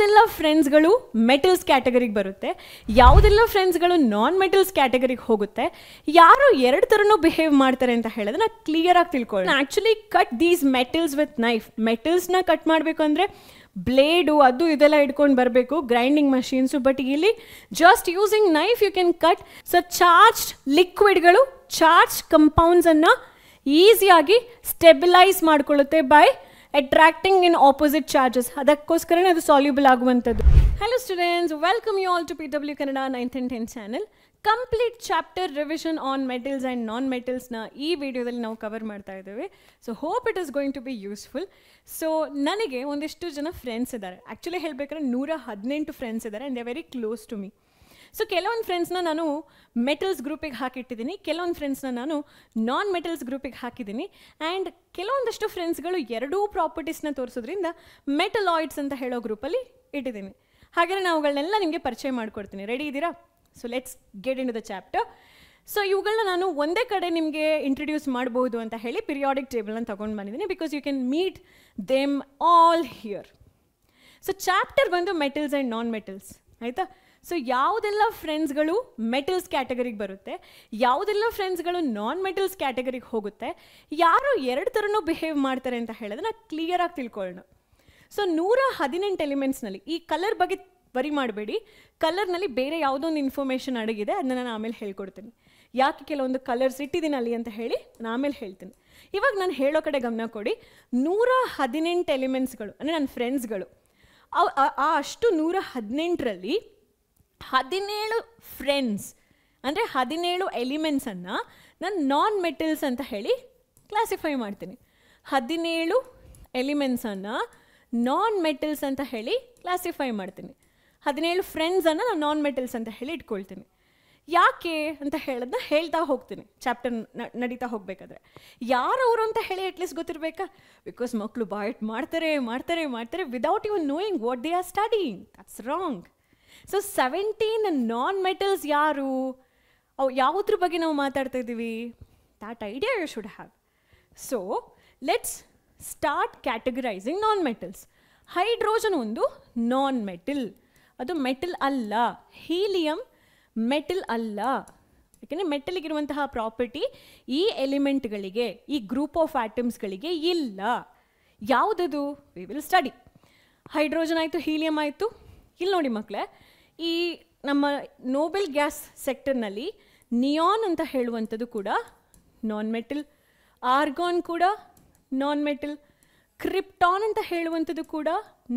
ಯಾವುದೆಲ್ಲ ಫ್ರೆಂಡ್ಸ್ಗಳು ಮೆಟಲ್ಸ್ ಕ್ಯಾಟಗರಿಗೆ ಬರುತ್ತೆ, ಯಾವುದೆಲ್ಲ ಫ್ರೆಂಡ್ಸ್ಗಳು ನಾನ್ ಮೆಟಲ್ಸ್ ಕ್ಯಾಟಗರಿಗೆ ಹೋಗುತ್ತೆ, ಯಾರು ಎರಡು ಥರನೂ ಬಿಹೇವ್ ಮಾಡ್ತಾರೆ ಅಂತ ಹೇಳಿದ್ರೆ ನಾ ಕ್ಲಿಯರ್ ಆಗಿ ತಿಳ್ಕೊಳ್ಳಿ. Actually cut these metals with knife ಮೆಟಲ್ಸ್ನ cut ಮಾಡಬೇಕು ಅಂದರೆ ಬ್ಲೇಡು ಅದು ಇದೆಲ್ಲ ಇಟ್ಕೊಂಡು ಬರಬೇಕು ಗ್ರೈಂಡಿಂಗ್ ಮಷೀನ್ಸು ಬಟ್ ಇಲ್ಲಿ just using knife you can cut so charge ಲಿಕ್ವಿಡ್ಗಳು charge ಕಂಪೌಂಡ್ಸನ್ನು ಈಸಿಯಾಗಿ stabilise ಮಾಡ್ಕೊಳ್ಳುತ್ತೆ by attracting in opposite charges ಅದಕ್ಕೋಸ್ಕರನೇ ಅದು ಸಾಲ್ಯೂಬಲ್ ಆಗುವಂಥದ್ದು. Hello students welcome you all to P W Kannada ninth and ten channel complete chapter revision on metals and non ಮೆಟಲ್ಸ್ನ ಈ ವಿಡಿಯೋದಲ್ಲಿ ನಾವು cover ಮಾಡ್ತಾ ಇದ್ದೇವೆ. So hope it is going to be useful so ನನಗೆ ಒಂದಿಷ್ಟು ಜನ friends ಇದ್ದಾರೆ. Actually ಹೇಳಬೇಕಾದ್ರೆ ನೂರ ಹದಿನೆಂಟು ಫ್ರೆಂಡ್ಸ್ ಇದ್ದಾರೆ and they very close to me so ಕೆಲವೊಂದು ಫ್ರೆಂಡ್ಸ್ನ ನಾನು ಮೆಟಲ್ಸ್ ಗ್ರೂಪಿಗೆ ಹಾಕಿಟ್ಟಿದ್ದೀನಿ. ಕೆಲವೊಂದು ಫ್ರೆಂಡ್ಸ್ನ ನಾನು ನಾನ್ ಮೆಟಲ್ಸ್ ಗ್ರೂಪಿಗೆ ಹಾಕಿದ್ದೀನಿ. ಆ್ಯಂಡ್ ಕೆಲವೊಂದಷ್ಟು ಫ್ರೆಂಡ್ಸ್ಗಳು ಎರಡೂ ಪ್ರಾಪರ್ಟೀಸ್ನ ತೋರಿಸೋದ್ರಿಂದ ಮೆಟಲಾಯ್ಡ್ಸ್ ಅಂತ ಹೇಳೋ ಗ್ರೂಪಲ್ಲಿ ಇಟ್ಟಿದ್ದೀನಿ. ಹಾಗೆಯೇ ನಾವುಗಳನ್ನೆಲ್ಲ ನಿಮಗೆ ಪರಿಚಯ ಮಾಡಿಕೊಡ್ತೀನಿ. ರೆಡಿ ಇದ್ದೀರಾ? So let's get in the chapter so ಇವುಗಳನ್ನ ನಾನು ಒಂದೇ ಕಡೆ ನಿಮಗೆ ಇಂಟ್ರೊಡ್ಯೂಸ್ ಮಾಡಬಹುದು ಅಂತ ಹೇಳಿ ಪಿರಿಯಾಡಿಕ್ ಟೇಬಲ್ನ ತೊಗೊಂಡು ಬಂದಿದ್ದೀನಿ because you can meet them all here so chapter ಬಂದು ಮೆಟಲ್ಸ್ ಆ್ಯಂಡ್ ನಾನ್ ಮೆಟಲ್ಸ್ ಆಯಿತಾ? ಸೊ ಯಾವುದೆಲ್ಲ ಫ್ರೆಂಡ್ಸ್ಗಳು ಮೆಟಲ್ಸ್ ಕ್ಯಾಟಗರಿಗೆ ಬರುತ್ತೆ, ಯಾವುದೆಲ್ಲ ಫ್ರೆಂಡ್ಸ್ಗಳು ನಾನ್ ಮೆಟಲ್ಸ್ ಕ್ಯಾಟಗರಿಗೆ ಹೋಗುತ್ತೆ, ಯಾರು ಎರಡು ಥರನೂ ಬಿಹೇವ್ ಮಾಡ್ತಾರೆ ಅಂತ ಕ್ಲಿಯರ್ ಕ್ಲಿಯರಾಗಿ ತಿಳ್ಕೊಳ್ಳೋಣ. ಸೊ ನೂರ ಹದಿನೆಂಟು ಎಲಿಮೆಂಟ್ಸ್ನಲ್ಲಿ ಈ ಕಲರ್ ಬಗ್ಗೆ ವರಿ ಮಾಡಬೇಡಿ. ಕಲರ್ನಲ್ಲಿ ಬೇರೆ ಯಾವುದೊಂದು ಇನ್ಫಾರ್ಮೇಷನ್ ಅಡಗಿದೆ, ಅದನ್ನ ನಾನು ಆಮೇಲೆ ಹೇಳ್ಕೊಡ್ತೀನಿ. ಯಾಕೆ ಕೆಲವೊಂದು ಕಲರ್ಸ್ ಇಟ್ಟಿದ್ದೀನಿ ಅಲ್ಲಿ ಅಂತ ಹೇಳಿ ನಾನು ಆಮೇಲೆ ಹೇಳ್ತೀನಿ. ಇವಾಗ ನಾನು ಹೇಳೋ ಕಡೆ ಗಮನ ಕೊಡಿ. ನೂರ ಹದಿನೆಂಟು ಎಲಿಮೆಂಟ್ಸ್ಗಳು ಅಂದರೆ ನನ್ನ ಫ್ರೆಂಡ್ಸ್ಗಳು ಆ ಅಷ್ಟು ನೂರ ಹದಿನೆಂಟರಲ್ಲಿ ಹದಿನೇಳು ಫ್ರೆಂಡ್ಸ್ ಅಂದರೆ ಹದಿನೇಳು ಎಲಿಮೆಂಟ್ಸನ್ನು ನಾನು ನಾನ್ ಮೆಟಲ್ಸ್ ಅಂತ ಹೇಳಿ ಕ್ಲಾಸಿಫೈ ಮಾಡ್ತೀನಿ. ಹದಿನೇಳು ಎಲಿಮೆಂಟ್ಸನ್ನು ನಾನ್ ಮೆಟಲ್ಸ್ ಅಂತ ಹೇಳಿ ಕ್ಲಾಸಿಫೈ ಮಾಡ್ತೀನಿ. ಹದಿನೇಳು ಫ್ರೆಂಡ್ಸನ್ನು ನಾನು ನಾನ್ ಮೆಟಲ್ಸ್ ಅಂತ ಹೇಳಿ ಇಟ್ಕೊಳ್ತೀನಿ. ಯಾಕೆ ಅಂತ ಹೇಳೋದನ್ನ ಹೇಳ್ತಾ ಹೋಗ್ತೀನಿ ಚಾಪ್ಟರ್ ನಡೀತಾ ಹೋಗಬೇಕಾದ್ರೆ. ಯಾರವರು ಅಂತ ಹೇಳಿ ಅಟ್ಲೀಸ್ಟ್ ಗೊತ್ತಿರಬೇಕಾ? ಬಿಕಾಸ್ ಮಕ್ಕಳು ಬಾಯ್ಟ್ ಮಾಡ್ತಾರೆ ಮಾಡ್ತಾರೆ ಮಾಡ್ತಾರೆ without even knowing what they are studying that's wrong so seventeen non metals ಯಾರು? ಅವು ಯಾವುದ್ರ ಬಗ್ಗೆ ನಾವು ಮಾತಾಡ್ತಾ ಇದ್ದೀವಿ? That idea you should have so let's start categorising non metals hydrogen ಒಂದು ನಾನ್ ಮೆಟಲ್ ಅದು ಮೆಟಲ್ ಅಲ್ಲ. ಹೀಲಿಯಂ ಮೆಟಲ್ ಅಲ್ಲ. ಯಾಕೆಂದರೆ ಮೆಟಲ್ಗಿರುವಂತಹ ಪ್ರಾಪರ್ಟಿ ಈ ಎಲಿಮೆಂಟ್ಗಳಿಗೆ ಈ ಗ್ರೂಪ್ ಆಫ್ ಆಟಮ್ಸ್ಗಳಿಗೆ ಇಲ್ಲ. ಯಾವುದದು? ವಿ ವಿಲ್ ಸ್ಟಡಿ ಹೈಡ್ರೋಜನ್ ಆಯಿತು ಹೀಲಿಯಂ ಆಯಿತು. ಇಲ್ಲಿ ನೋಡಿ ಮಕ್ಕಳೇ ಈ ನಮ್ಮ ನೋಬೆಲ್ ಗ್ಯಾಸ್ ಸೆಕ್ಟರ್ನಲ್ಲಿ ನಿಯಾನ್ ಅಂತ ಹೇಳುವಂಥದ್ದು ಕೂಡ ನಾನ್ ಮೆಟಲ್ ಆರ್ಗಾನ್ ಕೂಡ ನಾನ್ ಮೆಟಲ್ ಕ್ರಿಪ್ಟಾನ್ ಅಂತ ಹೇಳುವಂಥದ್ದು ಕೂಡ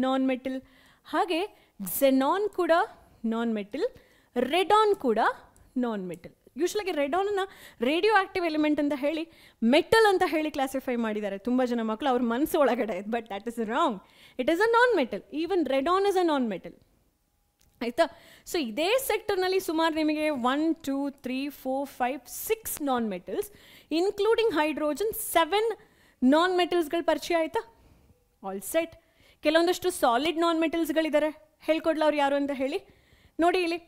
ನಾನ್ ಮೆಟಲ್ ಹಾಗೆ ಜೆನಾನ್ ಕೂಡ ನಾನ್ ಮೆಟಲ್ ರೆಡಾನ್ ಕೂಡ ನಾನ್ ಮೆಟಲ್ ಯೂಶ್ವಲಾಗಿ ರೆಡಾನನ್ನು ರೇಡಿಯೋ ಆಕ್ಟಿವ್ ಎಲಿಮೆಂಟ್ ಅಂತ ಹೇಳಿ ಮೆಟಲ್ ಅಂತ ಹೇಳಿ ಕ್ಲಾಸಿಫೈ ಮಾಡಿದ್ದಾರೆ ತುಂಬ ಜನ ಮಕ್ಕಳು ಅವ್ರ ಮನಸ್ಸು ಒಳಗಡೆ but that is wrong it is a non metal even radon is a non metal ಆಯಿತಾ? ಸೊ ಇದೇ ಸೆಕ್ಟರ್ನಲ್ಲಿ ಸುಮಾರು ನಿಮಗೆ one two three four five six non metals including hydrogen seven non ಮೆಟಲ್ಸ್ಗಳು ಪರಿಚಯ ಆಯಿತಾ? ಆಲ್ ಸೆಟ್ ಕೆಲವೊಂದಷ್ಟು ಸಾಲಿಡ್ ನಾನ್ ಮೆಟಲ್ಸ್ಗಳಿದ್ದಾರೆ ಹೇಳ್ಕೊಡ್ಲ ಅವ್ರು ಯಾರು ಅಂತ ಹೇಳಿ. ನೋಡಿ ಇಲ್ಲಿ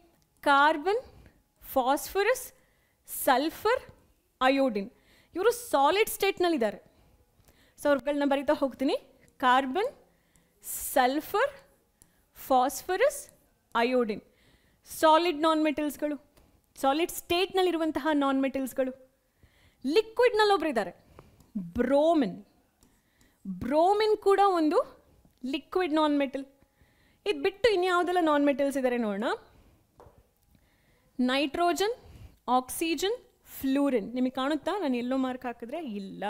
ಕಾರ್ಬನ್ ಫಾಸ್ಫರಸ್ ಸಲ್ಫರ್ ಅಯೋಡಿನ್ ಇವರು ಸಾಲಿಡ್ ಸ್ಟೇಟ್ನಲ್ಲಿದ್ದಾರೆ ಸೊ ಅವ್ರುಗಳನ್ನ ಬರಿತಾ ಹೋಗ್ತೀನಿ. Carbon sulphur phosphorus iodine solid non ಮೆಟಲ್ಸ್ಗಳು solid ಸ್ಟೇಟ್ನಲ್ಲಿರುವಂತಹ ನಾನ್ ಮೆಟಲ್ಸ್ಗಳು ಲಿಕ್ವಿಡ್ನಲ್ಲಿ ಒಬ್ರು ಇದ್ದಾರೆ ಬ್ರೋಮಿನ್ ಬ್ರೋಮಿನ್ ಕೂಡ ಒಂದು ಲಿಕ್ವಿಡ್ ನಾನ್ ಮೆಟಲ್ ಇದು ಬಿಟ್ಟು ಇನ್ಯಾವುದೆಲ್ಲ ನಾನ್ ಮೆಟಲ್ಸ್ ಇದ್ದಾರೆ ನೋಡೋಣ. ನೈಟ್ರೋಜನ್ ಆಕ್ಸಿಜನ್ ಫ್ಲೂರಿನ್ ನಿಮಗೆ ಕಾಣುತ್ತಾ? ನಾನು ಎಲ್ಲೋ ಮಾರ್ಕ್ ಹಾಕಿದ್ರೆ ಇಲ್ಲ.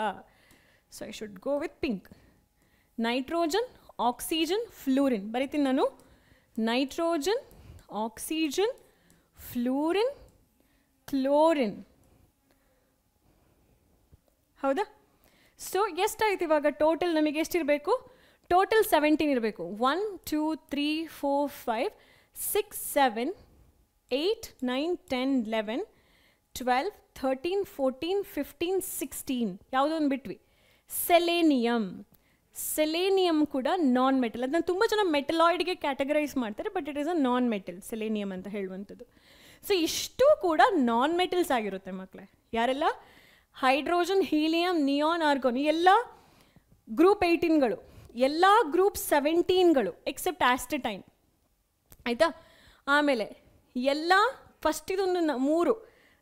So I should go with pink nitrogen oxygen fluorine ಬರೀತೀನಿ ನಾನು ನೈಟ್ರೋಜನ್ ಆಕ್ಸಿಜನ್ ಫ್ಲೂರಿನ್ ಕ್ಲೋರಿನ್ ಹೌದಾ? ಸೊ ಎಷ್ಟಾಯ್ತು ಇವಾಗ ಟೋಟಲ್ ನಮಗೆ ಎಷ್ಟಿರಬೇಕು? ಟೋಟಲ್ ಸೆವೆಂಟೀನ್ ಇರಬೇಕು. One two three four five six seven eight nine ten eleven twelve thirteen fourteen fifteen sixteen ಯಾವುದೊಂದು ಬಿಟ್ವಿ? ಸೆಲೇನಿಯಂ ಸೆಲೇನಿಯಂ ಕೂಡ ನಾನ್ ಮೆಟಲ್ ಅದನ್ನ ತುಂಬ ಜನ ಮೆಟಲಾಯ್ಡ್ಗೆ ಕ್ಯಾಟಗರೈಸ್ ಮಾಡ್ತಾರೆ but it is a non metal selenium ಅಂತ ಹೇಳುವಂಥದ್ದು. ಸೊ ಇಷ್ಟು ಕೂಡ ನಾನ್ ಮೆಟಲ್ಸ್ ಆಗಿರುತ್ತೆ ಮಕ್ಕಳೇ ಯಾರೆಲ್ಲ? ಹೈಡ್ರೋಜನ್, ಹೀಲಿಯಂ ನಿಯಾನ್ ಆರ್ಗೋನ್ ಎಲ್ಲ ಗ್ರೂಪ್ ಏಯ್ಟೀನ್ಗಳು ಎಲ್ಲ ಗ್ರೂಪ್ ಸೆವೆಂಟೀನ್ಗಳು ಎಕ್ಸೆಪ್ಟ್ ಆಸ್ಟಟೈನ್ ಆಯಿತಾ? ಆಮೇಲೆ ಎಲ್ಲ ಫಸ್ಟ್ ಇದೊಂದು ಮೂರು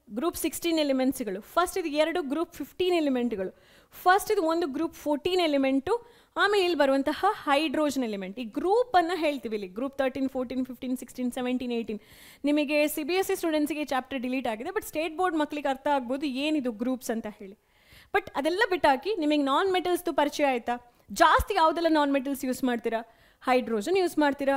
ಗ್ರೂಪ್ ಸಿಕ್ಸ್ಟೀನ್ ಎಲಿಮೆಂಟ್ಸ್ಗಳು ಫಸ್ಟ್ ಇದು ಎರಡು ಗ್ರೂಪ್ ಫಿಫ್ಟೀನ್ ಎಲಿಮೆಂಟ್ಗಳು ಫಸ್ಟ್ ಇದು ಒಂದು ಗ್ರೂಪ್ ಫೋರ್ಟೀನ್ ಎಲಿಮೆಂಟು ಆಮೇಲೆ ಇಲ್ಲಿ ಬರುವಂತಹ ಹೈಡ್ರೋಜನ್ ಎಲಿಮೆಂಟ್. ಈ ಗ್ರೂಪನ್ನು ಹೇಳ್ತೀವಿ ಇಲ್ಲಿ. Group thirteen fourteen fifteen sixteen seventeen eighteen ನಿಮಗೆ ಸಿ ಬಿ ಎಸ್ ಸಿ ಸ್ಟೂಡೆಂಟ್ಸಿಗೆ ಚಾಪ್ಟರ್ ಡಿಲೀಟ್ ಆಗಿದೆ ಬಟ್ ಸ್ಟೇಟ್ ಬೋರ್ಡ್ ಮಕ್ಕಳಿಗೆ ಅರ್ಥ ಆಗ್ಬೋದು ಏನಿದು ಗ್ರೂಪ್ಸ್ ಅಂತ ಹೇಳಿ. ಬಟ್ ಅದೆಲ್ಲ ಬಿಟ್ಟಾಕಿ ನಿಮಗೆ ನಾನ್ ಮೆಟಲ್ಸ್ದು ಪರಿಚಯ ಆಯಿತಾ? ಜಾಸ್ತಿ ಯಾವುದೆಲ್ಲ ನಾನ್ ಮೆಟಲ್ಸ್ ಯೂಸ್ ಮಾಡ್ತೀರಾ? ಹೈಡ್ರೋಜನ್ ಯೂಸ್ ಮಾಡ್ತೀರಾ?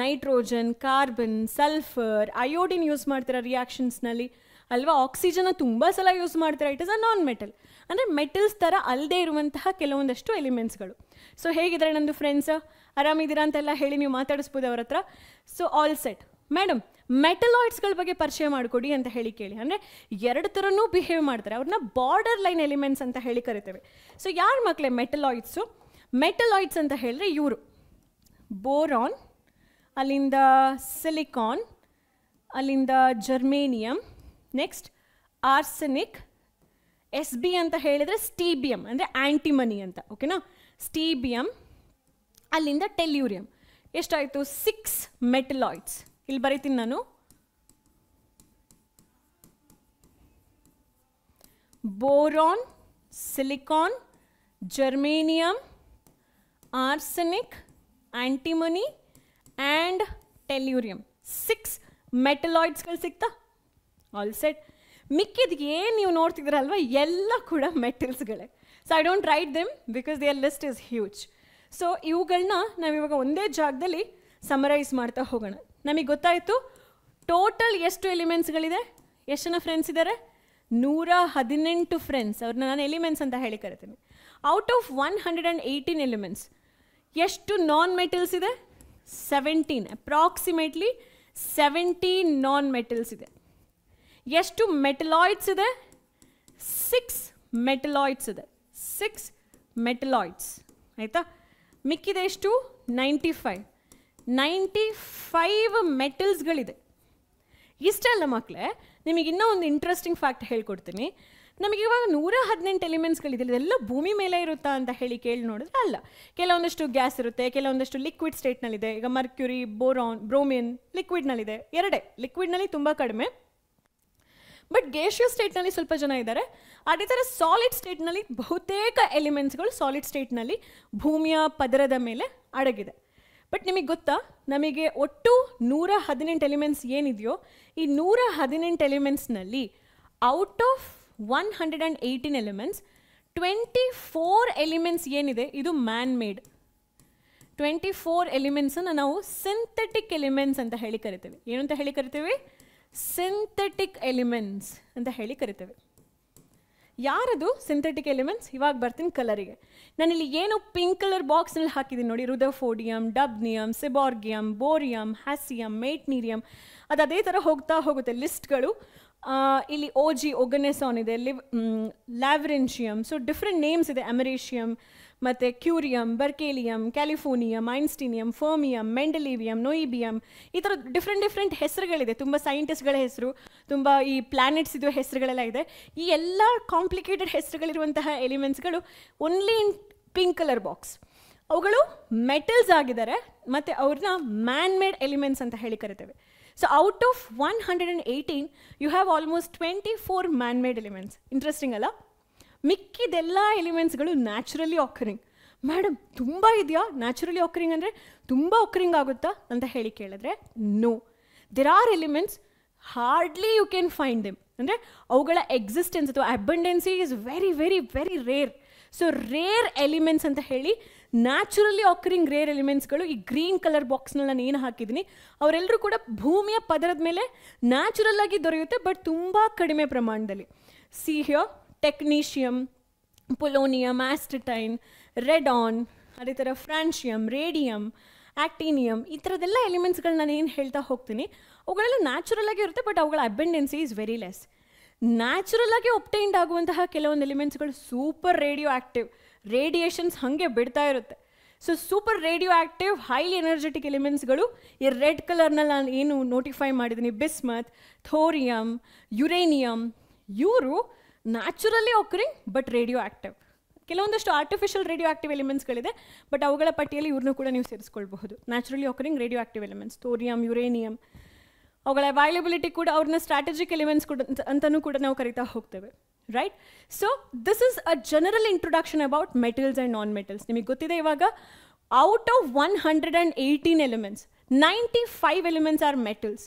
Nitrogen, carbon, sulphur iodine use ಮಾಡ್ತೀರಾ ರಿಯಾಕ್ಷನ್ಸ್ನಲ್ಲಿ ಅಲ್ವಾ ಆಕ್ಸಿಜನ್ನ ತುಂಬ ಸಲ ಯೂಸ್ ಮಾಡ್ತೀರಾ? It is a non metal ಅಂದರೆ ಮೆಟಲ್ಸ್ ಥರ ಅಲ್ಲದೆ ಇರುವಂತಹ ಕೆಲವೊಂದಷ್ಟು ಎಲಿಮೆಂಟ್ಸ್ಗಳು ಸೊ ಹೇಗಿದ್ದಾರೆ ನಂದು ಫ್ರೆಂಡ್ಸ್ ಆರಾಮಿದ್ದೀರಾ ಅಂತೆಲ್ಲ ಹೇಳಿ ನೀವು ಮಾತಾಡಿಸ್ಬೋದು ಅವ್ರ ಹತ್ರ. ಸೊ ಆಲ್ ಸೆಟ್ ಮೇಡಮ್ ಮೆಟಲಾಯ್ಡ್ಸ್ಗಳ ಬಗ್ಗೆ ಪರಿಚಯ ಮಾಡಿಕೊಡಿ ಅಂತ ಹೇಳಿ ಕೇಳಿ. ಅಂದರೆ ಎರಡು ಥರನೂ ಬಿಹೇವ್ ಮಾಡ್ತಾರೆ. ಅವ್ರನ್ನ ಬಾರ್ಡರ್ ಲೈನ್ ಎಲಿಮೆಂಟ್ಸ್ ಅಂತ ಹೇಳಿ ಕರಿತೇವೆ. ಸೊ ಯಾರ ಮಕ್ಕಳೇ ಮೆಟಲಾಯ್ಡ್ಸು ಮೆಟಲಾಯ್ಡ್ಸ್ ಅಂತ ಹೇಳಿದ್ರೆ ಇವರು. ಬೋರಾನ್ ಅಲ್ಲಿಂದ ಸಿಲಿಕಾನ್ ಅಲ್ಲಿಂದ germanium next arsenic S B ಅಂತ ಹೇಳಿದರೆ ಸ್ಟೀಬಿಯಮ್ ಅಂದರೆ ಆ್ಯಂಟಿಮನಿ ಅಂತ ಓಕೆನಾ ಸ್ಟೀಬಿಯಮ್ ಅಲ್ಲಿಂದ ಟೆಲ್ಯೂರಿಯಂ. ಎಷ್ಟಾಯಿತು? Six metalloids. ಇಲ್ಲಿ ಬರೀತೀನಿ ನಾನು. Boron, silicon germanium arsenic antimony and tellurium. Six ಮೆಟಲಾಯ್ಡ್ಸ್ಗಳು ಸಿಗ್ತಾ ಆಲ್ ಸೆಟ್ ಮಿಕ್ಕಿದ ಏನು ನೀವು ನೋಡ್ತಿದ್ದೀರಲ್ವ? ಎಲ್ಲ ಕೂಡ ಮೆಟಲ್ಸ್ಗಳೇ. So I don't write them because their list is huge so ಇವುಗಳನ್ನ ನಾವಿವಾಗ ಒಂದೇ ಜಾಗದಲ್ಲಿ ಸಮರೈಸ್ ಮಾಡ್ತಾ ಹೋಗೋಣ. ನಮಗೆ ಗೊತ್ತಾಯಿತು ಟೋಟಲ್ ಎಷ್ಟು ಎಲಿಮೆಂಟ್ಸ್ಗಳಿದೆ ಎಷ್ಟು ಜನ ಫ್ರೆಂಡ್ಸ್ ಇದ್ದಾರೆ ನೂರ ಹದಿನೆಂಟು ಫ್ರೆಂಡ್ಸ್ ಅವ್ರನ್ನ ನಾನು ಎಲಿಮೆಂಟ್ಸ್ ಅಂತ ಹೇಳಿ ಕರಿತೀನಿ. Out of one hundred and eighteen elements ಎಷ್ಟು ನಾನ್ ಮೆಟಲ್ಸ್ ಇದೆ? Seventeen approximately seventeen non metals ಇದೆ. ಎಷ್ಟು ಮೆಟಲಾಯ್ಡ್ಸ್ ಇದೆ? ಸಿಕ್ಸ್ ಮೆಟಲಾಯ್ಡ್ಸ್ ಇದೆ. Six metalloids. ಆಯಿತಾ? ಮಿಕ್ಕಿದೆ ಎಷ್ಟು? ನೈಂಟಿ ಫೈವ್ ನೈಂಟಿ ಫೈವ್ ಮೆಟಲ್ಸ್ಗಳಿದೆ. ಇಷ್ಟಲ್ಲ ಮಕ್ಕಳೇ ನಿಮಗೆ ಇನ್ನೂ ಒಂದು ಇಂಟ್ರೆಸ್ಟಿಂಗ್ ಫ್ಯಾಕ್ಟ್ ಹೇಳ್ಕೊಡ್ತೀನಿ. ನಮಗೆ ಇವಾಗ ನೂರ ಹದಿನೆಂಟು ಎಲಿಮೆಂಟ್ಸ್ಗಳಿದೆ ಇದೆಲ್ಲ ಭೂಮಿ ಮೇಲೆ ಇರುತ್ತಾ ಅಂತ ಹೇಳಿ ಕೇಳಿ ನೋಡಿದ್ರೆ ಅಲ್ಲ. ಕೆಲವೊಂದಷ್ಟು ಗ್ಯಾಸ್ ಇರುತ್ತೆ, ಕೆಲವೊಂದಷ್ಟು ಲಿಕ್ವಿಡ್ ಸ್ಟೇಟ್ನಲ್ಲಿದೆ ಈಗ ಮರ್ಕ್ಯುರಿ ಬೋರಾನ್ ಬ್ರೋಮಿನ್ ಲಿಕ್ವಿಡ್ನಲ್ಲಿದೆ ಎರಡೇ. ಲಿಕ್ವಿಡ್ನಲ್ಲಿ ತುಂಬ ಕಡಿಮೆ. ಬಟ್ ಗೇಷಿಯಸ್ ಸ್ಟೇಟ್ನಲ್ಲಿ ಸ್ವಲ್ಪ ಜನ ಇದ್ದಾರೆ. ಅದೇ ಥರ ಸಾಲಿಡ್ ಸ್ಟೇಟ್ನಲ್ಲಿ ಬಹುತೇಕ ಎಲಿಮೆಂಟ್ಸ್ಗಳು ಸಾಲಿಡ್ ಸ್ಟೇಟ್ನಲ್ಲಿ ಭೂಮಿಯ ಪದರದ ಮೇಲೆ ಅಡಗಿದೆ. ಬಟ್ ನಿಮಗೆ ಗೊತ್ತಾ? ನಮಗೆ ಒಟ್ಟು ನೂರ ಹದಿನೆಂಟು ಎಲಿಮೆಂಟ್ಸ್ ಏನಿದೆಯೋ, ಈ ನೂರ ಹದಿನೆಂಟು ಎಲಿಮೆಂಟ್ಸ್ನಲ್ಲಿ out of one hundred and eighteen elements twenty four elements ಏನಿದೆ? ಇದು ಮ್ಯಾನ್ ಮೇಡ್ ಟ್ವೆಂಟಿ ಫೋರ್ ಎಲಿಮೆಂಟ್ಸನ್ನು ನಾವು ಸಿಂಥೆಟಿಕ್ ಎಲಿಮೆಂಟ್ಸ್ ಅಂತ ಹೇಳಿ ಕರಿತೀವಿ. ಏನು ಅಂತ ಹೇಳಿ ಕರಿತೇವೆ? ಸಿಂಥೆಟಿಕ್ ಎಲಿಮೆಂಟ್ಸ್ ಅಂತ ಹೇಳಿ ಕರಿತೇವೆ. ಯಾರದು ಸಿಂಥೆಟಿಕ್ ಎಲಿಮೆಂಟ್ಸ್ ಇವಾಗ ಬರ್ತೀನಿ ಕಲರಿಗೆ ನಾನಿಲ್ಲಿ ಏನು ಪಿಂಕ್ ಕಲರ್ ಬಾಕ್ಸ್ನಲ್ಲಿ ಹಾಕಿದ್ದೀನಿ ನೋಡಿ ರುದಫೋಡಿಯಂ ಡಬ್ನಿಯಂ ಸಿಬಾರ್ಗಿಯಂ ಬೋರಿಯಂ ಹ್ಯಾಸಿಯಂ ಮೇಟ್ನೀರಿಯಂ ಅದು ಅದೇ ಥರ ಹೋಗ್ತಾ ಹೋಗುತ್ತೆ ಲಿಸ್ಟ್ಗಳು ಇಲ್ಲಿ ಓಜಿ ಒಗನೆಸಾನ್ ಇದೆ ಲಿವ್ ಲ್ಯಾವ್ರೆನ್ಶಿಯಮ್ ಸೊ ಡಿಫ್ರೆಂಟ್ ನೇಮ್ಸ್ ಇದೆ ಅಮೆರೇಷಿಯಮ್ ಮತ್ತು ಕ್ಯೂರಿಯಮ್ ಬರ್ಕೇಲಿಯಂ ಕ್ಯಾಲಿಫೋನಿಯಮ್ ಐನ್ಸ್ಟೀನಿಯಮ್ ಫೋಮಿಯಂ ಮೆಂಡಲಿವಿಯಮ್ ನೋಯಿಬಿಯಂ, ಈ ಥರ ಡಿಫ್ರೆಂಟ್ ಡಿಫ್ರೆಂಟ್ ಹೆಸರುಗಳಿದೆ. ತುಂಬ ಸೈಂಟಿಸ್ಟ್ಗಳ ಹೆಸರು, ತುಂಬ ಈ ಪ್ಲ್ಯಾನೆಟ್ಸ್ ಇದು ಹೆಸರುಗಳೆಲ್ಲ ಇದೆ. ಈ ಎಲ್ಲ ಕಾಂಪ್ಲಿಕೇಟೆಡ್ ಹೆಸರುಗಳಿರುವಂತಹ ಎಲಿಮೆಂಟ್ಸ್ಗಳು only in pink colour box. ಅವುಗಳು ಮೆಟಲ್ಸ್ ಆಗಿದ್ದಾರೆ, ಮತ್ತು ಅವ್ರನ್ನ ಮ್ಯಾನ್ ಮೇಡ್ ಎಲಿಮೆಂಟ್ಸ್ ಅಂತ ಹೇಳಿ ಕರಿತೇವೆ. So, out of one hundred and eighteen, you have almost twenty four man made elements. Interesting ಅಲ್ಲ? ಮಿಕ್ಕಿದೆಲ್ಲ ಎಲಿಮೆಂಟ್ಸ್ಗಳು ನ್ಯಾಚುರಲಿ ಆಕರಿಂಗ್ ಮೇಡಮ್ ತುಂಬ ಇದೆಯಾ? ನ್ಯಾಚುರಲಿ ಆಕರಿಂಗ್ ಅಂದರೆ ತುಂಬ ಆಕರಿಂಗ್ ಆಗುತ್ತಾ ಅಂತ ಹೇಳಿ ಕೇಳಿದ್ರೆ no there are elements hardly you can find them ಅಂದರೆ ಅವುಗಳ ಎಕ್ಸಿಸ್ಟೆನ್ಸ್ ಅಥವಾ abundancy is very very very rare so rare elements ಅಂತ ಹೇಳಿ ನ್ಯಾಚುರಲಿ ಆಕರಿಂಗ್ ರೇರ್ ಎಲಿಮೆಂಟ್ಸ್ಗಳು ಈ ಗ್ರೀನ್ ಕಲರ್ ಬಾಕ್ಸ್ನಲ್ಲಿ ನಾನು ಏನು ಹಾಕಿದ್ದೀನಿ ಅವರೆಲ್ಲರೂ ಕೂಡ ಭೂಮಿಯ ಪದರದ ಮೇಲೆ ನ್ಯಾಚುರಲ್ ಆಗಿ ದೊರೆಯುತ್ತೆ ಬಟ್ ತುಂಬ ಕಡಿಮೆ ಪ್ರಮಾಣದಲ್ಲಿ. ಸಿಹಿಯೋ ಟೆಕ್ನೀಷಿಯಮ್ ಪೊಲೋನಿಯಮ್ ಆಸ್ಟಿಟೈನ್ ರೆಡಾನ್ ಅದೇ ಥರ ಫ್ರಾನ್ಶಿಯಮ್ ರೇಡಿಯಮ್ ಆಕ್ಟೀನಿಯಮ್ ಈ ಥರದ್ದೆಲ್ಲ ಎಲಿಮೆಂಟ್ಸ್ಗಳು ನಾನು ಏನು ಹೇಳ್ತಾ ಹೋಗ್ತೀನಿ, ಅವುಗಳೆಲ್ಲ ನ್ಯಾಚುರಲ್ ಆಗಿ ಇರುತ್ತೆ ಬಟ್ ಅವುಗಳ abundancy is very less natural ಆಗಿ ಒಪ್ಟೈನ್ಡ್ ಆಗುವಂತಹ ಕೆಲವೊಂದು ಎಲಿಮೆಂಟ್ಸ್ಗಳು ಸೂಪರ್ ರೇಡಿಯೋ ಆ್ಯಕ್ಟಿವ್ ರೇಡಿಯೇಷನ್ಸ್ ಹಾಗೆ ಬಿಡ್ತಾ ಇರುತ್ತೆ. So super radio active highly energetic ಎಲಿಮೆಂಟ್ಸ್ಗಳು ಈ ರೆಡ್ ಕಲರ್ನಲ್ಲಿ ನಾನು ಏನು ನೋಟಿಫೈ ಮಾಡಿದ್ದೀನಿ ಬಿಸ್ಮತ್ ಥೋರಿಯಮ್ ಯುರೇನಿಯಮ್ ಇವರು naturally occurring but radio active ಕೆಲವೊಂದಷ್ಟು ಆರ್ಟಿಫಿಷಿಯಲ್ ರೇಡಿಯೋ ಆಕ್ಟಿವ್ ಎಲಿಮೆಂಟ್ಸ್ಗಳಿದೆ ಬಟ್ ಅವುಗಳ ಪಟ್ಟಿಯಲ್ಲಿ ಇವ್ರನ್ನೂ ಕೂಡ ನೀವು ಸೇರಿಸ್ಕೊಳ್ಬಹುದು. Naturally occurring radio active elements thorium uranium ಅವುಗಳ ಅವೈಲಬಿಲಿಟಿ ಕೂಡ ಅವ್ರನ್ನ ಸ್ಟ್ರಾಟಜಿಕ್ ಎಲಿಮೆಂಟ್ಸ್ ಕೂಡ ಅಂತ- ಅಂತಲೂ ಕೂಡ ನಾವು ಕರಿತಾ ಹೋಗ್ತೇವೆ right so this is a general introduction about metals and non metals ನಿಮಗೆ ಗೊತ್ತಿದೆ ಇವಾಗ out of one hundred and eighteen elements ninety five elements are metals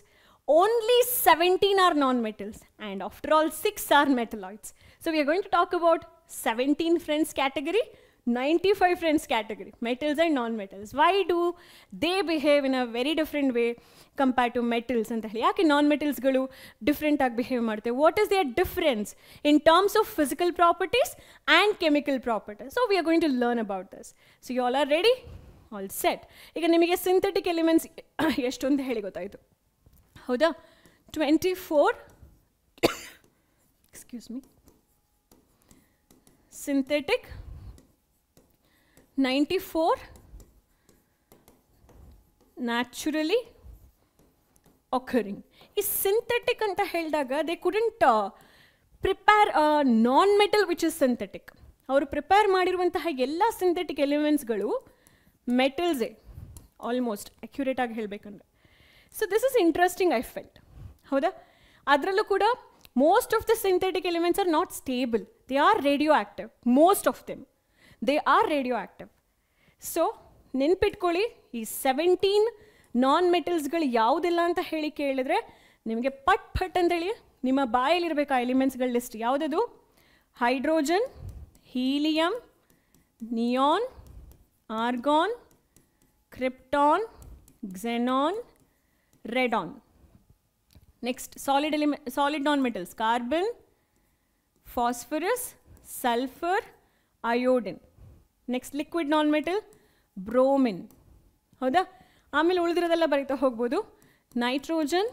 only 17 are non-metals and after all 6 are metalloids so we are going to talk about 17 friends category 95 friends category metals and non-metals why do they behave in a very different way compared to metals ಅಂತ ಹೇಳಿ ಯಾಕೆ ನಾನ್ ಮೆಟಲ್ಸ್ಗಳು different ಆಗಿ behave ಮಾಡುತ್ತೆ what is their difference in terms of physical properties and chemical properties so we are going to learn about this so you all are ready all set ಈಗ ನಿಮಗೆ synthetic elements ಎಷ್ಟು ಅಂತ ಹೇಳಿ ಗೊತ್ತಾಯಿತು ಹೌದಾ? Twenty four excuse me synthetic ninety four naturally occurring ಈ synthetic ಅಂತ ಹೇಳಿದಾಗ they couldn't prepare non metal which is synthetic ಅವರು ಪ್ರಿಪೇರ್ ಮಾಡಿರುವಂತಹ ಎಲ್ಲ ಸಿಂಥೆಟಿಕ್ ಎಲಿಮೆಂಟ್ಸ್ಗಳು ಮೆಟಲ್ಸೇ ಆಲ್ಮೋಸ್ಟ್ ಅಕ್ಯುರೇಟ್ ಆಗಿ ಹೇಳಬೇಕಂದ್ರೆ. So this is interesting I felt ಹೌದಾ? ಅದರಲ್ಲೂ ಕೂಡ most of the synthetic elements are not stable they are radio active most of them they are radio active so ನೆನ್ಪಿಟ್ಕೊಳ್ಳಿ, ಈ ಸೆವೆಂಟೀನ್ ನಾನ್ ಮೆಟಲ್ಸ್ಗಳು ಯಾವುದಿಲ್ಲ ಅಂತ ಹೇಳಿ ಕೇಳಿದ್ರೆ, ನಿಮಗೆ ಪಟ್ ಪಟ್ ಅಂತೇಳಿ ನಿಮ್ಮ ಬಾಯಲ್ಲಿರಬೇಕು ಆ ಎಲಿಮೆಂಟ್ಸ್ಗಳ ಲಿಸ್ಟ್ ಯಾವುದದು? Hydrogen, helium, neon, argon, krypton xenon radon next, solid solid non-metals. Carbon, phosphorus, sulfur, iodine. Next, liquid non-metal, bromine. ಹೌದಾ? ಆಮೇಲೆ ಉಳಿದಿರೋದೆಲ್ಲ ಬರೀತಾ ಹೋಗ್ಬೋದು. Nitrogen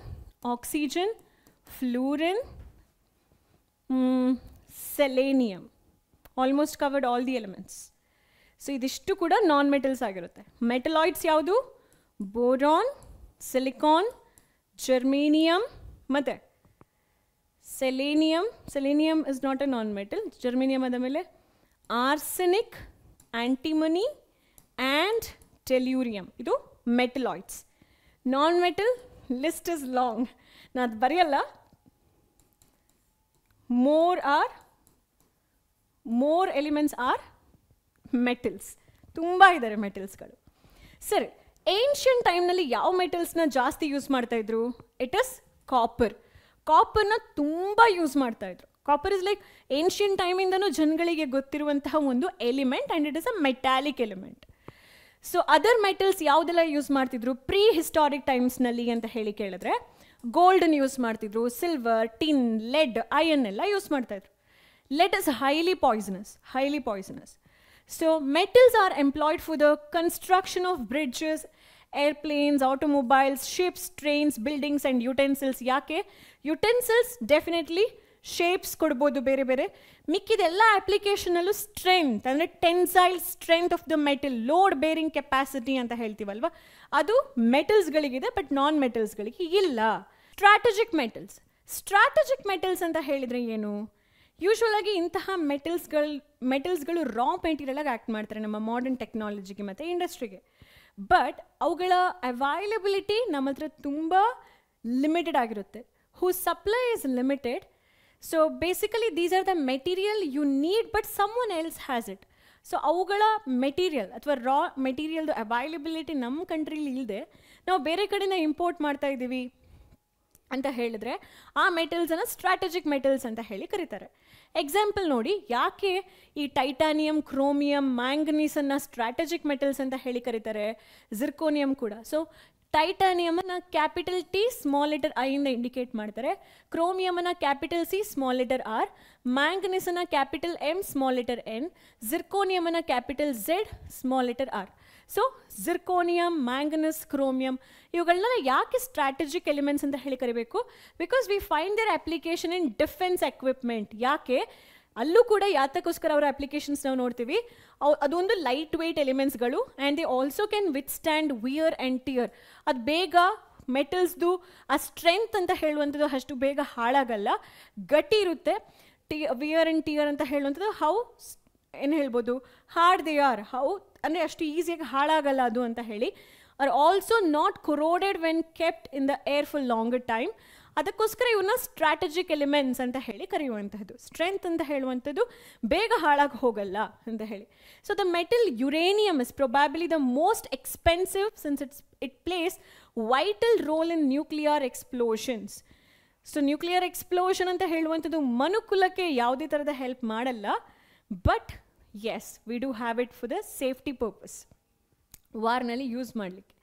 oxygen fluorine selenium almost covered all the elements so ಇದಿಷ್ಟು ಕೂಡ ನಾನ್ ಮೆಟಲ್ಸ್ ಆಗಿರುತ್ತೆ. Metalloids ಯಾವುದು? Boron silicon germanium ಮತ್ತು selenium selenium is not a non metal germanium ಆದ ಮೇಲೆ ಆರ್ಸೆನಿಕ್ ಆ್ಯಂಟಿಮನಿ ಆ್ಯಂಡ್ ಟೆಲ್ಯೂರಿಯಮ್ ಇದು metalloids non metal list is long ನಾನು ಅದು ಬರೆಯಲ್ಲ more or more elements are metals ತುಂಬ ಇದ್ದಾರೆ ಮೆಟಲ್ಸ್ಗಳು ಸರಿ ಏನ್ಷಿಯನ್ ಟೈಮ್ನಲ್ಲಿ ಯಾವ ಮೆಟಲ್ಸ್ನ ಜಾಸ್ತಿ ಯೂಸ್ ಮಾಡ್ತಾ ಇದ್ರು? ಇಟ್ ಇಸ್ ಕಾಪರ್ ಕಾಪರ್ನ ತುಂಬ ಯೂಸ್ ಮಾಡ್ತಾ ಇದ್ರು. ಕಾಪರ್ ಇಸ್ ಲೈಕ್ ಏನ್ಷಿಯನ್ ಟೈಮಿಂದನೂ ಜನಗಳಿಗೆ ಗೊತ್ತಿರುವಂತಹ ಒಂದು element and it is a metallic element so other metals ಯಾವುದೆಲ್ಲ ಯೂಸ್ ಮಾಡ್ತಿದ್ರು? ಪ್ರೀ ಹಿಸ್ಟಾರಿಕ್ ಟೈಮ್ಸ್ನಲ್ಲಿ ಅಂತ ಹೇಳಿ ಕೇಳಿದ್ರೆ ಗೋಲ್ಡನ್ ಯೂಸ್ ಮಾಡ್ತಿದ್ರು ಸಿಲ್ವರ್ ಟಿನ್ ಲೆಡ್ ಐಯನ್ ಎಲ್ಲ ಯೂಸ್ ಮಾಡ್ತಾಯಿದ್ರು lead is highly poisonous highly poisonous so metals are employed for the construction of bridges airplanes, automobiles, ships, trains, buildings and utensils ಯಾಕೆ? Utensils definitely shapes ಕೊಡ್ಬೋದು ಬೇರೆ ಬೇರೆ. ಮಿಕ್ಕಿದೆಲ್ಲ ಅಪ್ಲಿಕೇಶನಲ್ಲೂ strength ಅಂದರೆ tensile strength of the metal load bearing capacity ಅಂತ ಹೇಳ್ತೀವಲ್ವ? ಅದು ಮೆಟಲ್ಸ್ಗಳಿಗಿದೆ but ನಾನ್ ಮೆಟಲ್ಸ್ಗಳಿಗೆ ಇಲ್ಲ. ಸ್ಟ್ರಾಟಜಿಕ್ ಮೆಟಲ್ಸ್ ಸ್ಟ್ರಾಟಜಿಕ್ ಮೆಟಲ್ಸ್ ಅಂತ ಹೇಳಿದರೆ ಏನು? ಯೂಶ್ವಲ್ ಆಗಿ ಇಂತಹ ಮೆಟಲ್ಸ್ಗಳು ಮೆಟಲ್ಸ್ಗಳು ರಾ ಮೆಟೀರಿಯಲ್ ಆಗಿ ಆ್ಯಕ್ಟ್ ಮಾಡ್ತಾರೆ ನಮ್ಮ ಮಾಡರ್ನ್ ಟೆಕ್ನಾಲಜಿಗೆ ಮತ್ತು ಇಂಡಸ್ಟ್ರಿಗೆ ಬಟ್ ಅವುಗಳ ಅವೈಲಬಿಲಿಟಿ ನಮ್ಮ ಹತ್ರ ತುಂಬ ಲಿಮಿಟೆಡ್ ಆಗಿರುತ್ತೆ. Who supply is limited so basically these are the material you need but someone else has it so ಅವುಗಳ ಮೆಟೀರಿಯಲ್ ಅಥವಾ ರಾ ಮೆಟೀರಿಯಲ್ದು ಅವೈಲಬಿಲಿಟಿ ನಮ್ಮ ಕಂಟ್ರೀಲಿ ಇಲ್ಲದೆ ನಾವು ಬೇರೆ ಕಡೆನ ಇಂಪೋರ್ಟ್ ಮಾಡ್ತಾ ಇದ್ದೀವಿ. ಅಂತ ಹೇಳಿದ್ರೆ ಆ ಮೆಟಲ್ಸನ್ನು ಸ್ಟ್ರಾಟಜಿಕ್ ಮೆಟಲ್ಸ್ ಅಂತ ಹೇಳಿ ಕರೀತಾರೆ. ಎಕ್ಸಾಂಪಲ್ ನೋಡಿ, ಯಾಕೆ ಈ ಟೈಟಾನಿಯಂ ಕ್ರೋಮಿಯಂ ಮ್ಯಾಂಗನೀಸನ್ನು ಸ್ಟ್ರಾಟಜಿಕ್ ಮೆಟಲ್ಸ್ ಅಂತ ಹೇಳಿ ಕರೀತಾರೆ? ಜಿರ್ಕೋನಿಯಂ ಕೂಡ. So ಟೈಟಾನಿಯಮನ್ನು capital T small letter I ಇಂದ ಇಂಡಿಕೇಟ್ ಮಾಡ್ತಾರೆ. ಕ್ರೋಮಿಯಮನ್ನು capital C small letter R ಮ್ಯಾಂಗನೀಸನ್ನು capital M small letter N ಜಿರ್ಕೋನಿಯಮನ್ನು capital Z small letter R so zirconium manganese chromium ಇವುಗಳನ್ನೆಲ್ಲ ಯಾಕೆ strategic elements ಅಂತ ಹೇಳಿ ಕರಿಬೇಕು? Because we find their application in defence equipment ಯಾಕೆ? ಅಲ್ಲೂ ಕೂಡ ಯಾತಕ್ಕೋಸ್ಕರ ಅವರ ಅಪ್ಲಿಕೇಶನ್ಸ್ ನಾವು ನೋಡ್ತೀವಿ. ಅದೊಂದು light weight ಎಲಿಮೆಂಟ್ಸ್ಗಳು and they also can withstand wear and tear ಅದು ಬೇಗ ಮೆಟಲ್ಸ್ದು ಆ ಸ್ಟ್ರೆಂತ್ ಅಂತ ಹೇಳುವಂಥದ್ದು ಅಷ್ಟು ಬೇಗ ಹಾಳಾಗಲ್ಲ. ಗಟ್ಟಿ ಇರುತ್ತೆ. ಟಿ ವಿಯರ್ ಆ್ಯಂಡ್ ಟಿಯರ್ ಅಂತ ಹೇಳುವಂಥದ್ದು. ಹೌ ಏನು ಹೇಳ್ಬೋದು? ಹಾರ್ಡ್ ದೇ ಆರ್ ಹೌ ಅಂದರೆ ಅಷ್ಟು ಈಸಿಯಾಗಿ ಹಾಳಾಗಲ್ಲ ಅದು ಅಂತ ಹೇಳಿ. Are also not corroded when kept in the air for longer time ಅದಕ್ಕೋಸ್ಕರ ಇವನ್ನ ಸ್ಟ್ರಾಟಜಿಕ್ ಎಲಿಮೆಂಟ್ಸ್ ಅಂತ ಹೇಳಿ ಕರೆಯುವಂಥದ್ದು ಸ್ಟ್ರೆಂತ್ ಅಂತ ಹೇಳುವಂಥದ್ದು ಬೇಗ ಹಾಳಾಗಿ ಹೋಗಲ್ಲ ಅಂತ ಹೇಳಿ. So the metal uranium is probably the most expensive since it's it plays vital role in nuclear explosions so nuclear explosion ಅಂತ ಹೇಳುವಂಥದ್ದು ಮನುಕುಲಕ್ಕೆ ಯಾವುದೇ ಥರದ ಹೆಲ್ಪ್ ಮಾಡಲ್ಲ. But yes we do have it for the safety purpose ವಾರ್ನಲ್ಲಿ use ಮಾಡಲಿಕ್ಕೆ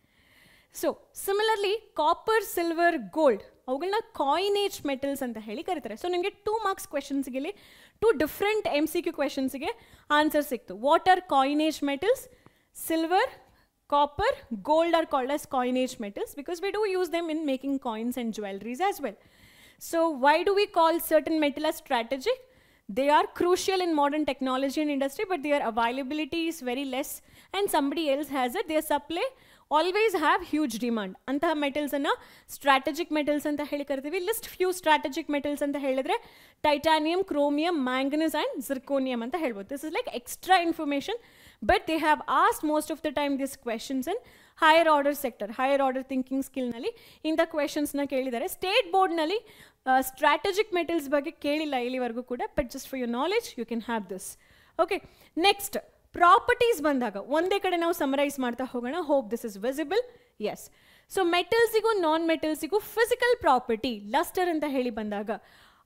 so similarly copper silver gold ಅವುಗಳನ್ನ coinage metals ಅಂತ ಹೇಳಿ ಕರೀತಾರೆ ಸೊ ನಿಮಗೆ ಟೂ ಮಾರ್ಕ್ಸ್ ಕ್ವೆಶನ್ಸ್ಗೆ ಇಲ್ಲಿ two different M C Q ಕ್ವೆಶನ್ಸ್ಗೆ answer ಸಿಕ್ತು what are coinage metals silver copper gold are called as coinage metals because we do use them in making coins and jewelries as well. So, why do we call certain metal as strategic? They are crucial in modern technology and industry, but their availability is very less and somebody else has it. Their supply always have huge demand. ಅಂತಹ ಮೆಟಲ್ಸನ್ನು strategic metals ಅಂತ ಹೇಳಿ ಕರಿತೀವಿ list few strategic metals ಅಂತ ಹೇಳಿದ್ರೆ titanium chromium manganese and zirconium ಅಂತ ಹೇಳ್ಬೋದು this is like extra information but they have asked most of the time this questions in higher order sector higher order thinking ಸ್ಕಿಲ್ನಲ್ಲಿ ಇಂಥ ಕ್ವೆಶನ್ಸ್ನ ಕೇಳಿದ್ದಾರೆ state ಬೋರ್ಡ್ನಲ್ಲಿ strategic metals ಬಗ್ಗೆ ಕೇಳಿಲ್ಲ ಇಲ್ಲಿವರೆಗೂ ಕೂಡ but just for your knowledge you can have this okay next properties ಬಂದಾಗ, ಒಂದೇ ಕಡೆ ನಾವು ಸಮರೈಸ್ ಮಾಡ್ತಾ ಹೋಗೋಣ. Hope this is visible yes so ಮೆಟಲ್ಸಿಗೂ non ಮೆಟಲ್ಸಿಗೂ ಫಿಸಿಕಲ್ ಪ್ರಾಪರ್ಟಿ ಲಸ್ಟರ್ ಅಂತ ಹೇಳಿ ಬಂದಾಗ,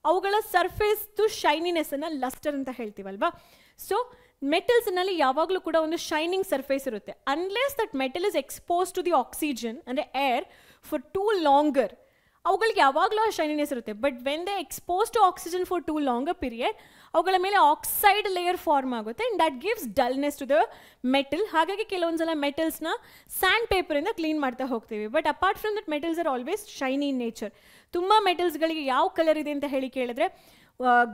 ಅವುಗಳ ಸರ್ಫೇಸ್ದು ಶೈನಿನೆಸ್ಸನ್ನು ಲಸ್ಟರ್ ಅಂತ ಹೇಳ್ತೀವಲ್ವಾ? ಸೊ ಮೆಟಲ್ಸ್ನಲ್ಲಿ ಯಾವಾಗಲೂ ಕೂಡ ಒಂದು ಶೈನಿಂಗ್ ಸರ್ಫೇಸ್ ಇರುತ್ತೆ. Unless that metal is expose to the oxygen ಅಂದರೆ ಏರ್ ಫಾರ್ ಟೂ ಲಾಂಗರ್ ಅವುಗಳಿಗೆ ಯಾವಾಗಲೂ ಆ ಶೈನಿನೆಸ್ ಇರುತ್ತೆ. But when they expose to oxygen for too a period ಅವುಗಳ ಮೇಲೆ ಆಕ್ಸೈಡ್ ಲೇಯರ್ ಫಾರ್ಮ್ ಆಗುತ್ತೆ and that gives dullness to the metal ಹಾಗಾಗಿ ಕೆಲವೊಂದ್ಸಲ ಮೆಟಲ್ಸ್ನ ಸ್ಯಾಂಡ್ ಪೇಪರಿಂದ ಕ್ಲೀನ್ ಮಾಡ್ತಾ ಹೋಗ್ತೀವಿ. But apart from that metals are always shiny in nature ತುಂಬ ಮೆಟಲ್ಸ್ಗಳಿಗೆ ಯಾವ ಕಲರ್ ಇದೆ ಅಂತ ಹೇಳಿ ಕೇಳಿದ್ರೆ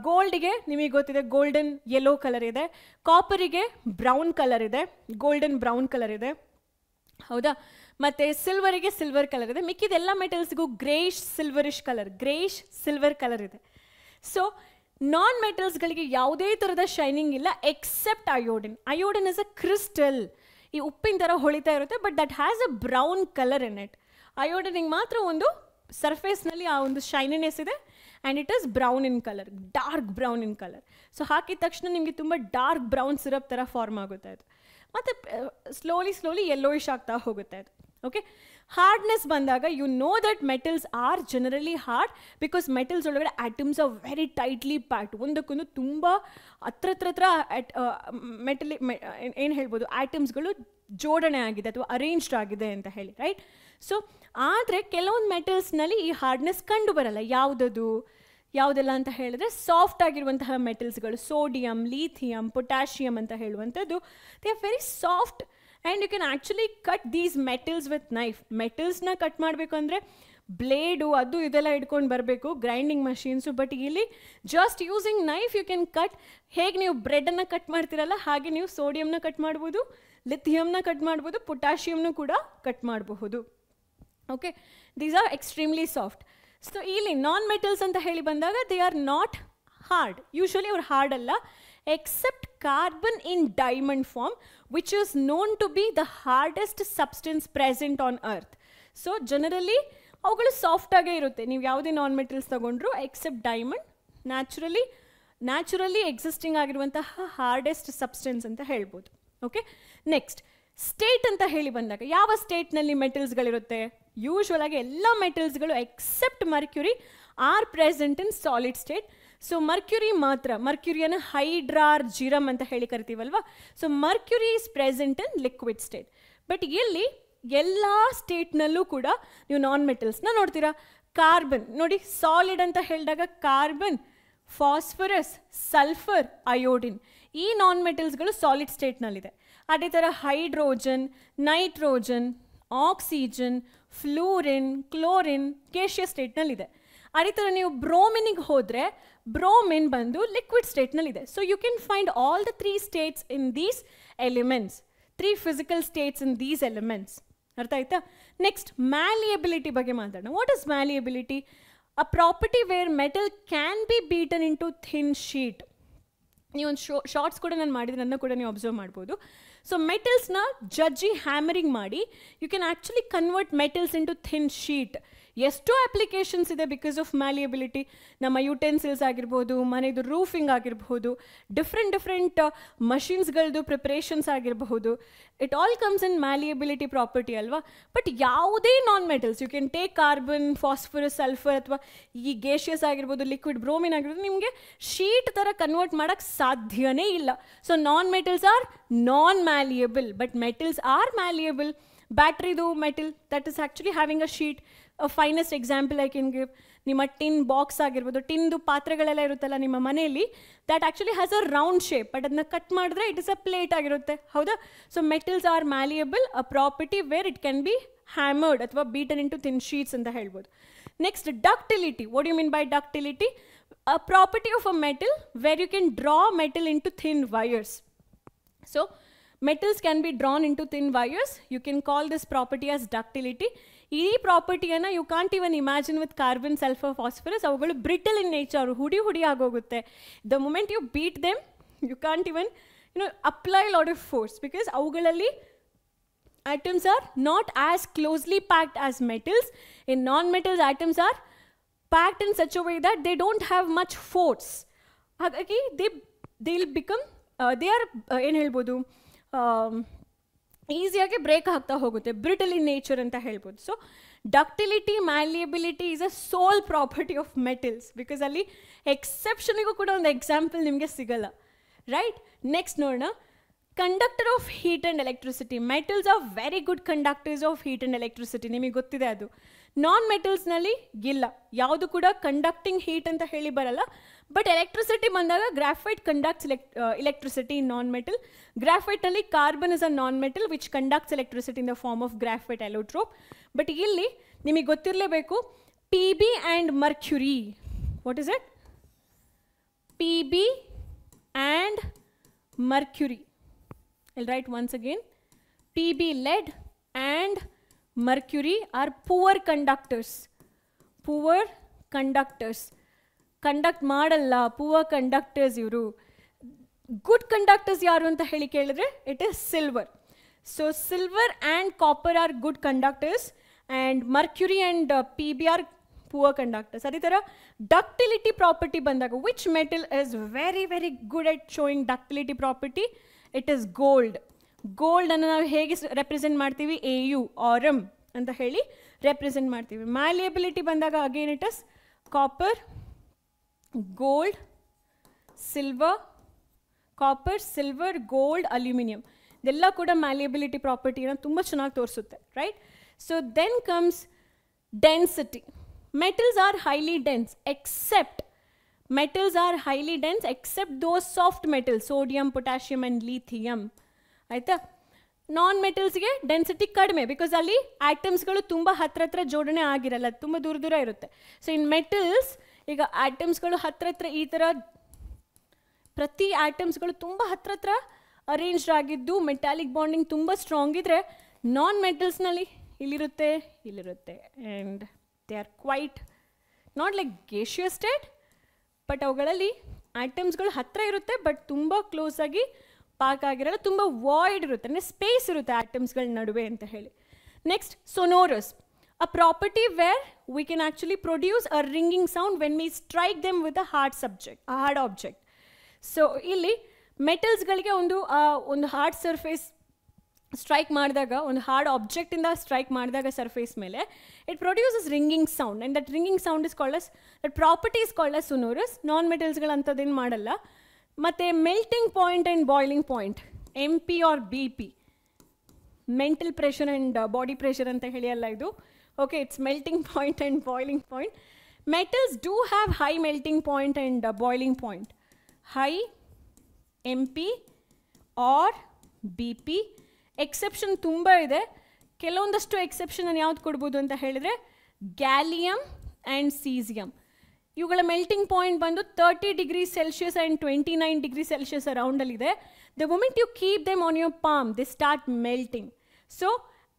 ಗೋಲ್ಡಿಗೆ ನಿಮಗೆ ಗೊತ್ತಿದೆ ಗೋಲ್ಡನ್ ಯೆಲ್ಲೋ ಕಲರ್ ಇದೆ. ಕಾಪರಿಗೆ ಬ್ರೌನ್ ಕಲರ್ ಇದೆ. ಗೋಲ್ಡನ್ ಬ್ರೌನ್ ಕಲರ್ ಇದೆ. ಹೌದಾ? ಮತ್ತು ಸಿಲ್ವರಿಗೆ ಸಿಲ್ವರ್ ಕಲರ್ ಇದೆ. ಮಿಕ್ಕಿದೆಲ್ಲ ಮೆಟಲ್ಸ್ಗೂ greyish silverish colour greyish silver colour ಇದೆ. ಸೊ ನಾನ್ ಮೆಟಲ್ಸ್ಗಳಿಗೆ ಯಾವುದೇ ಥರದ ಶೈನಿಂಗ್ ಇಲ್ಲ except iodine iodine is a crystal ಈ ಉಪ್ಪಿನ ಥರ ಹೊಳಿತಾ ಇರುತ್ತೆ but that has a brown colour in it ಅಯೋಡಿನಿಗೆ ಮಾತ್ರ ಒಂದು ಸರ್ಫೇಸ್ನಲ್ಲಿ ಆ ಒಂದು ಶೈನಿನೆಸ್ ಇದೆ and it is brown in colour dark brown in colour so ಹಾಕಿದ ತಕ್ಷಣ ನಿಮಗೆ ತುಂಬ ಡಾರ್ಕ್ ಬ್ರೌನ್ ಸಿರಪ್ ಥರ ಫಾರ್ಮ್ ಆಗುತ್ತೆ ಅದು ಮತ್ತು ಸ್ಲೋಲಿ ಸ್ಲೋಲಿ ಯೆಲ್ಲೋಯಿಶ್ ಆಗ್ತಾ ಹೋಗುತ್ತೆ ಅದು ಓಕೆ ಹಾರ್ಡ್ನೆಸ್ ಬಂದಾಗ you know that metals are generally hard because metals ಒಳಗಡೆ atoms are very tightly packed ಒಂದಕ್ಕೊಂದು ತುಂಬ ಹತ್ರ ಹತ್ರ ಹತ್ರ ಮೆಟಲಿ ಏನು ಹೇಳ್ಬೋದು? ಆಟಮ್ಸ್ಗಳು ಜೋಡಣೆ ಆಗಿದೆ ಅಥವಾ ಅರೇಂಜ್ಡ್ ಆಗಿದೆ ಅಂತ ಹೇಳಿ ರೈಟ್ ಸೊ ಆದರೆ ಕೆಲವೊಂದು ಮೆಟಲ್ಸ್ನಲ್ಲಿ ಈ ಹಾರ್ಡ್ನೆಸ್ ಕಂಡು ಬರಲ್ಲ. ಯಾವುದದು? ಯಾವುದೆಲ್ಲ ಅಂತ ಹೇಳಿದ್ರೆ ಸಾಫ್ಟ್ ಆಗಿರುವಂತಹ ಮೆಟಲ್ಸ್ಗಳು ಸೋಡಿಯಂ ಲೀಥಿಯಂ ಪೊಟ್ಯಾಷಿಯಂ ಅಂತ ಹೇಳುವಂಥದ್ದು they are very soft and you can actually cut these metals with knife ಮೆಟಲ್ಸ್ನ cut ಮಾಡಬೇಕು ಅಂದರೆ ಬ್ಲೇಡು ಅದು ಇದೆಲ್ಲ ಇಟ್ಕೊಂಡು ಬರಬೇಕು ಗ್ರೈಂಡಿಂಗ್ ಮಷೀನ್ಸು ಬಟ್ ಇಲ್ಲಿ just using knife you can cut ಹೇಗೆ ನೀವು ಬ್ರೆಡನ್ನು ಕಟ್ ಮಾಡ್ತೀರಲ್ಲ, ಹಾಗೆ ನೀವು ಸೋಡಿಯಂನ ಕಟ್ ಮಾಡ್ಬೋದು ಲಿಥಿಯಮ್ನ ಕಟ್ ಮಾಡ್ಬೋದು ಪೊಟ್ಯಾಷಿಯಮ್ನು ಕೂಡ ಕಟ್ ಮಾಡಬಹುದು. Okay these are extremely soft so ಇಲ್ಲಿ ನಾನ್ ಮೆಟಲ್ಸ್ ಅಂತ ಹೇಳಿ ಬಂದಾಗ they are not hard usually ಅವ್ರು ಹಾರ್ಡ್ ಅಲ್ಲ except carbon in diamond form which is known to be the hardest substance present on earth so generally ಅವುಗಳು ಸಾಫ್ಟಾಗೇ ಇರುತ್ತೆ. ನೀವು ಯಾವುದೇ ನಾನ್ ಮೆಟಲ್ಸ್ ತಗೊಂಡ್ರು except diamond naturally naturally existing ಆಗಿರುವಂತಹ hardest substance ಅಂತ ಹೇಳ್ಬೋದು. ಓಕೆ ನೆಕ್ಸ್ಟ್ ಸ್ಟೇಟ್ ಅಂತ ಹೇಳಿ ಬಂದಾಗ, ಯಾವ ಸ್ಟೇಟ್ನಲ್ಲಿ ಮೆಟಲ್ಸ್ಗಳಿರುತ್ತೆ ಯೂಶ್ವಲ್ ಆಗಿ ಎಲ್ಲ ಮೆಟಲ್ಸ್ಗಳು except mercury are present in solid state so mercury ಮಾತ್ರ ಮರ್ಕ್ಯುರಿಯನ್ನು ಹೈಡ್ರಾರ್ ಜಿರಮ್ ಅಂತ ಹೇಳಿ ಕರಿತೀವಲ್ವಾ? So mercury is present in liquid state but ಇಲ್ಲಿ ಎಲ್ಲ ಸ್ಟೇಟ್ನಲ್ಲೂ ಕೂಡ ನೀವು ನಾನ್ ಮೆಟಲ್ಸ್ನ ನೋಡ್ತೀರಾ? ಕಾರ್ಬನ್ ನೋಡಿ ಸಾಲಿಡ್ ಅಂತ ಹೇಳಿದಾಗ ಕಾರ್ಬನ್ ಫಾಸ್ಫರಸ್ ಸಲ್ಫರ್ ಅಯೋಡಿನ್ ಈ ನಾನ್ ಮೆಟಲ್ಸ್ಗಳು ಸಾಲಿಡ್ ಸ್ಟೇಟ್ನಲ್ಲಿದೆ ಅದೇ ಥರ hydrogen nitrogen oxygen fluorine chlorine gaseous ಸ್ಟೇಟ್ನಲ್ಲಿದೆ ಅದೇ ಥರ ನೀವು ಬ್ರೋಮಿನಿಗೆ ಹೋದರೆ ಬ್ರೋಮಿನ್ ಬಂದು liquid ಸ್ಟೇಟ್ನಲ್ಲಿದೆ so you can find all the three states in these elements three physical states in these elements ಅರ್ಥ ಆಯ್ತಾ? ನೆಕ್ಸ್ಟ್ ಮ್ಯಾಲಿಯಬಿಲಿಟಿ ಬಗ್ಗೆ ಮಾತಾಡೋಣ. What is malleability a property where metal can be beaten in to thin sheet ನೀವೊಂದು show shorts ಕೂಡ ನಾನು ಮಾಡಿದ್ರೆ ನನ್ನ ಕೂಡ ನೀವು ಅಬ್ಸರ್ವ್ ಮಾಡ್ಬೋದು. ಸೊ ಮೆಟಲ್ಸ್ನ ಜಜ್ಜಿ ಹ್ಯಾಮರಿಂಗ್ ಮಾಡಿ you can actually convert metals into thin sheet ಎಷ್ಟೋ ಅಪ್ಲಿಕೇಶನ್ಸ್ ಇದೆ ಬಿಕಾಸ್ ಆಫ್ ಮ್ಯಾಲಿಯಬಿಲಿಟಿ ನಮ್ಮ ಯುಟೆನ್ಸಿಲ್ಸ್ ಆಗಿರ್ಬೋದು, ಮನೆದು ರೂಫಿಂಗ್ ಆಗಿರ್ಬೋದು ಡಿಫ್ರೆಂಟ್ ಡಿಫ್ರೆಂಟ್ ಮಷಿನ್ಸ್ಗಳದ್ದು ಪ್ರಿಪ್ರೇಷನ್ಸ್ ಆಗಿರಬಹುದು. It all comes in malleability property ಅಲ್ವಾ? ಬಟ್ ಯಾವುದೇ non metals you can take carbon phosphorus sulphur ಅಥವಾ ಈ ಗೇಷಿಯಸ್ ಆಗಿರ್ಬೋದು ಲಿಕ್ವಿಡ್ ಬ್ರೋಮಿನ್ ಆಗಿರ್ಬೋದು, ನಿಮಗೆ ಶೀಟ್ ಥರ ಕನ್ವರ್ಟ್ ಮಾಡೋಕ್ಕೆ ಸಾಧ್ಯನೇ ಇಲ್ಲ. So non metals are non malleable but metals are malleable ಬ್ಯಾಟ್ರಿದು metal that is actually having a sheet finest example I can give ನಿಮ್ಮ ಟಿನ್ ಬಾಕ್ಸ್ ಆಗಿರ್ಬೋದು ಟಿನ್ದು ಪಾತ್ರೆಗಳೆಲ್ಲ ಇರುತ್ತಲ್ಲ ನಿಮ್ಮ ಮನೆಯಲ್ಲಿ that actually has a round shape but ಅದನ್ನ cut ಮಾಡಿದ್ರೆ it is a plate ಆಗಿರುತ್ತೆ. ಹೌದಾ? So metals are malleable a property where it can be hammered ಅಥವಾ beaten in to thin sheets ಅಂತ ಹೇಳ್ಬೋದು. Next ductility what you mean by ductility a property of a metal where you can draw metal in to thin wires so metals can be drawn into thin wires. You can call this property as ductility. ಈ ಪ್ರಾಪರ್ಟಿಯನ್ನು you can't even imagine with carbon sulphur phosphorus ಅವುಗಳು brittle in nature ಹುಡಿ ಹುಡಿ ಆಗೋಗುತ್ತೆ the moment you beat them you can't even you know apply lot of force because ಅವುಗಳಲ್ಲಿ atoms are not as closely packed as metals. In non-metals, atoms are packed in such a way that they don't have much force. ಹಾಗಾಗಿ they they will become they are ಏನು ಹೇಳ್ಬೋದು ಈಸಿಯಾಗಿ break ಆಗ್ತಾ ಹೋಗುತ್ತೆ. Brittle in nature ಅಂತ ಹೇಳ್ಬೋದು. So ductility malleability is a sole property of metals because ಅಲ್ಲಿ ಎಕ್ಸೆಪ್ಷನಿಗೂ ಕೂಡ ಒಂದು ಎಕ್ಸಾಂಪಲ್ ನಿಮಗೆ ಸಿಗಲ್ಲ. ರೈಟ್ ನೆಕ್ಸ್ಟ್ ನೋಡೋಣ. Conductor of heat and electricity metals are very good conductors of heat and electricity ನಿಮಗೆ ಗೊತ್ತಿದೆ ಅದು. ನಾನ್ ಮೆಟಲ್ಸ್ನಲ್ಲಿ ಇಲ್ಲ. ಯಾವುದು ಕೂಡ ಕಂಡಕ್ಟಿಂಗ್ ಹೀಟ್ ಅಂತ ಹೇಳಿ ಬರಲ್ಲ. ಬಟ್ ಎಲೆಕ್ಟ್ರಿಸಿಟಿ ಬಂದಾಗ graphite conducts electricity in non metal ಗ್ರಾಫೈಟ್ನಲ್ಲಿ carbon is a non metal which conducts electricity in the form of graphite allotrope but ಇಲ್ಲಿ ನಿಮಗೆ ಗೊತ್ತಿರಲೇಬೇಕು P B and mercury what is it P B and mercury I'll write once again. PB lead and mercury are poor conductors. Poor conductors. Conduct ಮಾಡಲ್ಲ poor conductors ಇವರು. Good conductors ಯಾರು ಅಂತ ಹೇಳಿ ಕೇಳಿದ್ರೆ it is silver so silver and copper are good conductors and mercury and P B are poor conductors ಅದೇ ಥರ ductility property ಬಂದಾಗ which metal is very very good at showing ductility property it is gold ಗೋಲ್ಡನ್ನು ನಾವು ಹೇಗೆ represent ಮಾಡ್ತೀವಿ? A you ಆರಮ್ ಅಂತ ಹೇಳಿ represent ಮಾಡ್ತೀವಿ. Malleability ಬಂದಾಗ again it is copper gold silver copper silver gold aluminium ಇದೆಲ್ಲ ಕೂಡ ಮ್ಯಾಲಿಯಬಿಲಿಟಿ ಪ್ರಾಪರ್ಟಿನ ತುಂಬ ಚೆನ್ನಾಗಿ ತೋರಿಸುತ್ತೆ right so then comes density metals are highly dense except metals are highly dense except those soft metals sodium potassium and lithium ಆಯಿತಾ? Non ಮೆಟಲ್ಸ್ಗೆ density ಕಡಿಮೆ because ಅಲ್ಲಿ ಆ್ಯಟಮ್ಸ್ಗಳು ತುಂಬ ಹತ್ರ ಹತ್ರ ಜೋಡಣೆ ಆಗಿರಲ್ಲ, ತುಂಬ ದೂರ ದೂರ ಇರುತ್ತೆ. ಸೊ ಇನ್ ಮೆಟಲ್ಸ್ ಈಗ ಆಟಮ್ಸ್ಗಳು ಹತ್ರ ಹತ್ರ ಈ ಥರ ಪ್ರತಿ ಆಟಮ್ಸ್ಗಳು ತುಂಬ ಹತ್ರ ಹತ್ರ ಅರೇಂಜ್ಡ್ ಆಗಿದ್ದು ಮೆಟಾಲಿಕ್ ಬಾಂಡಿಂಗ್ ತುಂಬ ಸ್ಟ್ರಾಂಗ್ ಇದ್ದರೆ ನಾನ್ ಮೆಟಲ್ಸ್ನಲ್ಲಿ ಇಲ್ಲಿರುತ್ತೆ ಇಲ್ಲಿರುತ್ತೆ. And they are quite not like gaseous state but ಅವುಗಳಲ್ಲಿ ಆಟಮ್ಸ್ಗಳು ಹತ್ತಿರ ಇರುತ್ತೆ ಬಟ್ ತುಂಬ ಕ್ಲೋಸ್ ಆಗಿ ಪಾಕ್ ಆಗಿರಲ್ಲ, ತುಂಬ ವಾಯ್ಡ್ ಇರುತ್ತೆ, ಅಂದರೆ ಸ್ಪೇಸ್ ಇರುತ್ತೆ ಆಟಮ್ಸ್ಗಳ ನಡುವೆ ಅಂತ ಹೇಳಿ. Next sonorous a property where we can actually produce a ringing sound when we strike them with a hard subject a hard object so ಇಲ್ಲಿ ಮೆಟಲ್ಸ್ಗಳಿಗೆ ಒಂದು ಒಂದು ಹಾರ್ಡ್ ಸರ್ಫೇಸ್ ಸ್ಟ್ರೈಕ್ ಮಾಡಿದಾಗ, ಒಂದು ಹಾರ್ಡ್ ಆಬ್ಜೆಕ್ಟಿಂದ ಸ್ಟ್ರೈಕ್ ಮಾಡಿದಾಗ ಸರ್ಫೇಸ್ ಮೇಲೆ it produces ringing sound and that ringing sound is called as that property is called as sonorous non ಮೆಟಲ್ಸ್ಗಳು ಅಂಥದ್ದೇನು ಮಾಡಲ್ಲ. ಮತ್ತು melting point and boiling point M P R B P mental pressure and body pressure ಅಂತ ಹೇಳಿ ಅಲ್ಲ ಇದು. Okay it's melting point and boiling point metals do have high melting point and boiling point high M P R B P exception ತುಂಬ ಇದೆ ಕೆಲವೊಂದಷ್ಟು exception ನಾನು ಯಾವ್ದು ಕೊಡ್ಬೋದು ಅಂತ ಹೇಳಿದರೆ ಗ್ಯಾಲಿಯಮ್ ಆ್ಯಂಡ್ ಸೀಸಿಯಮ್ ಇವುಗಳ ಮೆಲ್ಟಿಂಗ್ ಪಾಯಿಂಟ್ ಬಂದು thirty degree Celsius and twenty nine degree Celsius ಅರೌಂಡಲ್ಲಿದೆ the moment you keep them on your palm they start melting so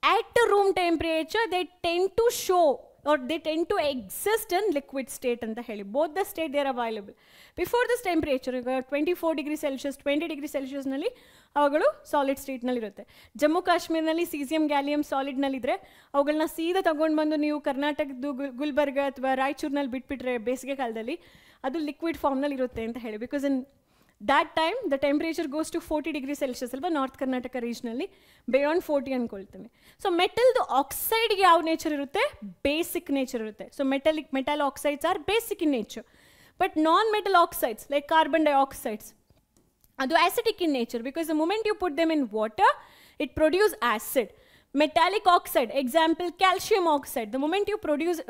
at the room temperature they tend to show are they tend to exist in liquid state ಅಂತ ಹೇಳಿ both the state there available before this temperature ಈಗ twenty four degree Celsius twenty degree ಸೆಲ್ಸಿಯಸ್ನಲ್ಲಿ ಅವುಗಳು solid ಸ್ಟೇಟ್ನಲ್ಲಿರುತ್ತೆ Jammu ಕಾಶ್ಮೀರ್ನಲ್ಲಿ caesium gallium ಸಾಲಿಡ್ನಲ್ಲಿದ್ದರೆ ಅವುಗಳನ್ನ ಸೀದಾ ತಗೊಂಡು ಬಂದು ನೀವು ಕರ್ನಾಟಕದ್ದು ಗುಲ್ ಗುಲ್ಬರ್ಗ ಅಥವಾ ರಾಯಚೂರಿನಲ್ಲಿ ಬಿಟ್ಬಿಟ್ರೆ ಬೇಸಿಗೆ ಕಾಲದಲ್ಲಿ ಅದು ಲಿಕ್ವಿಡ್ ಫಾರ್ಮ್ನಲ್ಲಿ ಇರುತ್ತೆ ಅಂತ ಹೇಳಿ because in that time the temperature goes to forty degree Celsius ಅಲ್ವಾ ನಾರ್ತ್ ಕರ್ನಾಟಕ ರೀಜ್ನಲ್ಲಿ ಬಿಯಾಂಡ್ ಫೋರ್ಟಿ ಅಂದ್ಕೊಳ್ತೇನೆ ಸೊ ಮೆಟಲ್ದು ಆಕ್ಸೈಡ್ಗೆ ಯಾವ ನೇಚರ್ ಇರುತ್ತೆ? ಬೇಸಿಕ್ ನೇಚರ್ ಇರುತ್ತೆ. So metallic metal oxides are basic in nature but non metal oxides like carbon dioxides ಅದು acidic in nature because the moment you put them in water it produce acid metallic oxide example calcium oxide the moment you produce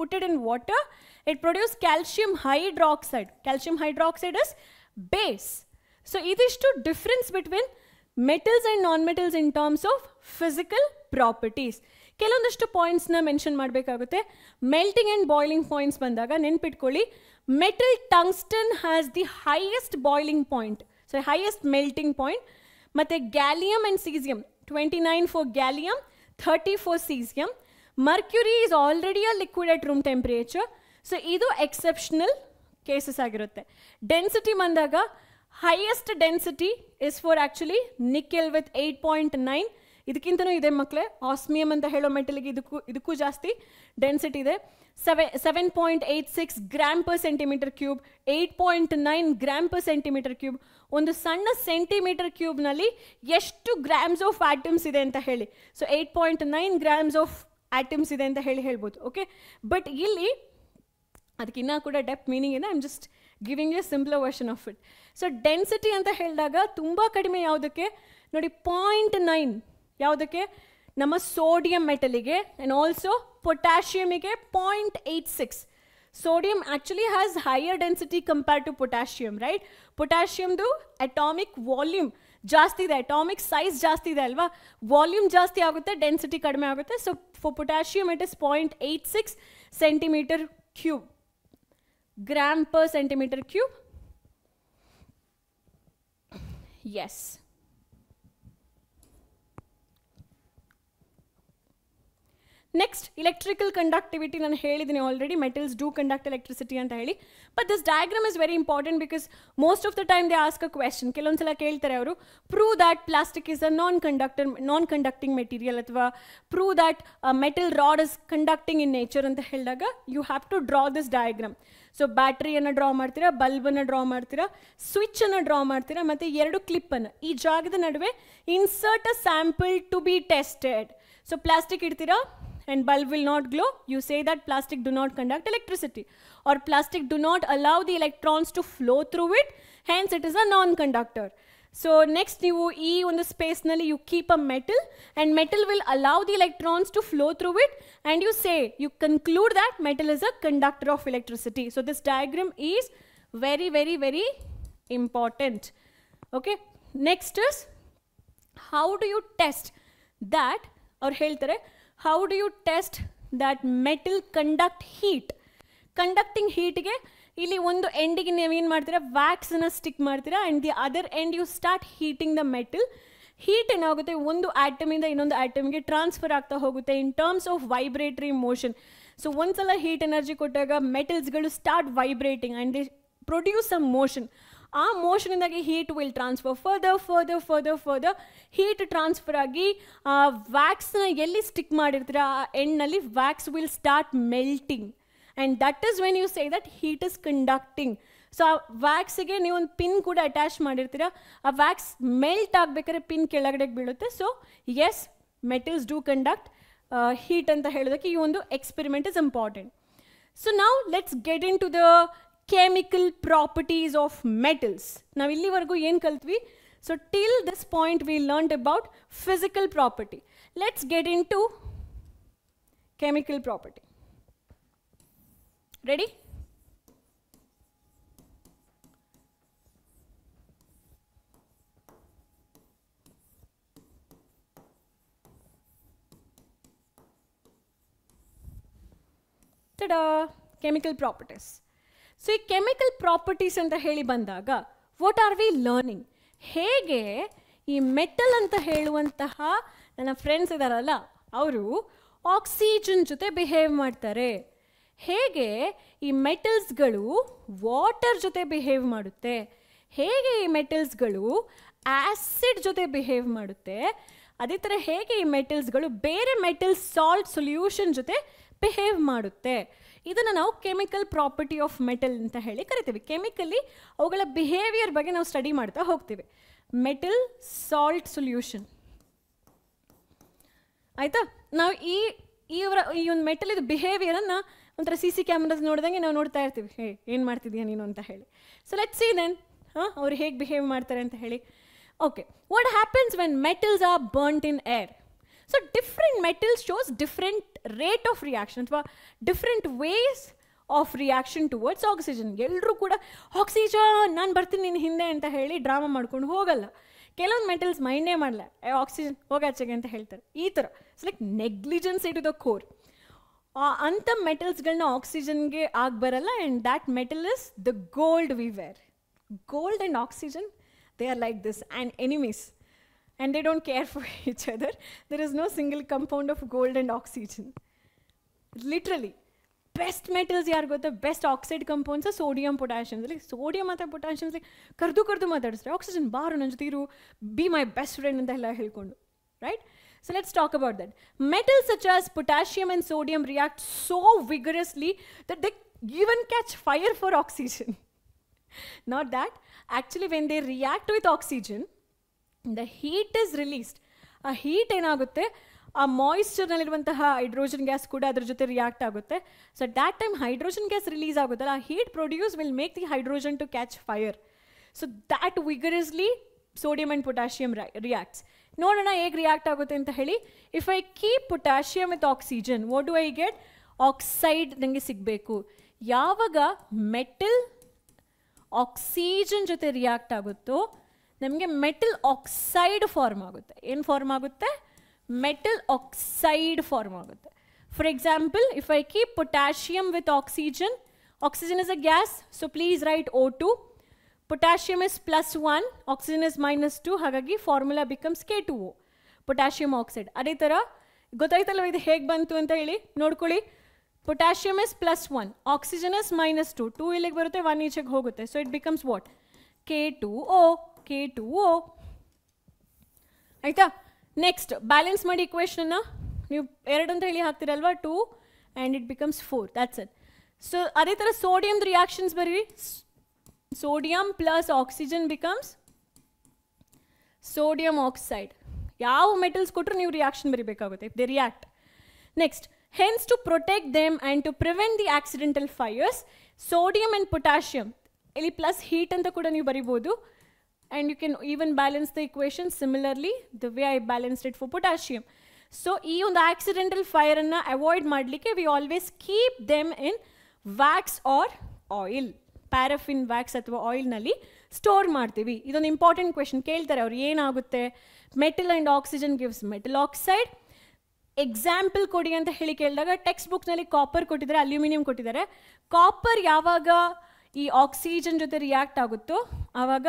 put it in water, it produces calcium hydroxide. Calcium hydroxide is base. So, ಇದಿಷ್ಟು difference between metals and non metals in terms of physical properties ಕೆಲವೊಂದಷ್ಟು ಪಾಯಿಂಟ್ಸ್ನ mention ಮಾಡಬೇಕಾಗುತ್ತೆ melting and boiling points ಬಂದಾಗ ನೆನ್ಪಿಟ್ಕೊಳ್ಳಿ metal tungsten has the highest boiling point so highest melting point ಮತ್ತು gallium and caesium twenty nine for gallium thirty for caesium mercury is already a liquid at room temperature so ಇದು exceptional cases ಆಗಿರುತ್ತೆ. Density ಬಂದಾಗ highest density is for actually nickel with eight point nine ಇದಕ್ಕಿಂತನೂ ಇದೆ ಮಕ್ಕಳೇ ಆಸ್ಮಿಯಮ್ ಅಂತ ಹೇಳೋ ಮೆಟಲ್ಗೆ ಇದಕ್ಕೂ ಇದಕ್ಕೂ ಜಾಸ್ತಿ ಡೆನ್ಸಿಟಿ ಇದೆ. Seven seven point eight six gram per centimetre cube eight point nine gram per centimetre cube ಒಂದು ಸಣ್ಣ ಸೆಂಟಿಮೀಟರ್ ಕ್ಯೂಬ್ನಲ್ಲಿ ಎಷ್ಟು ಗ್ರಾಮ್ಸ್ ಆಫ್ ಆಟಮ್ಸ್ ಇದೆ ಅಂತ ಹೇಳಿ. So eight point nine grams of atoms ಇದೆ ಅಂತ ಹೇಳಿ ಹೇಳ್ಬೋದು ಓಕೆ ಬಟ್ ಇಲ್ಲಿ ಅದಕ್ಕಿನ್ನ ಕೂಡ ಡೆಪ್ ಮೀನಿಂಗ್ ಇದೆ I'm just giving a simpler version of it so density ಅಂತ ಹೇಳಿದಾಗ ತುಂಬ ಕಡಿಮೆ ಯಾವುದಕ್ಕೆ? ನೋಡಿ ಪಾಯಿಂಟ್ ನೈನ್ ಯಾವುದಕ್ಕೆ? ನಮ್ಮ ಸೋಡಿಯಂ ಮೆಟಲಿಗೆ and also ಪೊಟ್ಯಾಷಿಯಮಿಗೆ point eight six sodium actually has higher density compare to potassium right ಪೊಟ್ಯಾಷಿಯಮ್ದು atomic volume ಜಾಸ್ತಿ ಇದೆ ಅಟಾಮಿಕ್ ಸೈಜ್ ಜಾಸ್ತಿ ಇದೆ ಅಲ್ವಾ? ವಾಲ್ಯೂಮ್ ಜಾಸ್ತಿ ಆಗುತ್ತೆ ಡೆನ್ಸಿಟಿ ಕಡಿಮೆ ಆಗುತ್ತೆ. So for potassium it is point eight six centimetre cube gram per centimetre cube S next electrical conductivity ನಾನು ಹೇಳಿದ್ದೀನಿ already metals do conduct electricity ಅಂತ ಹೇಳಿ. But this diagram is very important because most of the time they ask a question ಕೆಲವೊಂದ್ಸಲ ಕೇಳ್ತಾರೆ ಅವರು prove that plastic is a non conductor non conducting material ಅಥವಾ prove that metal rod is conducting in nature ಅಂತ ಹೇಳಿದಾಗ you have to draw this diagram so ಬ್ಯಾಟ್ರಿಯನ್ನು draw ಮಾಡ್ತೀರಾ ಬಲ್ಬನ್ನು draw ಮಾಡ್ತೀರಾ ಸ್ವಿಚ್ಚನ್ನು ಡ್ರಾ ಮಾಡ್ತೀರಾ ಮತ್ತು ಎರಡು ಕ್ಲಿಪ್ಪನ್ನು ಈ ಜಾಗದ ನಡುವೆ insert a sample to be tested so plastic ಇಡ್ತೀರಾ and bulb will not glow, you say that plastic do not conduct electricity or plastic do not allow the electrons to flow through it, hence it is a non-conductor. So, next ನೀವು ಈ ಒಂದು ಸ್ಪೇಸ್ನಲ್ಲಿ you keep a metal and metal will allow the electrons to flow through it and you say you conclude that metal is a conductor of electricity so this diagram is very very very important okay next is how do you test that ಅವ್ರು ಹೇಳ್ತಾರೆ how do you test that metal conduct heat conducting ಹೀಟ್ಗೆ ಇಲ್ಲಿ ಒಂದು ಎಂಡಿಗೆ ನೀವು ಏನು ಮಾಡ್ತೀರಾ? ವ್ಯಾಕ್ಸನ್ನು stick ಮಾಡ್ತೀರಾ? And the other end you start heating the metal heat ಏನಾಗುತ್ತೆ? ಒಂದು ಆ್ಯಟಮಿಂದ ಇನ್ನೊಂದು ಆಟಮ್ಗೆ ಟ್ರಾನ್ಸ್ಫರ್ ಆಗ್ತಾ ಹೋಗುತ್ತೆ in terms of vibratory motion so ಒಂದ್ಸಲ ಹೀಟ್ ಎನರ್ಜಿ ಕೊಟ್ಟಾಗ ಮೆಟಲ್ಸ್ಗಳು start vibrating and the produce a motion ಆ ಮೋಷನಿಂದಾಗಿ heat will transfer further further further further heat transfer ಆಗಿ ವ್ಯಾಕ್ಸ್ನ ಎಲ್ಲಿ ಸ್ಟಿಕ್ ಮಾಡಿರ್ತೀರ? ಆ ಎಂಡ್ನಲ್ಲಿ wax will start melting and that is when you say that heat is conducting so ಆ ವ್ಯಾಕ್ಸಿಗೆ ನೀವು ಒಂದು ಪಿನ್ ಕೂಡ ಅಟ್ಯಾಚ್ ಮಾಡಿರ್ತೀರ? ಆ ವ್ಯಾಕ್ಸ್ ಮೆಲ್ಟ್ ಆಗಬೇಕಾದ್ರೆ ಪಿನ್ ಕೆಳಗಡೆ ಬೀಳುತ್ತೆ. So as metals do conduct heat ಅಂತ ಹೇಳೋದಕ್ಕೆ ಈ ಒಂದು ಎಕ್ಸ್ಪೆರಿಮೆಂಟ್ ಇಸ್ ಇಂಪಾರ್ಟೆಂಟ್ ಸೊ ನಾವು let's get into the chemical properties of metals ನಾವು ಇಲ್ಲಿವರೆಗೂ ಏನು ಕಲ್ತ್ವಿ? So till this point we learned about physical property let's get into chemical property ready ತಡ chemical properties so ಈ ಕೆಮಿಕಲ್ ಪ್ರಾಪರ್ಟೀಸ್ ಅಂತ ಹೇಳಿ ಬಂದಾಗ what are we learning ಹೇಗೆ ಈ ಮೆಟಲ್ ಅಂತ ಹೇಳುವಂತಹ ನನ್ನ ಫ್ರೆಂಡ್ಸ್ ಇದ್ದಾರಲ್ಲ ಅವರು ಆಕ್ಸಿಜನ್ ಜೊತೆ ಬಿಹೇವ್ ಮಾಡ್ತಾರೆ. ಹೇಗೆ ಈ ಮೆಟಲ್ಸ್ಗಳು ವಾಟರ್ ಜೊತೆ ಬಿಹೇವ್ ಮಾಡುತ್ತೆ? ಹೇಗೆ ಈ ಮೆಟಲ್ಸ್ಗಳು ಆ್ಯಸಿಡ್ ಜೊತೆ ಬಿಹೇವ್ ಮಾಡುತ್ತೆ? ಅದೇ ಥರ ಹೇಗೆ ಈ ಮೆಟಲ್ಸ್ಗಳು ಬೇರೆ ಮೆಟಲ್ ಸಾಲ್ಟ್ ಸೊಲ್ಯೂಷನ್ ಜೊತೆ ಬಿಹೇವ್ ಮಾಡುತ್ತೆ? ಇದನ್ನು ನಾವು ಕೆಮಿಕಲ್ ಪ್ರಾಪರ್ಟಿ ಆಫ್ ಮೆಟಲ್ ಅಂತ ಹೇಳಿ ಕರಿತೀವಿ. ಕೆಮಿಕಲಿ ಅವುಗಳ ಬಿಹೇವಿಯರ್ ಬಗ್ಗೆ ನಾವು ಸ್ಟಡಿ ಮಾಡ್ತಾ ಹೋಗ್ತೀವಿ. Metal salt solution. ಆಯಿತಾ? ನಾವು ಈ ಇವರ ಈ ಒಂದು ಮೆಟಲ್ ಇದು ಬಿಹೇವಿಯರನ್ನು ಒಂಥರ ಸಿ ಸಿ ಕ್ಯಾಮ್ರಾಸ್ ನೋಡಿದಂಗೆ ನಾವು ನೋಡ್ತಾ ಇರ್ತೀವಿ. ಹೇ, ಏನು ಮಾಡ್ತಿದ್ಯಾ ನೀನು ಅಂತ ಹೇಳಿ. ಸೊ ಲೆಟ್ ಸಿ ದೆನ್ ಹಾಂ, ಅವ್ರು ಹೇಗೆ ಬಿಹೇವ್ ಮಾಡ್ತಾರೆ ಅಂತ ಹೇಳಿ. Okay what happens when metals are burnt in air so different metals shows different rate of reaction ಅಥವಾ different ways of reaction towards oxygen ಎಲ್ಲರೂ ಕೂಡ ಆಕ್ಸಿಜನ್ ನಾನು ಬರ್ತೀನಿ ನಿನ್ನ ಹಿಂದೆ ಅಂತ ಹೇಳಿ ಡ್ರಾಮಾ ಮಾಡ್ಕೊಂಡು ಹೋಗಲ್ಲ. ಕೆಲವೊಂದು ಮೆಟಲ್ಸ್ ಮೈಂಡೇ ಮಾಡಲ್ಲ ಆಕ್ಸಿಜನ್ ಹೋಗಾಚೆಗೆ ಅಂತ ಹೇಳ್ತಾರೆ. ಈ ಥರ. It's like negligence it the core ಅಂಥ ಮೆಟಲ್ಸ್ಗಳನ್ನ ಆಕ್ಸಿಜನ್ಗೆ ಆಗಿ ಬರಲ್ಲ and that metal is the gold we wear gold and oxygen they are like this and enemies and they don't care for each other. There is no single compound of gold and oxygen. Literally. Best metals ಯಾರು ಗೊತ್ತಾ best oxide compounds sodium potassiums like sodium ಮತ್ತು potassiums like ಕರೆದು ಕರೆದು ಮಾತಾಡಿಸ್ತಾರೆ oxygen ಬಾರು ನನ್ನ ಜೊತೆ ಇರು be my best friend ಅಂತ ಎಲ್ಲ ಹೇಳ್ಕೊಂಡು right so let's talk about that metals such as potassium and sodium react so vigorously that they even catch fire for oxygen not that actually when they react with oxygen the heat is released ಆ heat ಏನಾಗುತ್ತೆ? ಆ ಮಾಯಿಶ್ಚರ್ನಲ್ಲಿರುವಂತಹ hydrogen gas ಕೂಡ ಅದ್ರ ಜೊತೆ react ಆಗುತ್ತೆ. So that time hydrogen gas release ಆಗುತ್ತಲ್ಲ, ಆ heat produce will make the hydrogen to catch fire so that vigorously sodium and potassium reacts ನೋಡೋಣ ಹೇಗೆ ರಿಯಾಕ್ಟ್ ಆಗುತ್ತೆ ಅಂತ ಹೇಳಿ if I keep potassium with oxygen what do I get oxide ನನಗೆ ಸಿಗಬೇಕು. ಯಾವಾಗ ಮೆಟಲ್ ಆಕ್ಸಿಜನ್ ಜೊತೆ ರಿಯಾಕ್ಟ್ ಆಗುತ್ತೋ, ನಮಗೆ ಮೆಟಲ್ ಆಕ್ಸೈಡ್ ಫಾರ್ಮ್ ಆಗುತ್ತೆ. ಏನು ಫಾರ್ಮ್ ಆಗುತ್ತೆ? ಮೆಟಲ್ ಆಕ್ಸೈಡ್ ಫಾರ್ಮ್ ಆಗುತ್ತೆ. For example if I keep potassium with oxygen oxygen is a gas so please write O two potassium is plus one oxygen is minus two ಹಾಗಾಗಿ formula becomes K two O potassium oxide ಅದೇ ಥರ ಗೊತ್ತಾಯ್ತಲ್ವ ಇದು ಹೇಗೆ ಬಂತು ಅಂತ ಹೇಳಿ? ನೋಡ್ಕೊಳ್ಳಿ. Potassium is plus one oxygen is minus two two ಇಲ್ಲಿಗೆ ಬರುತ್ತೆ ಒನ್ ಈಚೆಗೆ ಹೋಗುತ್ತೆ. So it becomes what K two O K two O ಆಯಿತಾ? ನೆಕ್ಸ್ಟ್ ಬ್ಯಾಲೆನ್ಸ್ ಮಾಡಿ ಇಕ್ವೇಷನ್ನ ನೀವು ಎರಡು ಅಂತ ಹೇಳಿ ಹಾಕ್ತೀರಲ್ವಾ? Two and it becomes four that's it so ಅದೇ ಥರ ಸೋಡಿಯಮ್ದು ರಿಯಾಕ್ಷನ್ಸ್ ಬರೀ sodium plus oxygen becomes sodium oxide ಯಾವ ಮೆಟಲ್ಸ್ ಕೊಟ್ಟರು ನೀವು reaction ಬರೀಬೇಕಾಗುತ್ತೆ. They react next hence to protect them and to prevent the accidental fires sodium and potassium ಇಲ್ಲಿ plus heat ಅಂತ ಕೂಡ ನೀವು ಬರಿಬೋದು. And you can even balance the equation. Similarly, the way I balanced it for potassium. So ಈ ಒಂದು accidental ಫೈರನ್ನು avoid ಮಾಡಲಿಕ್ಕೆ we always keep them in wax or oil paraffin wax ಅಥವಾ ಆಯಿಲ್ನಲ್ಲಿ ಸ್ಟೋರ್ ಮಾಡ್ತೀವಿ. ಇದೊಂದು ಇಂಪಾರ್ಟೆಂಟ್ ಕ್ವೆಶನ್ ಕೇಳ್ತಾರೆ ಅವ್ರು ಏನಾಗುತ್ತೆ? Metal and oxygen gives metal oxide example ಕೊಡಿ ಅಂತ ಹೇಳಿ ಕೇಳಿದಾಗ ಟೆಕ್ಸ್ಟ್ ಬುಕ್ನಲ್ಲಿ ಕಾಪರ್ ಕೊಟ್ಟಿದ್ದಾರೆ ಅಲ್ಯೂಮಿನಿಯಂ ಕೊಟ್ಟಿದ್ದಾರೆ. ಕಾಪರ್ ಯಾವಾಗ ಈ ಆಕ್ಸಿಜನ್ ಜೊತೆ ರಿಯಾಕ್ಟ್ ಆಗುತ್ತೋ ಆವಾಗ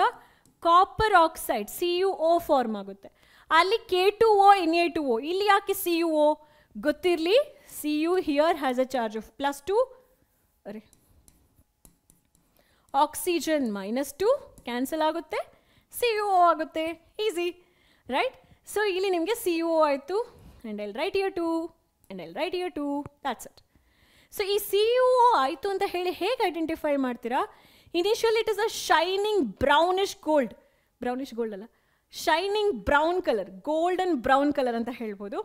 copper oxide C U O form ಆಗುತ್ತೆ. ಅಲ್ಲಿ K two O N A two O ಇಲ್ಲಿ ಯಾಕೆ ಸಿ ಯು ಓ ಗೊತ್ತಿರಲಿ? C U here has a charge of plus two oxygen minus two cancel ಆಗುತ್ತೆ, C U O ಆಗುತ್ತೆ. Easy right so ಇಲ್ಲಿ ನಿಮಗೆ C U O ಆಯಿತು and L write here two and L write here two that's it so ಈ C U O ಆಯಿತು ಅಂತ ಹೇಳಿ ಹೇಗೆ ಐಡೆಂಟಿಫೈ ಮಾಡ್ತೀರಾ? Initial it is a shining brownish gold brownish gold ಅಲ್ಲ? Shining brown colour golden brown colour ಅಂತ ಹೇಳ್ಬೋದು.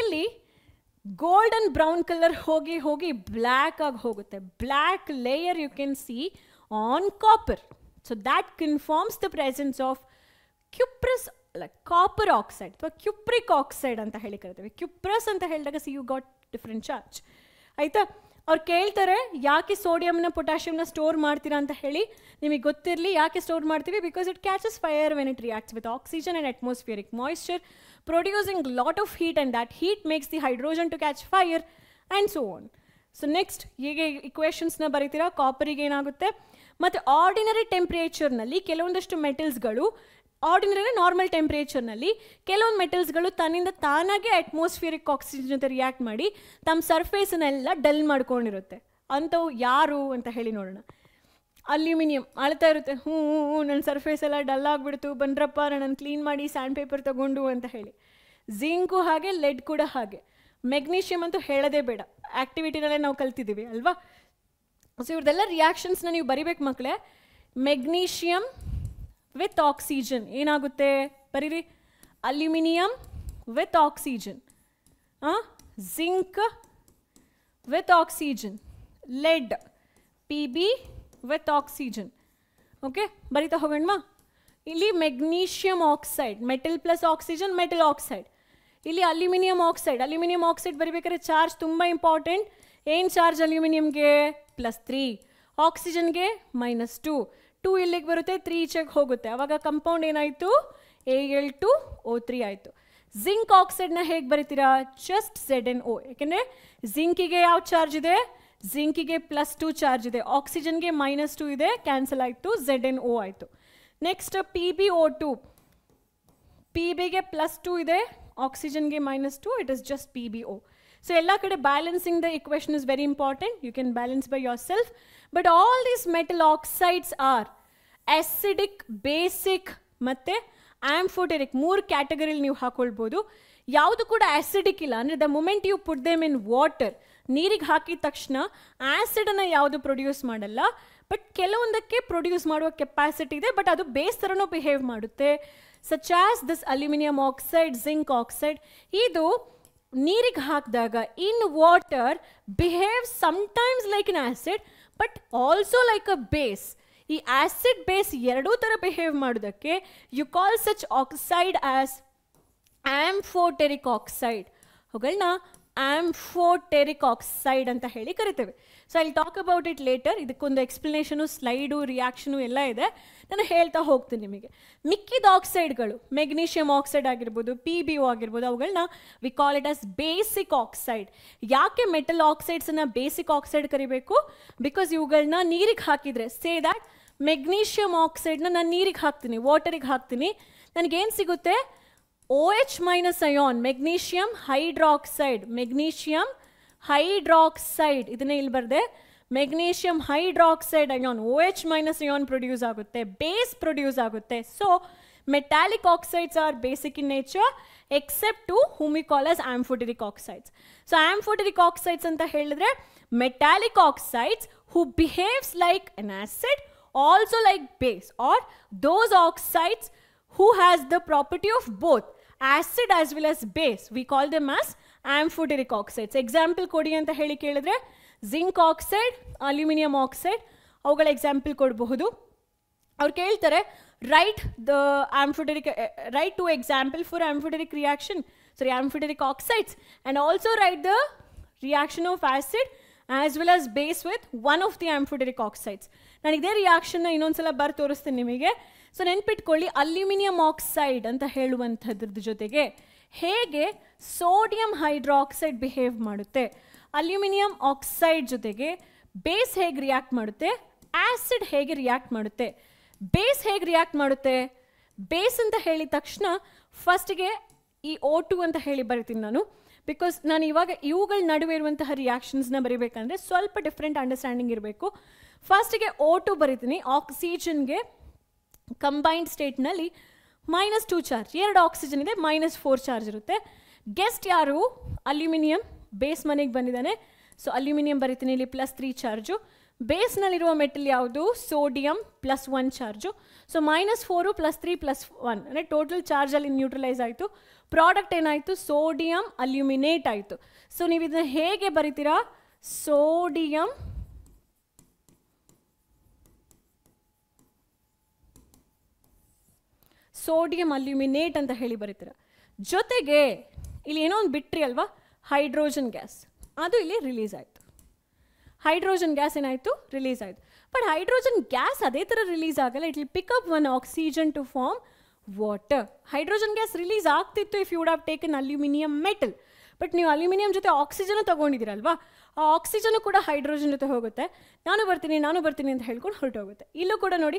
ಇಲ್ಲಿ ಗೋಲ್ಡನ್ ಬ್ರೌನ್ ಕಲರ್ ಹೋಗಿ ಹೋಗಿ ಬ್ಲ್ಯಾಕ್ ಆಗಿ ಹೋಗುತ್ತೆ. Black layer you can see on copper so that confirms the presence of cuprous ಅಲ್ಲ copper oxide ಅಥವಾ ಕ್ಯುಪ್ರಿಕ್ ಆಕ್ಸೈಡ್ ಅಂತ ಹೇಳಿ ಕರಿತೇವೆ ಕ್ಯುಪ್ರಸ್ ಅಂತ ಹೇಳಿದಾಗ C U got different charge ಆಯಿತಾ ಅವ್ರು ಕೇಳ್ತಾರೆ ಯಾಕೆ ಸೋಡಿಯಂನ ಪೊಟ್ಯಾಷಿಯಮ್ನ ಸ್ಟೋರ್ ಮಾಡ್ತೀರಾ ಅಂತ ಹೇಳಿ ನಿಮಗೆ ಗೊತ್ತಿರಲಿ ಯಾಕೆ ಸ್ಟೋರ್ ಮಾಡ್ತೀವಿ because it catches fire when it reacts with oxygen and atmospheric moisture producing lot of heat and that heat makes the hydrogen to catch fire and so on so next ಹೀಗೆ ಇಕ್ವೇಷನ್ಸ್ನ ಬರೀತೀರಾ ಕಾಪರಿಗೆ ಏನಾಗುತ್ತೆ? ಮತ್ತು ordinary ಟೆಂಪ್ರೇಚರ್ನಲ್ಲಿ ಕೆಲವೊಂದಷ್ಟು ಮೆಟಲ್ಸ್ಗಳು ordinary normal ಟೆಂಪ್ರೇಚರ್ನಲ್ಲಿ ಕೆಲವೊಂದು ಮೆಟಲ್ಸ್ಗಳು ತನ್ನಿಂದ ತಾನಾಗೆ ಅಟ್ಮಾಸ್ಫಿಯರಿಕ್ ಆಕ್ಸಿಜನ್ ಜೊತೆ ರಿಯಾಕ್ಟ್ ಮಾಡಿ ತಮ್ಮ ಸರ್ಫೇಸನ್ನೆಲ್ಲ ಡಲ್ ಮಾಡ್ಕೊಂಡಿರುತ್ತೆ. ಅಂಥವು ಯಾರು ಅಂತ ಹೇಳಿ ನೋಡೋಣ. ಅಲ್ಯೂಮಿನಿಯಂ ಅಳ್ತಾ ಇರುತ್ತೆ. ಹ್ಞೂ ನನ್ನ ಸರ್ಫೇಸ್ ಎಲ್ಲ ಡಲ್ ಆಗಿಬಿಡ್ತು, ಬಂದ್ರಪ್ಪ, ನಾನು ಕ್ಲೀನ್ ಮಾಡಿ ಸ್ಯಾಂಡ್ ಪೇಪರ್ ತಗೊಂಡು ಅಂತ ಹೇಳಿ. ಜಿಂಕು ಹಾಗೆ ಲೆಡ್ ಕೂಡ ಹಾಗೆ. ಮೆಗ್ನೀಷಿಯಮ್ ಅಂತೂ ಹೇಳೋದೇ ಬೇಡ. ಆ್ಯಕ್ಟಿವಿಟಿನಲ್ಲೇ ನಾವು ಕಲ್ತಿದ್ದೀವಿ, ಅಲ್ವಾ? ಸೊ ಇವ್ರದ್ದೆಲ್ಲ ರಿಯಾಕ್ಷನ್ಸ್ನ ನೀವು ಬರಿಬೇಕು ಮಕ್ಕಳೇ ಮೆಗ್ನೀಷಿಯಮ್ ವಿತ್ ಆಕ್ಸಿಜನ್ ಏನಾಗುತ್ತೆ? ಬರೀರಿ. Aluminium with oxygen zinc with oxygen lead P B with oxygen okay ಬರಿತಾ ಹೋಗೋಣ ಇಲ್ಲಿ magnesium oxide metal plus oxygen metal oxide ಇಲ್ಲಿ ಅಲ್ಯೂಮಿನಿಯಂ ಆಕ್ಸೈಡ್ ಅಲ್ಯೂಮಿನಿಯಂ ಆಕ್ಸೈಡ್ ಬರಿಬೇಕಾದ್ರೆ ಚಾರ್ಜ್ ತುಂಬ ಇಂಪಾರ್ಟೆಂಟ್ ಏನು ಚಾರ್ಜ್ ಅಲ್ಯೂಮಿನಿಯಮ್ಗೆ ಪ್ಲಸ್ ತ್ರೀ ಆಕ್ಸಿಜನ್ಗೆ ಮೈನಸ್ ಟು ಟೂ ಇಲ್ಲಿಗೆ ಬರುತ್ತೆ ತ್ರೀ ಈಚೆಗೆ ಹೋಗುತ್ತೆ. ಅವಾಗ ಕಂಪೌಂಡ್ ಏನಾಯಿತು? A L two O three ಆಯಿತು. ಜಿಂಕ್ ಆಕ್ಸೈಡ್ನ ಹೇಗೆ ಬರಿತೀರಾ? ಜಸ್ಟ್ ಝೆಡ್ ಎನ್ ಓ ಯಾಕೆಂದರೆ ಜಿಂಕಿಗೆ ಯಾವ ಚಾರ್ಜ್ ಇದೆ? ಜಿಂಕಿಗೆ ಪ್ಲಸ್ ಟು ಚಾರ್ಜ್ ಇದೆ. ಆಕ್ಸಿಜನ್ಗೆ ಮೈನಸ್ ಟು ಇದೆ ಕ್ಯಾನ್ಸಲ್ ಆಯಿತು ಝೆಡ್ ಎನ್ ಓ ಆಯಿತು. Next P B O two P ಬಿಗೆ ಪ್ಲಸ್ ಟು ಇದೆ ಆಕ್ಸಿಜನ್ಗೆ minus two it is just P B O so ಎಲ್ಲ ಕಡೆ balancing the equation is very important you can balance by yourself but all these metal oxides are acidic basic ಮತ್ತು amphoteric ಮೂರು ಕ್ಯಾಟಗರಿಲಿ ನೀವು ಹಾಕೊಳ್ಬೋದು ಯಾವುದು ಕೂಡ ಆ್ಯಸಿಡಿಕ್ ಇಲ್ಲ ಅಂದರೆ the moment you put them in water ನೀರಿಗೆ ಹಾಕಿದ ತಕ್ಷಣ ಆ್ಯಸಿಡನ್ನು ಯಾವುದು ಪ್ರೊಡ್ಯೂಸ್ ಮಾಡಲ್ಲ ಬಟ್ ಕೆಲವೊಂದಕ್ಕೆ ಪ್ರೊಡ್ಯೂಸ್ ಮಾಡುವ ಕೆಪಾಸಿಟಿ ಇದೆ ಬಟ್ ಅದು ಬೇಸ್ ಥರನೂ ಬಿಹೇವ್ ಮಾಡುತ್ತೆ such as this aluminium oxide zinc oxide ಇದು ನೀರಿಗೆ ಹಾಕಿದಾಗ in water behave sometimes like in acid but also like a base. ಈ ಆ್ಯಸಿಡ್ ಬೇಸ್ ಎರಡೂ ಥರ ಬಿಹೇವ್ ಮಾಡೋದಕ್ಕೆ you call such oxide as amphoteric oxide. ಅವುಗಳನ್ನ ಆ್ಯಂಫೋಟೆರಿಕ್ ಆಕ್ಸೈಡ್ ಅಂತ ಹೇಳಿ ಕರಿತೇವೆ. So I talk about it later ಇದಕ್ಕೊಂದು ಎಕ್ಸ್ಪ್ಲನೇಷನು ಸ್ಲೈಡು ರಿಯಾಕ್ಷನು ಎಲ್ಲ ಇದೆ. ನಾನು ಹೇಳ್ತಾ ಹೋಗ್ತೀನಿ ನಿಮಗೆ. ಮಿಕ್ಕಿದ ಆಕ್ಸೈಡ್ಗಳು ಮೆಗ್ನೀಷಿಯಮ್ ಆಕ್ಸೈಡ್ ಆಗಿರ್ಬೋದು ಪಿ ಬಿ ಒ ಆಗಿರ್ಬೋದು ಅವುಗಳನ್ನ we call it as basic oxide ಯಾಕೆ ಮೆಟಲ್ ಆಕ್ಸೈಡ್ಸನ್ನು ಬೇಸಿಕ್ ಆಕ್ಸೈಡ್ ಕರಿಬೇಕು? ಬಿಕಾಸ್ ಇವುಗಳನ್ನ ನೀರಿಗೆ ಹಾಕಿದರೆ ಸೇ ದ್ಯಾಟ್ ಮೆಗ್ನೀಷಿಯಮ್ ಆಕ್ಸೈಡ್ನ ನಾನು ನೀರಿಗೆ ಹಾಕ್ತೀನಿ ವಾಟರಿಗೆ ಹಾಕ್ತೀನಿ. ನನಗೇನು ಸಿಗುತ್ತೆ? O H minus ion magnesium hydroxide magnesium hydroxide. ಇದನ್ನೇ ಇಲ್ಲಿ ಬರದೆ magnesium hydroxide ion O H minus ion produce ಆಗುತ್ತೆ ಬೇಸ್ ಪ್ರೊಡ್ಯೂಸ್ ಆಗುತ್ತೆ. So metallic oxides are basic in nature except two whom we call as amphoteric oxides so amphoteric oxides ಅಂತ ಹೇಳಿದ್ರೆ metallic oxides who behaves like an acid also like base are those oxides who has the property of both, acid as well as base. We call them as amphoteric oxides. Example ಕೊಡಿ ಅಂತ ಹೇಳಿ ಕೇಳಿದ್ರೆ, zinc oxide, aluminium oxide, ಅವುಗಳ example ಕೊಡಬಹುದು. ಅವ್ರು ಕೇಳ್ತಾರೆ write the amphoteric write two example for amphoteric reaction sorry amphoteric oxides and also write the reaction of acid as well as base with one of the amphoteric oxides ನಾನು ಇದೇ ರಿಯಾಕ್ಷನ್ನ ಇನ್ನೊಂದ್ಸಲ ಬರ್ ತೋರಿಸ್ತೀನಿ ನಿಮಗೆ. ಸೊ ನೆನ್ಪಿಟ್ಕೊಳ್ಳಿ, ಅಲ್ಯೂಮಿನಿಯಂ ಆಕ್ಸೈಡ್ ಅಂತ ಹೇಳುವಂಥದ್ರದ್ದು ಜೊತೆಗೆ ಹೇಗೆ ಸೋಡಿಯಂ ಹೈಡ್ರಾಕ್ಸೈಡ್ ಬಿಹೇವ್ ಮಾಡುತ್ತೆ. ಅಲ್ಯೂಮಿನಿಯಂ ಆಕ್ಸೈಡ್ ಜೊತೆಗೆ ಬೇಸ್ ಹೇಗೆ ರಿಯಾಕ್ಟ್ ಮಾಡುತ್ತೆ? ಆ್ಯಸಿಡ್ ಹೇಗೆ ರಿಯಾಕ್ಟ್ ಮಾಡುತ್ತೆ? ಬೇಸ್ ಹೇಗೆ ರಿಯಾಕ್ಟ್ ಮಾಡುತ್ತೆ? ಬೇಸ್ ಅಂತ ಹೇಳಿದ ತಕ್ಷಣ ಫಸ್ಟಿಗೆ ಈ ಓ ಟು ಅಂತ ಹೇಳಿ ಬರಿತೀನಿ ನಾನು. ಬಿಕಾಸ್ ನಾನು ಇವಾಗ ಇವುಗಳ ನಡುವೆ ಇರುವಂತಹ ರಿಯಾಕ್ಷನ್ಸ್ನ ಬರಿಬೇಕಂದ್ರೆ ಸ್ವಲ್ಪ ಡಿಫ್ರೆಂಟ್ ಅಂಡರ್ಸ್ಟ್ಯಾಂಡಿಂಗ್ ಇರಬೇಕು. ಫಸ್ಟಿಗೆ ಓ ಟು ಬರಿತೀನಿ. ಆಕ್ಸಿಜನ್ಗೆ ಕಂಬೈನ್ಡ್ ಸ್ಟೇಟ್ನಲ್ಲಿ ಮೈನಸ್ ಟೂ ಚಾರ್ಜ್ ಎರಡು ಆಕ್ಸಿಜನ್ ಇದೆ ಮೈನಸ್ ಫೋರ್ ಚಾರ್ಜ್ ಇರುತ್ತೆ. ಗೆಸ್ಟ್ ಯಾರು? ಅಲ್ಯೂಮಿನಿಯಂ. ಬೇಸ್ ಮನೆಗೆ ಬಂದಿದ್ದಾನೆ. ಸೊ ಅಲ್ಯೂಮಿನಿಯಂ ಬರಿತೀನಿ ಇಲ್ಲಿ ಪ್ಲಸ್ ತ್ರೀ ಚಾರ್ಜು ಬೇಸ್ನಲ್ಲಿರುವ ಮೆಟಲ್ ಯಾವುದು? Sodium plus one charge so minus four plus three plus one ಅಂದರೆ ಟೋಟಲ್ ಚಾರ್ಜಲ್ಲಿ ನ್ಯೂಟ್ರಲೈಸ್ ಆಯಿತು. ಪ್ರಾಡಕ್ಟ್ ಏನಾಯಿತು? ಸೋಡಿಯಂ ಅಲ್ಯೂಮಿನೇಟ್ ಆಯಿತು. ಸೊ ನೀವು ಇದನ್ನ ಹೇಗೆ ಬರಿತೀರಾ? ಸೋಡಿಯಂ ಸೋಡಿಯಂ ಅಲ್ಯೂಮಿನೇಟ್ ಅಂತ ಹೇಳಿ ಬರೀತೀರ. ಜೊತೆಗೆ ಇಲ್ಲಿ ಏನೋ ಒಂದು ಬಿಟ್ರಿ ಅಲ್ವಾ? Hydrogen gas. ಅದು ಇಲ್ಲಿ ರಿಲೀಸ್ ಆಯಿತು. ಹೈಡ್ರೋಜನ್ ಗ್ಯಾಸ್ ಏನಾಯಿತು? ರಿಲೀಸ್ ಆಯಿತು. ಬಟ್ ಹೈಡ್ರೋಜನ್ ಗ್ಯಾಸ್ ಅದೇ ಥರ ರಿಲೀಸ್ ಆಗಲ್ಲ. It will pick up one oxygen to form water hydrogen gas release ಆಗ್ತಿತ್ತು if you would have taken aluminium metal but ನೀವು ಅಲ್ಯೂಮಿನಿಯಂ ಜೊತೆ ಆಕ್ಸಿಜನ್ ತೊಗೊಂಡಿದ್ದೀರಲ್ವಾ ಆ ಆಕ್ಸಿಜನ್ ಕೂಡ ಹೈಡ್ರೋಜನ್ ಜೊತೆ ಹೋಗುತ್ತೆ. ನಾನು ಬರ್ತೀನಿ ನಾನು ಬರ್ತೀನಿ ಅಂತ ಹೇಳ್ಕೊಂಡು ಹೊರಟೋಗುತ್ತೆ. ಇಲ್ಲೂ ಕೂಡ ನೋಡಿ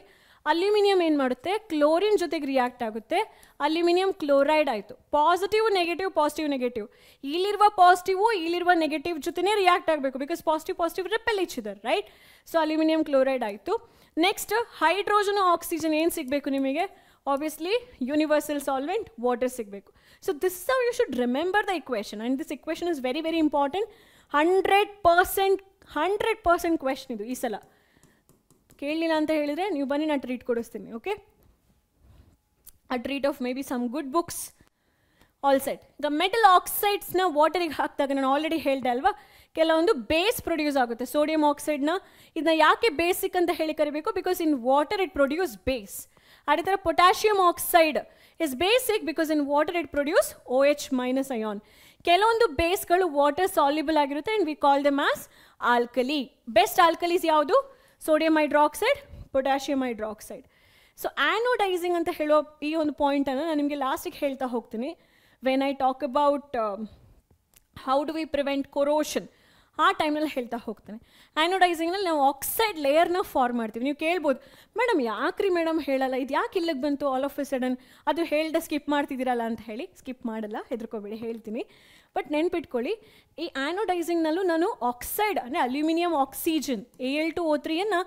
ಅಲ್ಯೂಮಿನಿಯಂ ಏನು ಮಾಡುತ್ತೆ? ಕ್ಲೋರಿನ್ ಜೊತೆಗೆ ರಿಯಾಕ್ಟ್ ಆಗುತ್ತೆ. ಅಲ್ಯೂಮಿನಿಯಂ ಕ್ಲೋರೈಡ್ ಆಯಿತು. ಪಾಸಿಟಿವ್ ನೆಗೆಟಿವ್ ಪಾಸಿಟಿವ್ ನೆಗೆಟಿವ್ ಇಲ್ಲಿರುವ ಪಾಸಿಟಿವ್ ಇಲ್ಲಿರುವ ನೆಗೆಟಿವ್ ಜೊತೆನೇ ರಿಯಾಕ್ಟ್ ಆಗಬೇಕು. ಬಿಕಾಸ್ ಪಾಸಿಟಿವ್ ಪಾಸಿಟಿವ್ ರಿಪೆಲ್ ಇಚ್ಚಿದ್ದಾರೆ ರೈಟ್ ಸೊ ಅಲ್ಯೂಮಿನಿಯಂ ಕ್ಲೋರೈಡ್ ಆಯಿತು. ನೆಕ್ಸ್ಟ್ ಹೈಡ್ರೋಜನ್, ಆಕ್ಸಿಜನ್ ಏನು ಸಿಗಬೇಕು ನಿಮಗೆ? ಆಬ್ವಿಯಸ್ಲಿ ಯೂನಿವರ್ಸಲ್ ಸಾಲ್ವೆಂಟ್ ವಾಟರ್ ಸಿಗಬೇಕು. So this how you should remember the equation and this equation is very very important hundred percent hundred percent question ಇದು, ಈ ಸಲ. ಕೇಳಲಿಲ್ಲ ಅಂತ ಹೇಳಿದರೆ ನೀವು ಬನ್ನಿ ನಾನು ಟ್ರೀಟ್ ಕೊಡಿಸ್ತೀನಿ okay a treat of maybe some good books all set the metal ಆಕ್ಸೈಡ್ಸ್ನ ವಾಟರಿಗೆ ಹಾಕಿದಾಗ ನಾನು ಆಲ್ರೆಡಿ ಹೇಳಿದೆ ಅಲ್ವಾ? ಕೆಲವೊಂದು ಬೇಸ್ ಪ್ರೊಡ್ಯೂಸ್ ಆಗುತ್ತೆ. ಸೋಡಿಯಂ ಆಕ್ಸೈಡ್ನ ಇದನ್ನ ಯಾಕೆ ಬೇಸಿಕ್ ಅಂತ ಹೇಳಿ ಕರಿಬೇಕು? Because in water it produce base ಅದೇ ಥರ potassium oxide is basic because in water it produce O H minus ion ಕೆಲವೊಂದು ಬೇಸ್ಗಳು ವಾಟರ್ ಸಾಲ್ಯುಬಲ್ ಆಗಿರುತ್ತೆ and we call the as alkali best alkalis ಯಾವುದು? Sodium hydroxide, potassium hydroxide. So anodising ಅಂತ ಹೇಳೋ ಈ ಒಂದು ಪಾಯಿಂಟನ್ನು ನಾನು ನಿಮಗೆ ಲಾಸ್ಟಿಗೆ ಹೇಳ್ತಾ ಹೋಗ್ತೀನಿ. When I talk about how do we prevent corrosion ಆ ಟೈಮ್ನಲ್ಲಿ ಹೇಳ್ತಾ ಹೋಗ್ತೇನೆ. ಆ್ಯನೋಡೈಸಿಂಗ್ನಲ್ಲಿ ನಾವು ಆಕ್ಸೈಡ್ ಲೇಯರ್ನ ಫಾರ್ಮ್ ಮಾಡ್ತೀವಿ. ನೀವು ಕೇಳ್ಬೋದು ಮೇಡಮ್ ಯಾಕ್ರಿ ಮೇಡಮ್ ಹೇಳಲ್ಲ? ಇದು ಯಾಕೆ ಇಲ್ಲಿಗೆ ಬಂತು? ಆಲ್ ಆಫ್ ಎ ಸಡನ್ ಅದು ಹೇಳ್ದೆ ಸ್ಕಿಪ್ ಮಾಡ್ತಿದ್ದೀರಲ್ಲ ಅಂತ ಹೇಳಿ ಸ್ಕಿಪ್ ಮಾಡಲ್ಲ, ಹೆದರ್ಕೋಬೇಡಿ, ಹೇಳ್ತೀನಿ. ಬಟ್ ನೆನ್ಪಿಟ್ಕೊಳ್ಳಿ, ಈ ಆ್ಯನೋಡೈಸಿಂಗ್ನಲ್ಲೂ ನಾನು ಆಕ್ಸೈಡ್ ಅಂದರೆ aluminium oxygen A L two O ತ್ರೀಯನ್ನು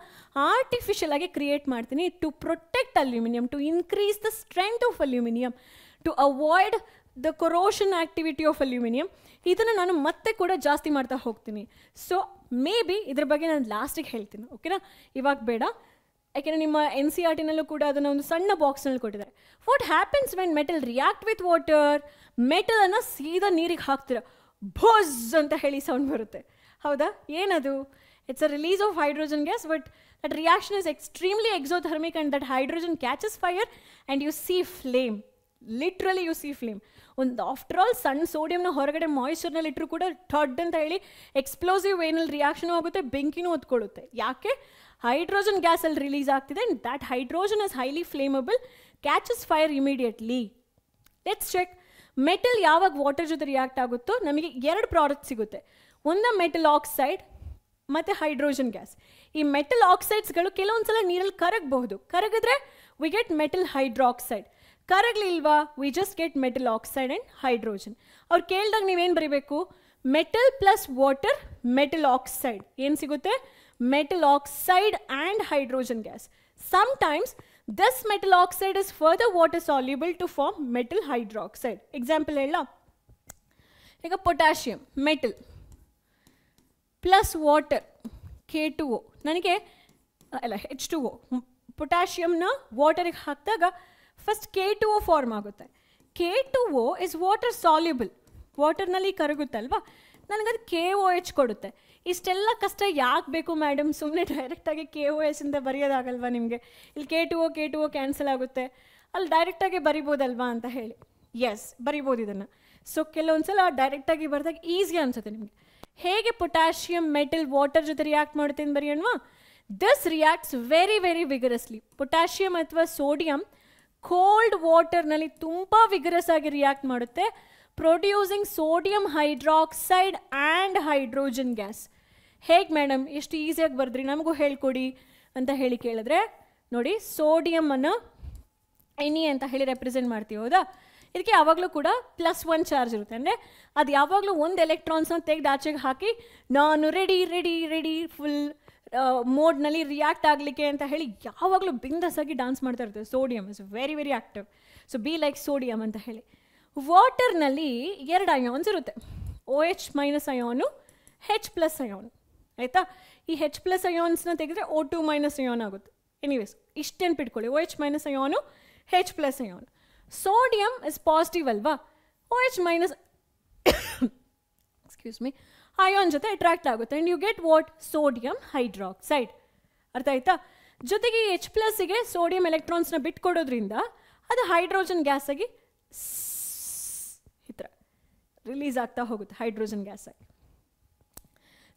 artificial ಆಗಿ ಕ್ರಿಯೇಟ್ ಮಾಡ್ತೀನಿ to protect aluminium to increase the strength of aluminium to avoid the corrosion activity of aluminium ಇದನ್ನು ನಾನು ಮತ್ತೆ ಕೂಡ ಜಾಸ್ತಿ ಮಾಡ್ತಾ ಹೋಗ್ತೀನಿ. ಸೊ ಮೇ ಬಿ ಇದ್ರ ಬಗ್ಗೆ ನಾನು ಲಾಸ್ಟಿಗೆ ಹೇಳ್ತೀನಿ ಓಕೆನಾ ಇವಾಗ ಬೇಡ. ಯಾಕೆಂದರೆ ನಿಮ್ಮ ಎನ್ ಸಿ ಆರ್ ಟಿನಲ್ಲೂ ಕೂಡ ಅದನ್ನು ಒಂದು ಸಣ್ಣ ಬಾಕ್ಸ್ನಲ್ಲಿ ಕೊಟ್ಟಿದ್ದಾರೆ. What happens when metal react with water ಮೆಟಲನ್ನು ಸೀದಾ ನೀರಿಗೆ ಹಾಕ್ತೀರ. ಭೋಸ್ ಅಂತ ಹೇಳಿ ಸೌಂಡ್ ಬರುತ್ತೆ. ಹೌದಾ? ಏನದು? It's a release of hydrogen gas but that reaction is extremely exothermic and that hydrogen catches fire and you see flame literally you see flame ಒಂದು after all ಸಣ್ಣ ಸೋಡಿಯಂನ ಹೊರಗಡೆ ಮಾಯಿಶ್ಚರ್ನಲ್ಲಿ ಇಟ್ಟರು ಕೂಡ ಥಡ್ ಅಂತ ಹೇಳಿ ಎಕ್ಸ್ಪ್ಲೋಸಿವ್ ವೇನಲ್ಲಿ ರಿಯಾಕ್ಷನ್ ಆಗುತ್ತೆ, ಬೆಂಕಿನೂ ಹೊತ್ಕೊಳ್ಳುತ್ತೆ. ಯಾಕೆ? ಹೈಡ್ರೋಜನ್ ಗ್ಯಾಸ್ ಅಲ್ಲಿ ರಿಲೀಸ್ ಆಗ್ತಿದೆ that hydrogen is highly flammable catches fire immediately let's check metal ಯಾವಾಗ ವಾಟರ್ ಜೊತೆ ರಿಯಾಕ್ಟ್ ಆಗುತ್ತೋ ನಮಗೆ ಎರಡು ಪ್ರಾಡಕ್ಟ್ ಸಿಗುತ್ತೆ. ಒಂದು ಮೆಟಲ್ ಆಕ್ಸೈಡ್ ಮತ್ತು ಹೈಡ್ರೋಜನ್ ಗ್ಯಾಸ್ ಈ ಮೆಟಲ್ ಆಕ್ಸೈಡ್ಸ್ಗಳು ಕೆಲವೊಂದು ಸಲ ನೀರಲ್ಲಿ ಕರಗಬಹುದು. ಕರಗಿದ್ರೆ we get metal hydroxide ಕರಗಲಿಲ್ವಾ? We just get metal oxide and hydrogen ಅವ್ರು ಕೇಳಿದಾಗ ನೀವೇನು ಬರೀಬೇಕು? Metal plus water metal oxide ಏನು ಸಿಗುತ್ತೆ? metal oxide and hydrogen gas sometimes this metal oxide is further water soluble to form metal hydroxide example ಹೇಳ ಈಗ potassium metal plus water K two O ನನಗೆ ಅಲ್ಲ ಹೆಚ್ ಟು ಒ ಪೊಟ್ಯಾಷಿಯಮ್ನ ವಾಟರಿಗೆ ಹಾಕಿದಾಗ first K two O form ಆಗುತ್ತೆ K two O is water soluble ವಾಟರ್ನಲ್ಲಿ ಕರಗುತ್ತಲ್ವಾ ನನಗದು K O H ಕೊಡುತ್ತೆ. ಇಷ್ಟೆಲ್ಲ ಕಷ್ಟ ಯಾಕೆ ಬೇಕು ಮೇಡಮ್ ಸುಮ್ಮನೆ ಡೈರೆಕ್ಟಾಗಿ ಕೆ ಓ ಎಸ್ ಇಂದ ಬರೆಯೋದಾಗಲ್ವಾ ನಿಮಗೆ? ಇಲ್ಲಿ K two O K two O cancel ಆಗುತ್ತೆ. ಅಲ್ಲಿ ಡೈರೆಕ್ಟಾಗಿ ಬರಿಬೋದಲ್ವಾ ಅಂತ ಹೇಳಿ. ಎಸ್ ಬರಿಬೋದು ಇದನ್ನು. ಸೊ ಕೆಲವೊಂದು ಸಲ ಡೈರೆಕ್ಟಾಗಿ ಬರೆದಾಗ ಈಸಿ ಅನಿಸುತ್ತೆ ನಿಮಗೆ. ಹೇಗೆ ಪೊಟ್ಯಾಷಿಯಂ ಮೆಟಲ್ ವಾಟರ್ ಜೊತೆ ರಿಯಾಕ್ಟ್ ಮಾಡುತ್ತೆ ಅಂತ ಬರೆಯೋಣವಾ this reacts very very vigorously potassium ಅಥವಾ ಸೋಡಿಯಂ ಕೋಲ್ಡ್ ವಾಟರ್ನಲ್ಲಿ ತುಂಬ ವಿಗರಸ್ ಆಗಿ ರಿಯಾಕ್ಟ್ ಮಾಡುತ್ತೆ. Producing sodium hydroxide and hydrogen gas ಹೇಗೆ ಮೇಡಮ್ ಎಷ್ಟು ಈಸಿಯಾಗಿ ಬರೆದ್ರಿ, ನಮಗೂ ಹೇಳ್ಕೊಡಿ ಅಂತ ಹೇಳಿ ಕೇಳಿದ್ರೆ, ನೋಡಿ ಸೋಡಿಯಮನ್ನು ಎನಿ ಅಂತ ಹೇಳಿ ರೆಪ್ರೆಸೆಂಟ್ ಮಾಡ್ತೀವಿ, ಹೌದಾ? ಇದಕ್ಕೆ ಯಾವಾಗಲೂ ಕೂಡ ಪ್ಲಸ್ ಒನ್ ಚಾರ್ಜ್ ಇರುತ್ತೆ. ಅಂದರೆ ಅದು ಯಾವಾಗಲೂ ಒಂದು ಎಲೆಕ್ಟ್ರಾನ್ಸ್ನ ತೆಗೆದು ಆಚೆಗೆ ಹಾಕಿ ನಾನು ರೆಡಿ ರೆಡಿ ರೆಡಿ ಫುಲ್ ಮೋಡ್ನಲ್ಲಿ ರಿಯಾಕ್ಟ್ ಆಗಲಿಕ್ಕೆ ಅಂತ ಹೇಳಿ ಯಾವಾಗಲೂ ಬಿಂದಸಾಗಿ ಡಾನ್ಸ್ ಮಾಡ್ತಾ ಇರ್ತದೆ sodium is very very active so be like sodium ಅಂತ ಹೇಳಿ. ವಾಟರ್ನಲ್ಲಿ ಎರಡು ಅಯಾನ್ಸ್ ಇರುತ್ತೆ. O H minus ion H plus ion ಆಯಿತಾ? ಈ ಹೆಚ್ ಪ್ಲಸ್ ಅಯಾನ್ಸ್ನ ತೆಗೆದ್ರೆ ಓ ಟು ಮೈನಸ್ ಅಯಾನ್ ಆಗುತ್ತೆ. ಎನಿವೇಸ್ ಇಷ್ಟೇನು ಬಿಟ್ಕೊಳ್ಳಿ. O H minus ion H plus ion sodium is positive ಅಲ್ವಾ? O H minus excuse me ion ಜೊತೆ attract ಆಗುತ್ತೆ. And you get what sodium hydroxide ಅರ್ಥ ಆಯ್ತಾ? ಜೊತೆಗೆ ಎಚ್ ಪ್ಲಸ್ಸಿಗೆ ಸೋಡಿಯಂ ಎಲೆಕ್ಟ್ರಾನ್ಸ್ನ ಬಿಟ್ಕೊಡೋದ್ರಿಂದ ಅದು ಹೈಡ್ರೋಜನ್ ಗ್ಯಾಸ್ ಆಗಿ ಈ ಥರ ರಿಲೀಸ್ ಆಗ್ತಾ ಹೋಗುತ್ತೆ ಹೈಡ್ರೋಜನ್ ಗ್ಯಾಸ್ ಆಗಿ.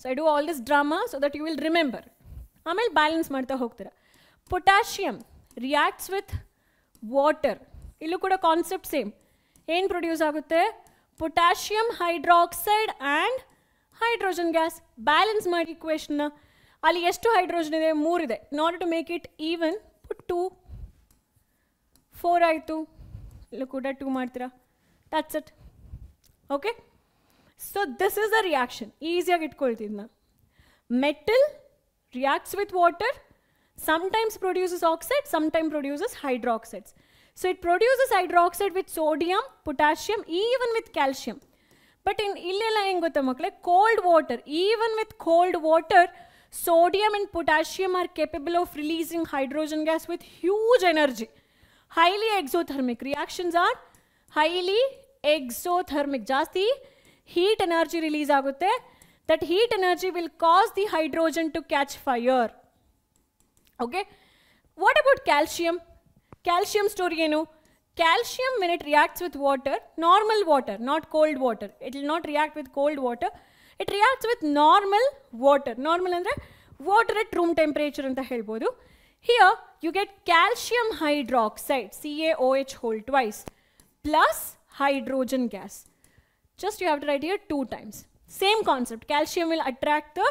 So I do all this drama so that you will remember ಆಮೇಲೆ ಬ್ಯಾಲೆನ್ಸ್ ಮಾಡ್ತಾ ಹೋಗ್ತೀರ. ಪೊಟ್ಯಾಷಿಯಮ್ ರಿಯಾಕ್ಟ್ಸ್ ವಿತ್ ವಾಟರ್ ಇಲ್ಲೂ ಕೂಡ ಕಾನ್ಸೆಪ್ಟ್ ಸೇಮ್ ಏನು ಪ್ರೊಡ್ಯೂಸ್ ಆಗುತ್ತೆ? Potassium hydroxide and hydrogen gas balance ಮಾಡಿ ಇಕ್ವೇಷನ್ನ ಅಲ್ಲಿ ಎಷ್ಟು ಹೈಡ್ರೋಜನ್ ಇದೆ? ಮೂರಿದೆ order to make it even put two four ಆಯಿತು. ಇಲ್ಲೂ ಕೂಡ ಟೂ ಮಾಡ್ತೀರಾ. That's it okay so this is the reaction ಈಸಿಯಾಗಿ ಇಟ್ಕೊಳ್ತೀನಿ ನಾನು metal reacts with water sometimes produces oxide sometimes produces hydroxides so it produces hydroxide with sodium potassium even with calcium but in ಇಲ್ಲೆಲ್ಲ ಹೆಂಗೆ ಗೊತ್ತಾ ಮಕ್ಕಳೇ cold water even with cold water sodium and potassium are capable of releasing hydrogen gas with huge energy highly exothermic reactions are highly exothermic ಜಾಸ್ತಿ heat energy release ಆಗುತ್ತೆ that heat energy will cause the hydrogen to catch fire. Okay? What about calcium? Calcium story ಏನು calcium when it reacts with water normal water not cold water it will not react with cold water it reacts with normal water normal ಅಂದರೆ water at room temperature ಅಂತ ಹೇಳ್ಬೋದು here you get calcium hydroxide CaOH whole twice plus hydrogen gas just you have to write here two times same concept calcium will attract the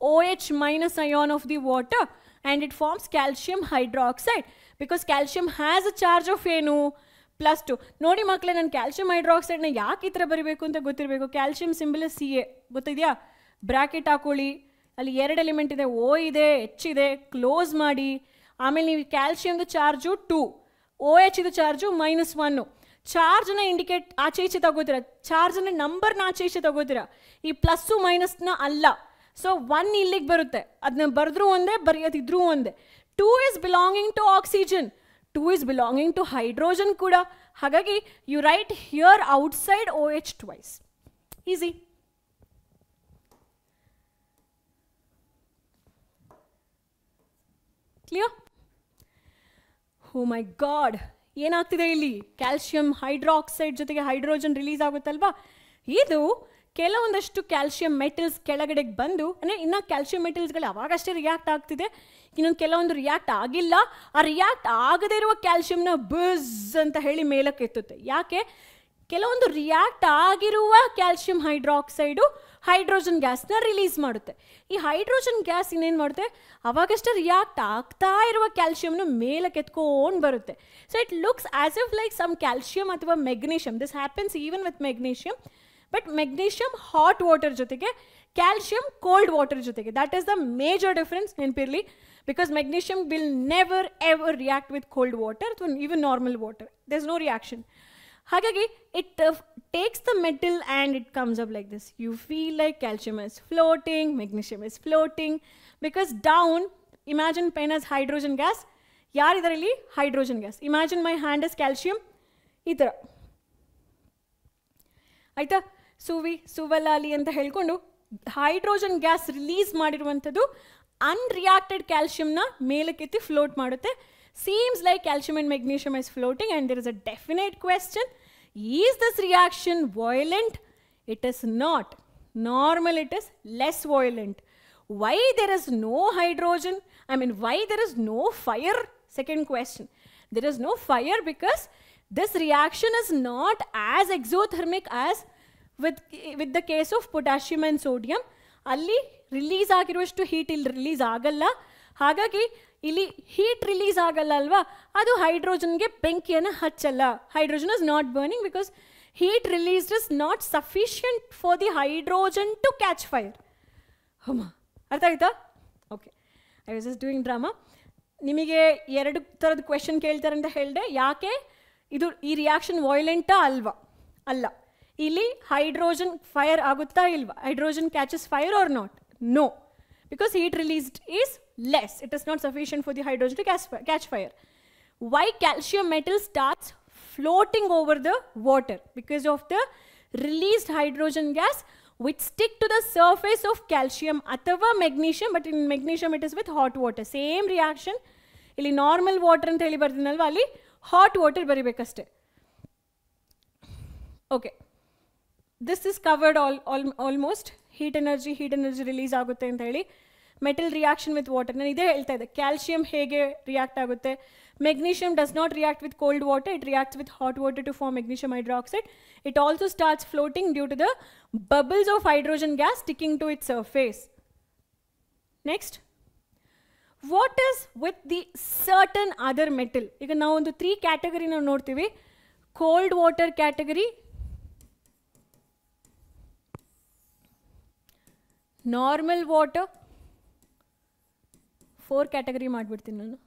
OH minus ion of the water and it forms calcium hydroxide because calcium has a charge of ಏನು plus two ನೋಡಿ ಮಕ್ಕಳೇ ನಾನು calcium ಹೈಡ್ರಾಕ್ಸೈಡ್ನ ಯಾಕೆ ಈ ಥರ ಬರೀಬೇಕು ಅಂತ ಗೊತ್ತಿರಬೇಕು ಕ್ಯಾಲ್ಸಿಯಂ ಸಿಂಬಲ್ ಸಿ ಎ ಗೊತ್ತಿದೆಯಾ ಬ್ರ್ಯಾಕೆಟ್ ಹಾಕೊಳ್ಳಿ ಅಲ್ಲಿ ಎರಡು ಎಲಿಮೆಂಟ್ ಇದೆ ಓ ಇದೆ ಎಚ್ ಇದೆ ಕ್ಲೋಸ್ ಮಾಡಿ ಆಮೇಲೆ ನೀವು ಕ್ಯಾಲ್ಸಿಯಮ್ದು ಚಾರ್ಜು ಟೂ ಓ ಎಚ್ ಇದು ಚಾರ್ಜು ಮೈನಸ್ ಒನ್ನು ಚಾರ್ಜನ್ನ ಇಂಡಿಕೇಟ್ ಆಚೆ ಈಚೆ ತಗೋತೀರ. ಚಾರ್ಜ್ನ ನಂಬರ್ನ ಆಚೆ ಈಚೆ ತಗೋದಿರ ಈ ಪ್ಲಸ್ಸು ಮೈನಸ್ನ ಅಲ್ಲ. ಸೊ ಒನ್ ಇಲ್ಲಿಗೆ ಬರುತ್ತೆ. ಅದನ್ನ ಬರೆದ್ರೂ ಒಂದೇ, ಬರೆಯೋದಿದ್ರೂ ಒಂದೇ. Two is belonging to oxygen two is belonging to hydrogen ಕೂಡ. ಹಾಗಾಗಿ you write here outside O H twice easy clear oh my god ಏನಾಗ್ತಿದೆ ಇಲ್ಲಿ? ಕ್ಯಾಲ್ಸಿಯಂ ಹೈಡ್ರಾಕ್ಸೈಡ್ ಜೊತೆಗೆ ಹೈಡ್ರೋಜನ್ ರಿಲೀಸ್ ಆಗುತ್ತಲ್ವಾ? ಇದು ಕೆಲವೊಂದಷ್ಟು ಕ್ಯಾಲ್ಸಿಯಂ ಮೆಟಲ್ಸ್ ಕೆಳಗಡೆಗೆ ಬಂದು, ಅಂದರೆ ಇನ್ನು ಕ್ಯಾಲ್ಸಿಯಂ ಮೆಟಲ್ಸ್ಗಳು ಅವಾಗಷ್ಟೇ ರಿಯಾಕ್ಟ್ ಆಗ್ತಿದೆ ಇನ್ನೊಂದು ಕೆಲವೊಂದು ರಿಯಾಕ್ಟ್ ಆಗಿಲ್ಲ. ಆ ರಿಯಾಕ್ಟ್ ಆಗದೇ ಇರುವ ಕ್ಯಾಲ್ಸಿಯಂನ ಬಸ್ ಅಂತ ಹೇಳಿ ಮೇಲಕ್ಕೆ ಎತ್ತುತ್ತೆ ಯಾಕೆ? ಕೆಲವೊಂದು ರಿಯಾಕ್ಟ್ ಆಗಿರುವ ಕ್ಯಾಲ್ಸಿಯಂ ಹೈಡ್ರಾಕ್ಸೈಡು ಹೈಡ್ರೋಜನ್ ಗ್ಯಾಸ್ನ ರಿಲೀಸ್ ಮಾಡುತ್ತೆ. ಈ ಹೈಡ್ರೋಜನ್ ಗ್ಯಾಸ್ ಇನ್ನೇನು ಮಾಡುತ್ತೆ? ಅವಾಗಷ್ಟೇ ರಿಯಾಕ್ಟ್ ಆಗ್ತಾ ಇರುವ ಕ್ಯಾಲ್ಸಿಯಮ್ನ ಮೇಲೆ ಕೆತ್ಕೊಂಡು ಬರುತ್ತೆ. So it looks as if like some calcium ಅಥವಾ magnesium this happens even with magnesium but magnesium hot water ಜೊತೆಗೆ ಕ್ಯಾಲ್ಸಿಯಂ ಕೋಲ್ಡ್ ವಾಟರ್ ಜೊತೆಗೆ. That is the major difference ನೆನಪಿರಲಿ because magnesium will never ever react with cold water ಅಥವಾ even normal water there is no reaction ಹಾಗಾಗಿ it takes the metal and it comes up like this you feel like calcium is floating magnesium is floating because down imagine pen as hydrogen gas ಯಾರಿದರಲ್ಲಿ hydrogen gas imagine my hand is calcium ಈ ಥರ ಆಯಿತಾ? ಸುವಿ, ಸುವಲಾಲಿ ಅಂತ ಹೇಳ್ಕೊಂಡು hydrogen gas release ಮಾಡಿರುವಂಥದ್ದು unreacted ಕ್ಯಾಲ್ಶಿಯಮ್ನ ಮೇಲಕ್ಕೆತ್ತಿ float ಮಾಡುತ್ತೆ. seems like calcium and magnesium is floating and there is a definite question is this reaction violent it is not normal it is less violent why there is no hydrogen I mean why there is no fire second question there is no fire because this reaction is not as exothermic as with, with the case of potassium and sodium ಅಲ್ಲಿ release ಆಗಿರುವಷ್ಟು heat ಇಲ್ಲಿ release ಆಗಲ್ಲ ಹಾಗಾಗಿ ಇಲ್ಲಿ heat release ಆಗಲ್ಲ ಅಲ್ವಾ ಅದು ಹೈಡ್ರೋಜನ್ಗೆ ಬೆಂಕಿಯನ್ನು ಹಚ್ಚಲ್ಲ. Hydrogen is not burning because heat release is not sufficient for the hydrogen to catch fire ಹಮ್ಮ ಅರ್ಥ ಆಯ್ತಾ? Okay I was is doing drama ನಿಮಗೆ ಎರಡು ಥರದ ಕ್ವೆಶನ್ ಕೇಳ್ತಾರೆ ಅಂತ ಹೇಳಿದೆ. ಯಾಕೆ? ಇದು ಈ ರಿಯಾಕ್ಷನ್ ವಾಯ್ಲೆಂಟಾ ಅಲ್ವಾ? ಅಲ್ಲ. ಇಲ್ಲಿ ಹೈಡ್ರೋಜನ್ ಫೈರ್ ಆಗುತ್ತಾ ಇಲ್ವಾ? Hydrogen catches fire or not no because heat released is less it is not sufficient for the hydrogen to catch catch fire why calcium metal starts floating over the water because of the released hydrogen gas which stick to the surface of calcium ಅಥವಾ magnesium but in magnesium it is with hot water same reaction ಇಲ್ಲಿ normal water ಅಂತ ಹೇಳಿ ಬರ್ತೀನಲ್ವ ಅಲ್ಲಿ hot water ಬರಿಬೇಕಷ್ಟೆ okay this is covered all all almost heat energy heat energy release ಆಗುತ್ತೆ ಅಂತ ಹೇಳಿ metal reaction with water ನಾನು ಇದೇ ಹೇಳ್ತಾ ಇದ್ದೆ ಕ್ಯಾಲ್ಸಿಯಂ ಹೇಗೆ ರಿಯಾಕ್ಟ್ ಆಗುತ್ತೆ? Magnesium does not react with cold water it reacts with hot water to form magnesium hydroxide it also starts floating due to the bubbles of hydrogen gas sticking to it surface next what is with the certain other metal ಈಗ ನಾವೊಂದು three ಕ್ಯಾಟಗರಿನ ನೋಡ್ತೀವಿ. Cold water category normal water four category ಮಾಡಿಬಿಡ್ತೀನಿ ನಾನು.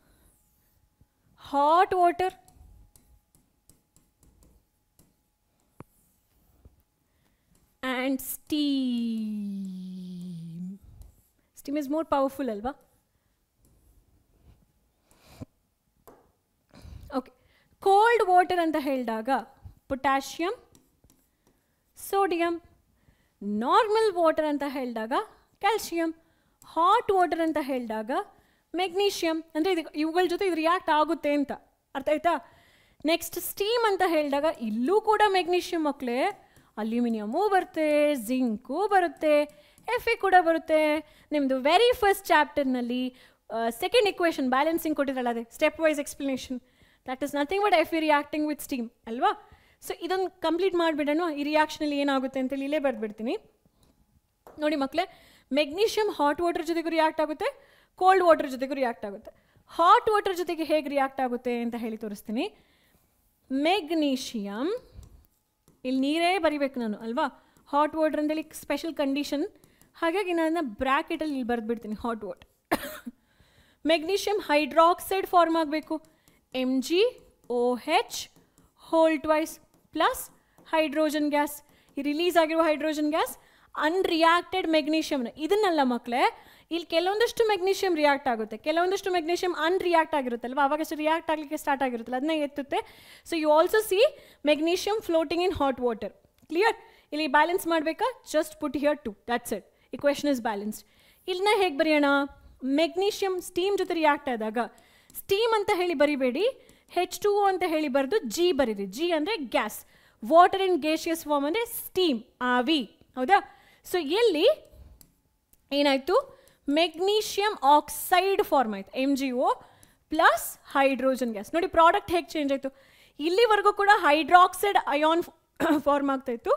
Hot water and steam steam is more powerful ಅಲ್ವಾ? Okay cold water ಅಂತ ಹೇಳಿದಾಗ potassium sodium normal water ಅಂತ ಹೇಳಿದಾಗ ಕ್ಯಾಲ್ಶಿಯಂ ಹಾಟ್ ವಾಟರ್ ಅಂತ ಹೇಳಿದಾಗ ಮೆಗ್ನೀಷಿಯಮ್ ಅಂದರೆ ಇದು ಇವುಗಳ ಜೊತೆ ಇದು ರಿಯಾಕ್ಟ್ ಆಗುತ್ತೆ ಅಂತ. ಅರ್ಥ ಆಯ್ತಾ? ನೆಕ್ಸ್ಟ್ ಸ್ಟೀಮ್ ಅಂತ ಹೇಳಿದಾಗ ಇಲ್ಲೂ ಕೂಡ ಮೆಗ್ನೀಷಿಯಮ್ ಮಕ್ಕಳೇ ಅಲ್ಯೂಮಿನಿಯಮು ಬರುತ್ತೆ ಜಿಂಕು ಬರುತ್ತೆ ಎಫ್ ಎ ಕೂಡ ಬರುತ್ತೆ. ನಿಮ್ಮದು ವೆರಿ ಫಸ್ಟ್ ಚಾಪ್ಟರ್ನಲ್ಲಿ ಸೆಕೆಂಡ್ ಇಕ್ವೇಷನ್ ಬ್ಯಾಲೆನ್ಸಿಂಗ್ ಕೊಟ್ಟಿರಲ್ಲ ಅದೇ step wise explanation that is nothing but F E reacting with steam ಅಲ್ವಾ? ಸೊ ಇದೊಂದು ಕಂಪ್ಲೀಟ್ ಮಾಡಿಬಿಡೋಣ. ಈ ರಿಯಾಕ್ಷನಲ್ಲಿ ಏನಾಗುತ್ತೆ ಅಂತೇಳಿ ಇಲ್ಲೇ ಬರೆದ್ಬಿಡ್ತೀನಿ. ನೋಡಿ ಮಕ್ಕಳೇ ಮೆಗ್ನೀಷಿಯಮ್ ಹಾಟ್ ವಾಟರ್ ಜೊತೆಗೂ ರಿಯಾಕ್ಟ್ ಆಗುತ್ತೆ ಕೋಲ್ಡ್ ವಾಟರ್ ಜೊತೆಗೂ ರಿಯಾಕ್ಟ್ ಆಗುತ್ತೆ. ಹಾಟ್ ವಾಟರ್ ಜೊತೆಗೆ ಹೇಗೆ ರಿಯಾಕ್ಟ್ ಆಗುತ್ತೆ ಅಂತ ಹೇಳಿ ತೋರಿಸ್ತೀನಿ. ಮೆಗ್ನೀಷಿಯಮ್ ಇಲ್ಲಿ ನೀರೇ ಬರಿಬೇಕು ನಾನು, ಅಲ್ವಾ? ಹಾಟ್ ವಾಟರ್ ಅಂತೇಳಿ ಸ್ಪೆಷಲ್ ಕಂಡೀಷನ್ ಹಾಗಾಗಿ ನಾನು ಬ್ರ್ಯಾಕೆಟಲ್ಲಿ ಇಲ್ಲಿ ಬರೆದ್ಬಿಡ್ತೀನಿ hot water magnesium hydroxide form ಆಗಬೇಕು. M G O H whole twice plus hydrogen gas ಈ ರಿಲೀಸ್ ಆಗಿರುವ ಹೈಡ್ರೋಜನ್ ಗ್ಯಾಸ್ ಅನ್ರಿಯಾಕ್ಟೆಡ್ ಮೆಗ್ನೀಷಿಯಮ್ನ ಇದನ್ನಲ್ಲ ಮಕ್ಕಳೇ ಇಲ್ಲಿ ಕೆಲವೊಂದಷ್ಟು ಮೆಗ್ನೀಷಿಯಂ ರಿಯಾಕ್ಟ್ ಆಗುತ್ತೆ. ಕೆಲವೊಂದಷ್ಟು ಮೆಗ್ನೀಷಿಯಂ ಅನ್ ರಿಯಾಕ್ಟ್ ಆಗಿರುತ್ತಲ್ವ ಅವಾಗಷ್ಟು ರಿಯಾಕ್ಟ್ ಆಗಲಿಕ್ಕೆ ಸ್ಟಾರ್ಟ್ ಆಗಿರುತ್ತಲ್ಲ ಅದನ್ನ ಎತ್ತುತ್ತೆ. So you also see magnesium floating in hot water clear ಇಲ್ಲಿ ಬ್ಯಾಲೆನ್ಸ್ ಮಾಡಬೇಕಾ? Just put here two that's it question is balanced ಇಲ್ಲಿನ ಹೇಗೆ ಬರೆಯೋಣ? ಮೆಗ್ನೀಷಿಯಂ ಸ್ಟೀಮ್ ಜೊತೆ ರಿಯಾಕ್ಟ್ ಆದಾಗ ಸ್ಟೀಮ್ ಅಂತ ಹೇಳಿ ಬರಿಬೇಡಿ ಹೆಚ್ ಟು ಅಂತ ಹೇಳಿ ಬರೆದು ಜಿ ಬರೀರಿ. ಜಿ ಅಂದರೆ gas water in gaseous form ಅಂದರೆ ಸ್ಟೀಮ್ ಆವಿ. ಹೌದಾ? ಸೊ ಎಲ್ಲಿ ಏನಾಯಿತು? ಮೆಗ್ನೀಷಿಯಮ್ ಆಕ್ಸೈಡ್ ಫಾರ್ಮ್ ಆಯ್ತು M G O plus hydrogen gas ನೋಡಿ ಪ್ರಾಡಕ್ಟ್ ಹೇಗೆ ಚೇಂಜ್ ಆಯಿತು? ಇಲ್ಲಿವರೆಗೂ ಕೂಡ ಹೈಡ್ರಾಕ್ಸೈಡ್ ಅಯಾನ್ ಫಾರ್ಮ್ ಆಗ್ತಾಯಿತ್ತು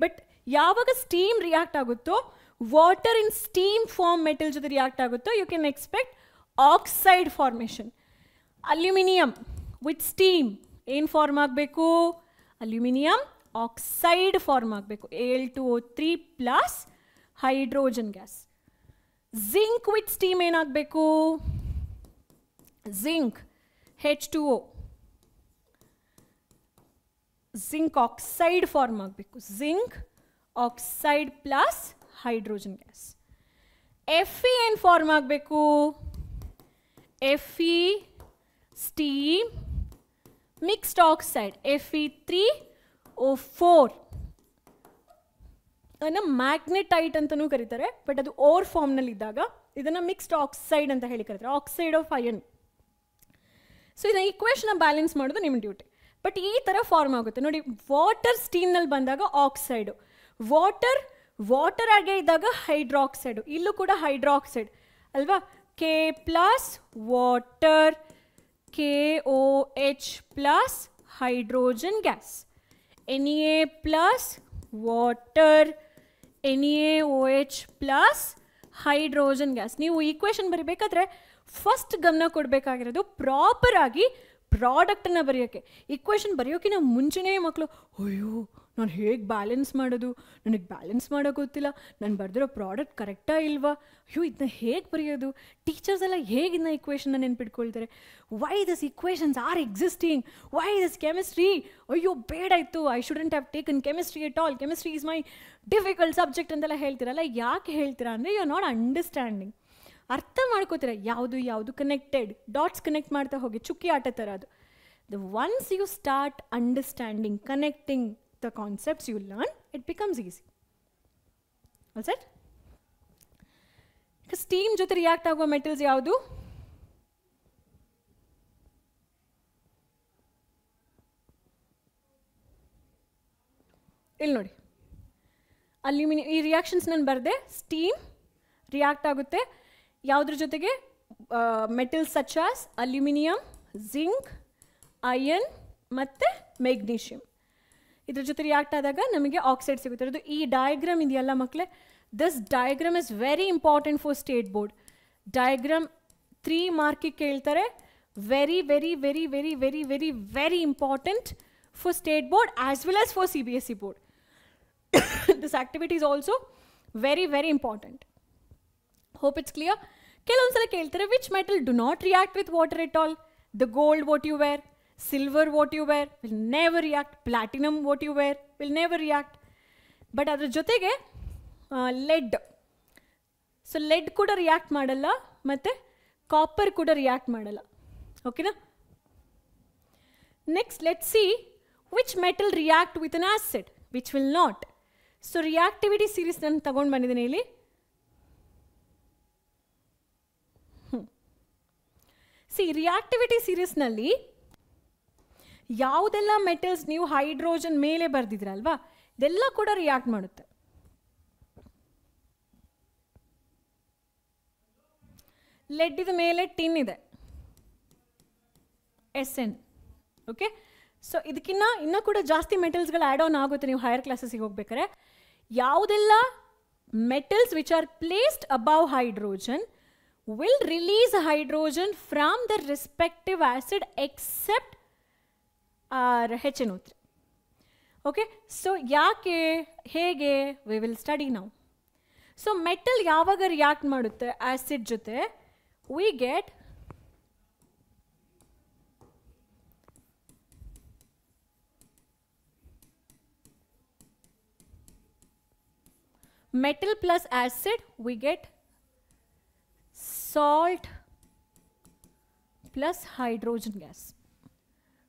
ಬಟ್ ಯಾವಾಗ ಸ್ಟೀಮ್ ರಿಯಾಕ್ಟ್ ಆಗುತ್ತೋ water in steam form metal ಜೊತೆ ರಿಯಾಕ್ಟ್ ಆಗುತ್ತೋ you can expect oxide formation aluminium with steam ಏನು ಫಾರ್ಮ್ ಆಗಬೇಕು? ಅಲ್ಯೂಮಿನಿಯಂ ಆಕ್ಸೈಡ್ ಫಾರ್ಮ್ ಆಗಬೇಕು. L two O three plus hydrogen gas zinc with steam ಏನಾಗಬೇಕು? Zinc H two O zinc oxide form ಆಗಬೇಕು. Zinc oxide plus hydrogen gas F E ಏನು form ಆಗಬೇಕು? F E steam mixed oxide F E three O four ಅದನ್ನು magnetite ಅಂತಲೂ ಕರೀತಾರೆ, but ಅದು or ಫಾರ್ಮ್ನಲ್ಲಿ ಇದ್ದಾಗ ಇದನ್ನು ಮಿಕ್ಸ್ಡ್ ಆಕ್ಸೈಡ್ ಅಂತ ಹೇಳಿ ಕರೀತಾರೆ, ಆಕ್ಸೈಡ್ ಆಫ್ ಅಯನ್ ಸೊ ಇದನ್ನ ಈಕ್ವೇಷನ್ನ ಬ್ಯಾಲೆನ್ಸ್ ಮಾಡೋದು ನಿಮ್ಮ ಡ್ಯೂಟಿ ಬಟ್ ಈ ಥರ ಫಾರ್ಮ್ ಆಗುತ್ತೆ. ನೋಡಿ ವಾಟರ್ ಸ್ಟೀಮ್ನಲ್ಲಿ ಬಂದಾಗ ಆಕ್ಸೈಡು ವಾಟರ್ ವಾಟರ್ ಆಗೇ ಇದ್ದಾಗ ಹೈಡ್ರಾಕ್ಸೈಡು ಇಲ್ಲೂ ಕೂಡ ಹೈಡ್ರಾಕ್ಸೈಡ್ ಅಲ್ವಾ? K plus water K O H plus hydrogen gas N A plus water N A O H plus hydrogen gas ನೀವು ಈಕ್ವೇಷನ್ ಬರಿಬೇಕಾದ್ರೆ ಫಸ್ಟ್ ಗಮನ ಕೊಡಬೇಕಾಗಿರೋದು ಪ್ರಾಪರಾಗಿ ಪ್ರಾಡಕ್ಟನ್ನು ಬರೆಯೋಕ್ಕೆ ಈಕ್ವೇಷನ್ ಬರೆಯೋಕ್ಕಿಂತ ಮುಂಚೆನೇ ಮಕ್ಕಳು ಅಯ್ಯೋ, ನಾನು ಹೇಗೆ ಬ್ಯಾಲೆನ್ಸ್ ಮಾಡೋದು? ನನಗೆ ಬ್ಯಾಲೆನ್ಸ್ ಮಾಡೋಕೆ ಗೊತ್ತಿಲ್ಲ. ನಾನು ಬರೆದಿರೋ ಪ್ರಾಡಕ್ಟ್ ಕರೆಕ್ಟಾ ಇಲ್ವಾ? ಅಯ್ಯೋ ಇದನ್ನ ಹೇಗೆ ಬರೆಯೋದು? ಟೀಚರ್ಸ್ ಎಲ್ಲ ಹೇಗೆ ಇದನ್ನ ಇಕ್ವೇಷನ್ನ ನೆನ್ಪಿಟ್ಕೊಳ್ತಾರೆ? Why this equations are existing why this chemistry ಅಯ್ಯೋ, ಬೇಡ ಇತ್ತು. I shouldn't have taken chemistry at all chemistry is my difficult subject ಅಂತೆಲ್ಲ ಹೇಳ್ತೀರಲ್ಲ, ಯಾಕೆ ಹೇಳ್ತೀರಾ ಅಂದರೆ ಯು ಆರ್ ನಾಟ್ ಅಂಡರ್ಸ್ಟ್ಯಾಂಡಿಂಗ್ ಅರ್ಥ ಮಾಡ್ಕೋತೀರ, ಯಾವುದು ಯಾವುದು ಕನೆಕ್ಟೆಡ್ ಡಾಟ್ಸ್ ಕನೆಕ್ಟ್ ಮಾಡ್ತಾ ಹೋಗಿ, ಚುಕ್ಕಿ ಆಟ ಥರ ಅದು. The once you start understanding connecting the concepts you learn it becomes easy sir steam ಜೊತೆ ರಿಯಾಕ್ಟ್ ಆಗುವ ಮೆಟಲ್ಸ್ ಯಾವುದು? ಇಲ್ಲಿ ನೋಡಿ. ಅಲ್ಯೂಮಿನಿಯಂ ಈ ರಿಯಾಕ್ಷನ್ಸ್ ನಾನು ಬರೆದೆ ಸ್ಟೀಮ್ ರಿಯಾಕ್ಟ್ ಆಗುತ್ತೆ. ಯಾವುದ್ರ ಜೊತೆಗೆ metals such as aluminium zinc iron ಮತ್ತು ಮೆಗ್ನೀಷಿಯಂ ಇದ್ರ ಜೊತೆ ರಿಯಾಕ್ಟ್ ಆದಾಗ ನಮಗೆ ಆಕ್ಸೈಡ್ ಸಿಗುತ್ತೆ. ಅದು ಈ ಡಯಾಗ್ರಾಮ್ ಇದೆಯಲ್ಲ ಮಕ್ಕಳೇ this diagram is very important for state board diagram three ಮಾರ್ಕಿಗೆ ಕೇಳ್ತಾರೆ. Very very very very very very very important for state board as well as for C B S C board this activity is also very very important hope it's clear ಕೆಲವೊಂದ್ಸಲ ಕೇಳ್ತಾರೆ which metal do not react with water at all the gold what you wear silver what you wear will never react platinum what you wear will never react but ಅದ್ರ ಜೊತೆಗೆ lead so lead ಕೂಡ react ಮಾಡಲ್ಲ ಮತ್ತು copper ಕೂಡ react ಮಾಡಲ್ಲ ಓಕೆನಾ next let see which metal react with an acid which will not so reactivity series ನಾನು ತಗೊಂಡು ಬಂದಿದ್ದೀನಿ ಇಲ್ಲಿ. ಸಿ ರಿಯಾಕ್ಟಿವಿಟಿ ಸೀರೀಸ್ನಲ್ಲಿ ಯಾವುದೆಲ್ಲ ಮೆಟಲ್ಸ್ ನೀವು ಹೈಡ್ರೋಜನ್ ಮೇಲೆ ಬರೆದಿದ್ರಲ್ವಾ, ಇದೆಲ್ಲ ಕೂಡ ರಿಯಾಕ್ಟ್ ಮಾಡುತ್ತೆ. ಲೆಡ್ಡಿದ ಮೇಲೆ ಟಿನ್ ಇದೆ. ಎಸ್ ಎನ್ ಓಕೆ ಸೊ ಇದಕ್ಕಿನ್ನ ಇನ್ನೂ ಕೂಡ ಜಾಸ್ತಿ ಮೆಟಲ್ಸ್ಗಳು ಆ್ಯಡ್ ಆನ್ ಆಗುತ್ತೆ ನೀವು ಹೈಯರ್ ಕ್ಲಾಸಸ್ಗೆ ಹೋಗ್ಬೇಕಾರೆ ಯಾವುದೆಲ್ಲ metals which are placed above hydrogen will release hydrogen from the respective acid except are H N three okay so ಯಾಕೆ ಹೇಗೆ ವಿ ವಿಲ್ ಸ್ಟಡಿ ನಾವು ಸೊ ಮೆಟಲ್ ಯಾವಾಗ ರಿಯಾಕ್ಟ್ ಮಾಡುತ್ತೆ ಆ್ಯಸಿಡ್ ಜೊತೆ metal plus acid, we get salt plus hydrogen gas.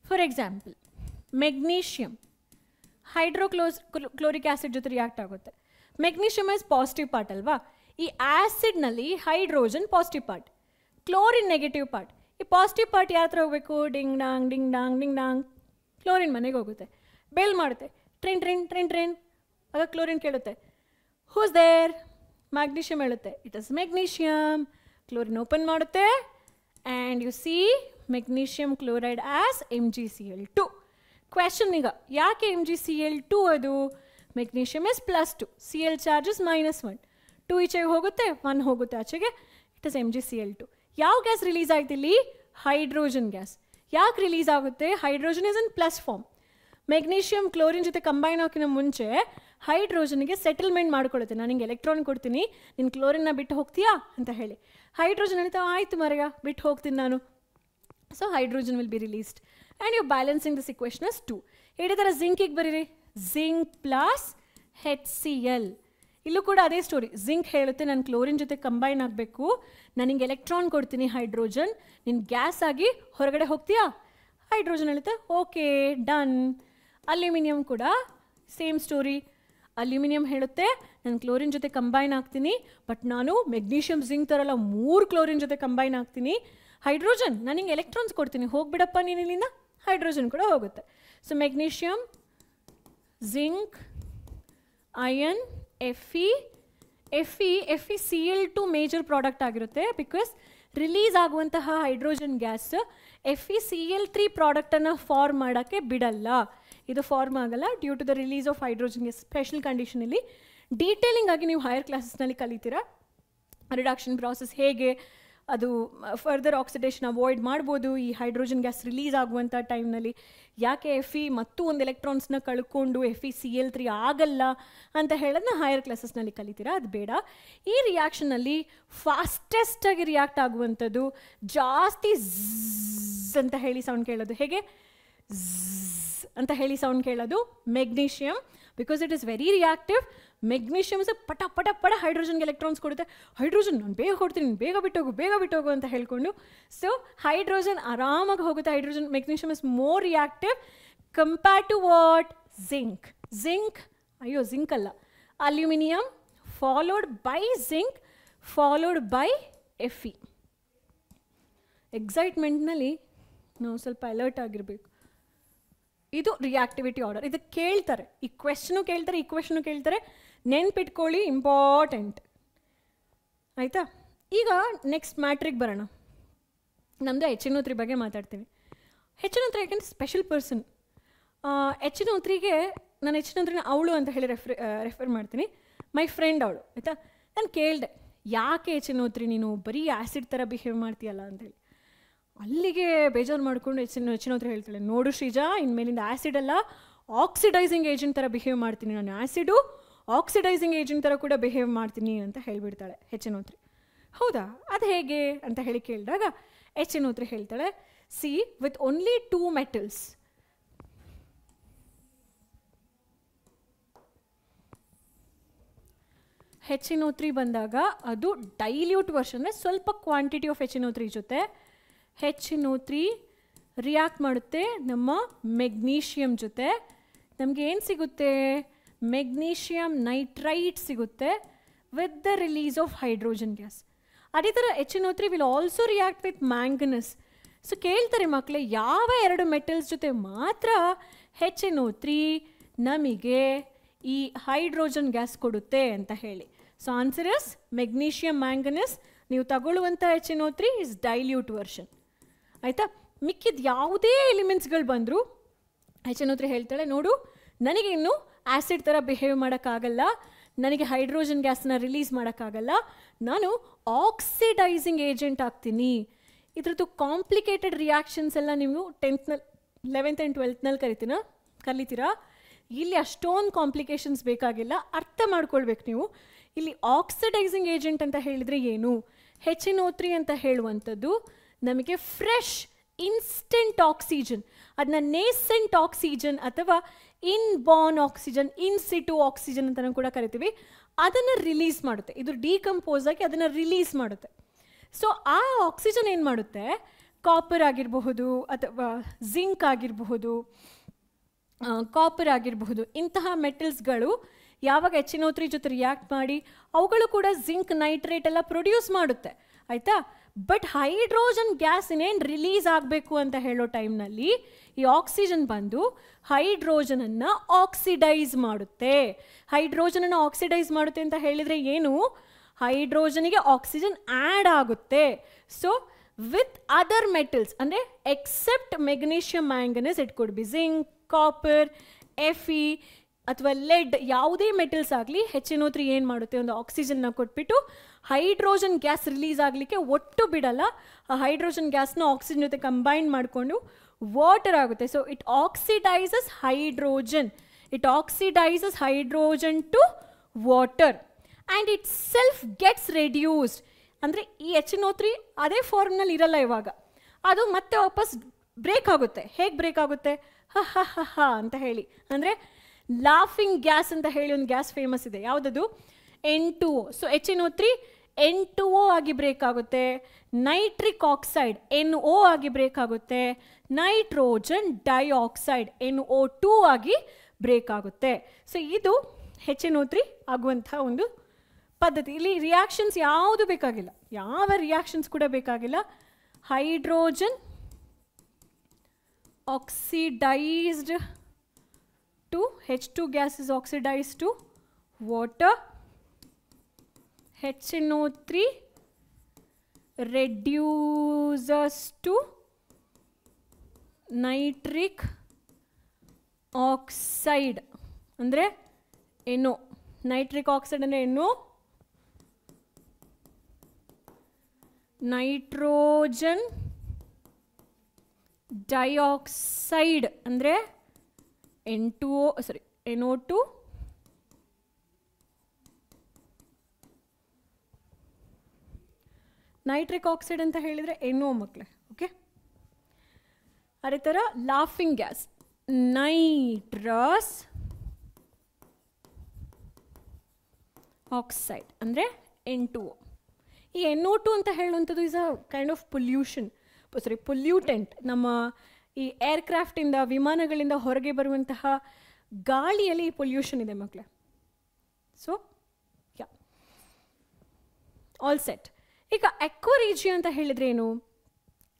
For example, magnesium. ಹೈಡ್ರೋಕ್ಲೋಸ್ chloric acid ಜೊತೆ react ಆಗುತ್ತೆ. Magnesium is positive part ಅಲ್ವಾ? ಈ ಆ್ಯಸಿಡ್ನಲ್ಲಿ hydrogen positive part chlorine negative part ಈ ಪಾಸಿಟಿವ್ ಪಾರ್ಟ್ ಯಾವ ಹತ್ರ ಹೋಗಬೇಕು? Ding dong ding dong ding dong. Chlorine ಮನೆಗೆ ಹೋಗುತ್ತೆ. ಬೇಲ್ ಮಾಡುತ್ತೆ. ಟ್ರಿನ್ ಟ್ರಿನ್ ಟ್ರಿನ್ ಟ್ರಿನ್ ಆಗ ಕ್ಲೋರಿನ್ ಕೇಳುತ್ತೆ. ಹೂಸ್ ದೇರ್ ಮ್ಯಾಗ್ನೀಷಿಯಮ್ ಹೇಳುತ್ತೆ it is magnesium chlorine open ಮಾಡುತ್ತೆ. And you see magnesium chloride as M G C L two question ಈಗ, ಯಾಕೆ M G C L two ಅದು? Magnesium is plus two C L charges minus one two ಈಚೆಗೆ ಹೋಗುತ್ತೆ one ಹೋಗುತ್ತೆ ಆಚೆಗೆ. It is M G C L two ಯಾವ gas release ಆಯ್ತು ಇಲ್ಲಿ? ಹೈಡ್ರೋಜನ್ ಗ್ಯಾಸ್ ಯಾಕೆ ರಿಲೀಸ್ ಆಗುತ್ತೆ? Hydrogen is in plus form magnesium chlorine ಜೊತೆ ಕಂಬೈನ್ ಹಾಕಿನ ಮುಂಚೆ ಹೈಡ್ರೋಜನ್ಗೆ ಸೆಟಲ್ಮೆಂಟ್ ಮಾಡ್ಕೊಳ್ಳುತ್ತೆ ನಾನು ನಿಂಗೆ ಎಲೆಕ್ಟ್ರಾನ್ ಕೊಡ್ತೀನಿ ನಿನ್ನ ಕ್ಲೋರಿನ್ನ ಬಿಟ್ಟು ಹೋಗ್ತೀಯಾ? ಅಂತ ಹೇಳಿ. ಹೈಡ್ರೋಜನ್ ಹೇಳ್ತಾ ಆಯಿತು ಮರೆಯ ಬಿಟ್ಟು ಹೋಗ್ತೀನಿ ನಾನು. So hydrogen will be released and you balancing the equation as two ಹೇಳಿದಾರೆ ಥರ ಜಿಂಕಿಗೆ ಬರೀರಿ? Zinc plus H C L ಇಲ್ಲೂ ಕೂಡ ಅದೇ ಸ್ಟೋರಿ ಜಿಂಕ್ ಹೇಳುತ್ತೆ, ನಾನು ಕ್ಲೋರಿನ್ ಜೊತೆ ಕಂಬೈನ್ ಆಗಬೇಕು. ನನಗೆ ಎಲೆಕ್ಟ್ರಾನ್ ಕೊಡ್ತೀನಿ ಹೈಡ್ರೋಜನ್. ನೀನು ಗ್ಯಾಸ್ ಆಗಿ ಹೊರಗಡೆ ಹೋಗ್ತೀಯಾ? ಹೈಡ್ರೋಜನ್ ಹೇಳುತ್ತೆ ಓಕೆ ಡನ್ ಅಲ್ಯೂಮಿನಿಯಂ ಕೂಡ ಸೇಮ್ ಸ್ಟೋರಿ ಅಲ್ಯೂಮಿನಿಯಂ ಹೇಳುತ್ತೆ. ನಾನು ಕ್ಲೋರಿನ್ ಜೊತೆ ಕಂಬೈನ್ ಆಗ್ತೀನಿ ಬಟ್ ನಾನು ಮೆಗ್ನೀಷಿಯಮ್ ಜಿಂಕ್ ಥರಲ್ಲ ಮೂರು ಕ್ಲೋರಿನ್ ಜೊತೆ ಕಂಬೈನ್ ಆಗ್ತೀನಿ ಹೈಡ್ರೋಜನ್ ನನಗೆ ಎಲೆಕ್ಟ್ರಾನ್ಸ್ ಕೊಡ್ತೀನಿ. ಹೋಗ್ಬಿಡಪ್ಪ ನೀನು ಇಲ್ಲಿಂದ. ಹೈಡ್ರೋಜನ್ ಕೂಡ ಹೋಗುತ್ತೆ. So magnesium zinc iron F E F E F E C L two major product ಆಗಿರುತ್ತೆ. ಬಿಕಾಸ್ ರಿಲೀಸ್ ಆಗುವಂತಹ hydrogen gas F E C L three ಪ್ರಾಡಕ್ಟನ್ನು ಫಾರ್ಮ್ ಮಾಡೋಕ್ಕೆ ಬಿಡಲ್ಲ. ಇದು ಫಾರ್ಮ್ ಆಗಲ್ಲ. Due to the release of hydrogen gas special ಕಂಡೀಷನಲ್ಲಿ detailing ಆಗಿ ನೀವು higher ಕ್ಲಾಸಸ್ನಲ್ಲಿ ಕಲಿತೀರಾ? ರಿಡಕ್ಷನ್ ಪ್ರಾಸೆಸ್ ಹೇಗೆ? ಅದು ಫರ್ದರ್ ಆಕ್ಸಿಡೇಷನ್ ಅವಾಯ್ಡ್ ಮಾಡ್ಬೋದು. ಈ ಹೈಡ್ರೋಜನ್ ಗ್ಯಾಸ್ ರಿಲೀಸ್ ಆಗುವಂಥ ಟೈಮ್ನಲ್ಲಿ ಯಾಕೆ ಎಫ್ ಇ ಮತ್ತು ಒಂದು ಎಲೆಕ್ಟ್ರಾನ್ಸ್ನ ಕಳ್ಕೊಂಡು F E C L three ಆಗಲ್ಲ ಅಂತ ಹೇಳೋದನ್ನ ಹೈಯರ್ ಕ್ಲಾಸಸ್ನಲ್ಲಿ ಕಲಿತೀರಾ? ಅದು ಬೇಡ. ಈ ರಿಯಾಕ್ಷನಲ್ಲಿ ಫಾಸ್ಟೆಸ್ಟಾಗಿ ರಿಯಾಕ್ಟ್ ಆಗುವಂಥದ್ದು ಜಾಸ್ತಿ ಝ್ ಅಂತ ಹೇಳಿ ಸೌಂಡ್ ಕೇಳೋದು ಹೇಗೆ? ಝ್ ಅಂತ ಹೇಳಿ ಸೌಂಡ್ ಕೇಳೋದು magnesium because it is very reactive magnesium is ಪಟ ಪಟ ಪಟ ಹೈಡ್ರೋಜನ್ಗೆ ಎಲೆಕ್ಟ್ರಾನ್ಸ್ ಕೊಡುತ್ತೆ. ಹೈಡ್ರೋಜನ್ ನಾನು ಬೇಗ ಕೊಡ್ತೀನಿ ಬೇಗ ಬಿಟ್ಟೋಗು ಬೇಗ ಬಿಟ್ಟೋಗು ಅಂತ ಹೇಳ್ಕೊಂಡು. ಸೊ ಹೈಡ್ರೋಜನ್ ಆರಾಮಾಗಿ ಹೋಗುತ್ತೆ hydrogen magnesium is more reactive compare to what zinc zinc ಅಯ್ಯೋ ಜಿಂಕ್ ಅಲ್ಲ. Aluminium followed by zinc followed by F E ಎಕ್ಸೈಟ್ಮೆಂಟ್ನಲ್ಲಿ ನಾವು ಸ್ವಲ್ಪ ಅಲರ್ಟ್ ಆಗಿರಬೇಕು. ಇದು ರಿಯಾಕ್ಟಿವಿಟಿ ಆರ್ಡರ್ ಇದು ಕೇಳ್ತಾರೆ. ಈ ಕ್ವೆಶನು ಕೇಳ್ತಾರೆ, ಈ ಕ್ವೆಶನು ಕೇಳ್ತಾರೆ. ನೆನ್ಪಿಟ್ಕೊಳ್ಳಿ ಇಂಪಾರ್ಟೆಂಟ್ ಆಯಿತಾ? ಈಗ ನೆಕ್ಸ್ಟ್ ಮ್ಯಾಟ್ರಿಕ್ ಬರೋಣ. ನಮ್ಮದು ತ್ರೀ ಬಗ್ಗೆ ಮಾತಾಡ್ತೀನಿ ಎನ್ ತ್ರೀ ಯಾಕೆಂದ್ರೆ ಸ್ಪೆಷಲ್ ಪರ್ಸನ್ ತ್ರೀಗೆ ನಾನು ಹೆಚ್ಚಿನ ಅವಳು ಅಂತ ಹೇಳಿ ರೆಫರ್ ರೆಫರ್ ಮಾಡ್ತೀನಿ. ಮೈ ಫ್ರೆಂಡ್ ಅವಳು, ಆಯಿತಾ? ನಾನು ಕೇಳಿದೆ, ಯಾಕೆ ಹೆಚ್ಚಿನ ನೀನು ಬರೀ ಆ್ಯಸಿಡ್ ಥರ ಬಿಹೇವ್ ಮಾಡ್ತೀಯಲ್ಲ ಅಂತೇಳಿ ಅಲ್ಲಿಗೆ ಬೇಜಾರು ಮಾಡ್ಕೊಂಡು ಹೆಚ್ಚಿನ ಹೆಚ್ಚಿನ ಹತ್ರ ಹೇಳ್ತಾಳೆ, ನೋಡು ಶ್ರೀಜಾ, ಇನ್ಮೇಲಿಂದ ಆ್ಯಸಿಡ್ ಅಲ್ಲ ಆಕ್ಸಿಡೈಸಿಂಗ್ ಏಜೆಂಟ್ ಥರ ಬಿಹೇವ್ ಮಾಡ್ತೀನಿ. ನಾನು ಆ್ಯಸಿಡು ಆಕ್ಸಿಡೈಸಿಂಗ್ ಏಜೆಂಟ್ ಥರ ಕೂಡ ಬಿಹೇವ್ ಮಾಡ್ತೀನಿ ಅಂತ ಹೇಳಿಬಿಡ್ತಾಳೆ ಹೆಚ್ಚಿನ ಎನ್ ಹೌದಾ? ಅದು ಹೇಗೆ? ಅಂತ ಹೇಳಿ ಕೇಳಿದಾಗ ಹೆಚ್ಚಿನ ಎನ್ ಹೇಳ್ತಾಳೆ see with only two metals ಹೆಚ್ಚಿನ ತ್ರೀ ಬಂದಾಗ ಅದು ಡೈಲ್ಯೂಟ್ ವರ್ಷನ್ ಅಂದರೆ ಸ್ವಲ್ಪ ಕ್ವಾಂಟಿಟಿ ಆಫ್ ಹೆಚ್ಚಿನೋತ್ರಿ ಜೊತೆ ಹೆಚ್ಚಿನ ತ್ರೀ ರಿಯಾಕ್ಟ್ ಮಾಡುತ್ತೆ ನಮ್ಮ ಮೆಗ್ನೀಷಿಯಮ್ ಜೊತೆ. ನಮಗೆ ಏನು ಸಿಗುತ್ತೆ? ಮೆಗ್ನೀಷಿಯಮ್ ನೈಟ್ರೈಟ್ ಸಿಗುತ್ತೆ with the release of hydrogen gas ಅದೇ ಥರ three will also react with manganese so ಕೇಳ್ತಾರೆ ಮಕ್ಕಳೇ ಯಾವ ಎರಡು ಮೆಟಲ್ಸ್ ಜೊತೆ ಮಾತ್ರ ತ್ರೀ ನಮಗೆ ಈ ಹೈಡ್ರೋಜನ್ ಗ್ಯಾಸ್ ಕೊಡುತ್ತೆ ಅಂತ ಹೇಳಿ. So answer is magnesium manganese ನೀವು ತಗೊಳ್ಳುವಂಥ H N O three is dilute version ಆಯಿತಾ? ಮಿಕ್ಕಿದ ಯಾವುದೇ ಎಲಿಮೆಂಟ್ಸ್ಗಳು ಬಂದರೂ ಹತ್ರ ಹೇಳ್ತಾಳೆ, ನೋಡು, ನನಗೆ ಇನ್ನು ಆ್ಯಸಿಡ್ ಥರ ಬಿಹೇವ್ ಮಾಡೋಕ್ಕಾಗಲ್ಲ, ನನಗೆ ಹೈಡ್ರೋಜನ್ ಗ್ಯಾಸ್ನ ರಿಲೀಸ್ ಮಾಡೋಕ್ಕಾಗಲ್ಲ, ನಾನು ಆಕ್ಸಿಡೈಸಿಂಗ್ ಏಜೆಂಟ್ ಆಗ್ತೀನಿ. ಇದ್ರದ್ದು ಕಾಂಪ್ಲಿಕೇಟೆಡ್ ರಿಯಾಕ್ಷನ್ಸ್ ಎಲ್ಲ ನೀವು ಟೆಂತ್ನಲ್ಲಿ ಲೆವೆಂತ್ ಆ್ಯಂಡ್ ಟ್ವೆಲ್ತ್ನಲ್ಲಿ ಕರಿತೀನ? ಕಲಿತೀರಾ? ಇಲ್ಲಿ ಅಷ್ಟೊಂದು ಕಾಂಪ್ಲಿಕೇಶನ್ಸ್ ಬೇಕಾಗಿಲ್ಲ, ಅರ್ಥ ಮಾಡ್ಕೊಳ್ಬೇಕು ನೀವು. ಇಲ್ಲಿ ಆಕ್ಸಿಡೈಸಿಂಗ್ ಏಜೆಂಟ್ ಅಂತ ಹೇಳಿದರೆ ಏನು? ಹೆಚ್ಚಿನ ಓತ್ರಿ ಅಂತ ಹೇಳುವಂಥದ್ದು ನಮಗೆ ಫ್ರೆಶ್ ಇನ್ಸ್ಟೆಂಟ್ ಆಕ್ಸಿಜನ್ ಅದನ್ನ ನೇಸೆಂಟ್ ಆಕ್ಸಿಜನ್ ಅಥವಾ inborn oxygen in situ oxygen ಅಂತ ಕೂಡ ಕರಿತೀವಿ. ಅದನ್ನು ರಿಲೀಸ್ ಮಾಡುತ್ತೆ. ಇದು ಡಿಕಂಪೋಸ್ ಆಗಿ ಅದನ್ನು ರಿಲೀಸ್ ಮಾಡುತ್ತೆ. ಸೊ ಆ ಆಕ್ಸಿಜನ್ ಏನು ಮಾಡುತ್ತೆ? ಕಾಪರ್ ಆಗಿರಬಹುದು ಅಥವಾ ಜಿಂಕ್ ಆಗಿರಬಹುದು ಕಾಪರ್ ಆಗಿರಬಹುದು, ಇಂತಹ ಮೆಟಲ್ಸ್ಗಳು ಯಾವಾಗ ಹೆಚ್ಚಿನೋತ್ರಿ ಜೊತೆ ರಿಯಾಕ್ಟ್ ಮಾಡಿ, ಅವುಗಳು ಕೂಡ ಜಿಂಕ್ ನೈಟ್ರೇಟ್ ಎಲ್ಲ ಪ್ರೊಡ್ಯೂಸ್ ಮಾಡುತ್ತೆ. ಆಯಿತಾ? ಬಟ್ ಹೈಡ್ರೋಜನ್ ಗ್ಯಾಸ್ ಇನ್ನೇನು ರಿಲೀಸ್ ಆಗಬೇಕು ಅಂತ ಹೇಳೋ ಟೈಮ್ನಲ್ಲಿ ಈ ಆಕ್ಸಿಜನ್ ಬಂದು ಹೈಡ್ರೋಜನನ್ನು ಆಕ್ಸಿಡೈಸ್ ಮಾಡುತ್ತೆ. ಹೈಡ್ರೋಜನನ್ನು ಆಕ್ಸಿಡೈಸ್ ಮಾಡುತ್ತೆ ಅಂತ ಹೇಳಿದರೆ ಏನು? ಹೈಡ್ರೋಜನಿಗೆ ಆಕ್ಸಿಜನ್ ಆ್ಯಡ್ ಆಗುತ್ತೆ. ಸೊ ವಿತ್ ಅದರ್ ಮೆಟಲ್ಸ್ ಅಂದರೆ except magnesium manganese it could be zinc copper FE ಅಥವಾ ಲೆಡ್ ಯಾವುದೇ ಮೆಟಲ್ಸ್ ಆಗಲಿ ಹೆಚ್ಚಿನ ಏನು ಮಾಡುತ್ತೆ? ಒಂದು ಆಕ್ಸಿಜನ್ನ ಕೊಟ್ಬಿಟ್ಟು ಹೈಡ್ರೋಜನ್ ಗ್ಯಾಸ್ ರಿಲೀಸ್ ಆಗಲಿಕ್ಕೆ ಒಟ್ಟು ಬಿಡಲ್ಲ. ಆ ಹೈಡ್ರೋಜನ್ ಗ್ಯಾಸ್ನ ಆಕ್ಸಿಜನ್ ಜೊತೆ ಕಂಬೈನ್ ಮಾಡಿಕೊಂಡು ವಾಟರ್ ಆಗುತ್ತೆ. So it oxidises hydrogen it oxidises hydrogen to water and itself gets reduced ಅಂದರೆ ಈ ಹೆಚ್ಚಿನ ತ್ರೀ ಅದೇ ಫಾರ್ಮ್ನಲ್ಲಿ ಇರಲ್ಲ ಇವಾಗ. ಅದು ಮತ್ತೆ ವಾಪಸ್ ಬ್ರೇಕ್ ಆಗುತ್ತೆ. ಹೇಗೆ ಬ್ರೇಕ್ ಆಗುತ್ತೆ? ಹ ಹ ಹ ಹ ಅಂತ ಹೇಳಿ. ಅಂದರೆ ಲಾಫಿಂಗ್ ಗ್ಯಾಸ್ ಅಂತ ಹೇಳಿ ಒಂದು ಗ್ಯಾಸ್ ಫೇಮಸ್ ಇದೆ. ಯಾವುದದು? N two so H N O three N two O ಆಗಿ ಬ್ರೇಕ್ ಆಗುತ್ತೆ ನೈಟ್ರಿಕ್ ಆಕ್ಸೈಡ್ ಎನ್ ಒ ಆಗಿ ಬ್ರೇಕ್ ಆಗುತ್ತೆ nitrogen dioxide N O two ಆಗಿ ಬ್ರೇಕ್ ಆಗುತ್ತೆ. ಸೊ ಇದು ಹೆಚ್ ಎನ್ ಒ ತ್ರೀ ಆಗುವಂಥ ಒಂದು ಪದ್ಧತಿ. ಇಲ್ಲಿ ರಿಯಾಕ್ಷನ್ಸ್ ಯಾವುದು ಬೇಕಾಗಿಲ್ಲ. ಯಾವ ರಿಯಾಕ್ಷನ್ಸ್ ಕೂಡ ಬೇಕಾಗಿಲ್ಲ. Hydrogen oxidized to H2 gas is oxidized to water. HNO3 reduces to nitric oxide andre NO nitric oxide andre NO nitrogen dioxide andre N2O sorry NO2 nitric oxide ಅಂತ ಹೇಳಿದರೆ ಎನ್ನೋ ಮಕ್ಕಳೇ ಓಕೆ ಅದೇ ಥರ ಲಾಫಿಂಗ್ ಗ್ಯಾಸ್ ನೈಟ್ರಸ್ ಆಕ್ಸೈಡ್ ಅಂದರೆ N two ಈ N O two ಅಂತ ಹೇಳುವಂಥದ್ದು is a kind of pollution sorry pollutant ನಮ್ಮ ಈ ಏರ್ಕ್ರಾಫ್ಟಿಂದ ವಿಮಾನಗಳಿಂದ ಹೊರಗೆ ಬರುವಂತಹ ಗಾಳಿಯಲ್ಲಿ ಈ ಪೊಲ್ಯೂಷನ್ ಇದೆ ಮಕ್ಕಳೇ ಸೊ ಯಾ ಆಲ್ ಸೆಟ್ ಈಗ ಎಕ್ವರೀಜಿ ಅಂತ ಹೇಳಿದ್ರೆ ಏನು?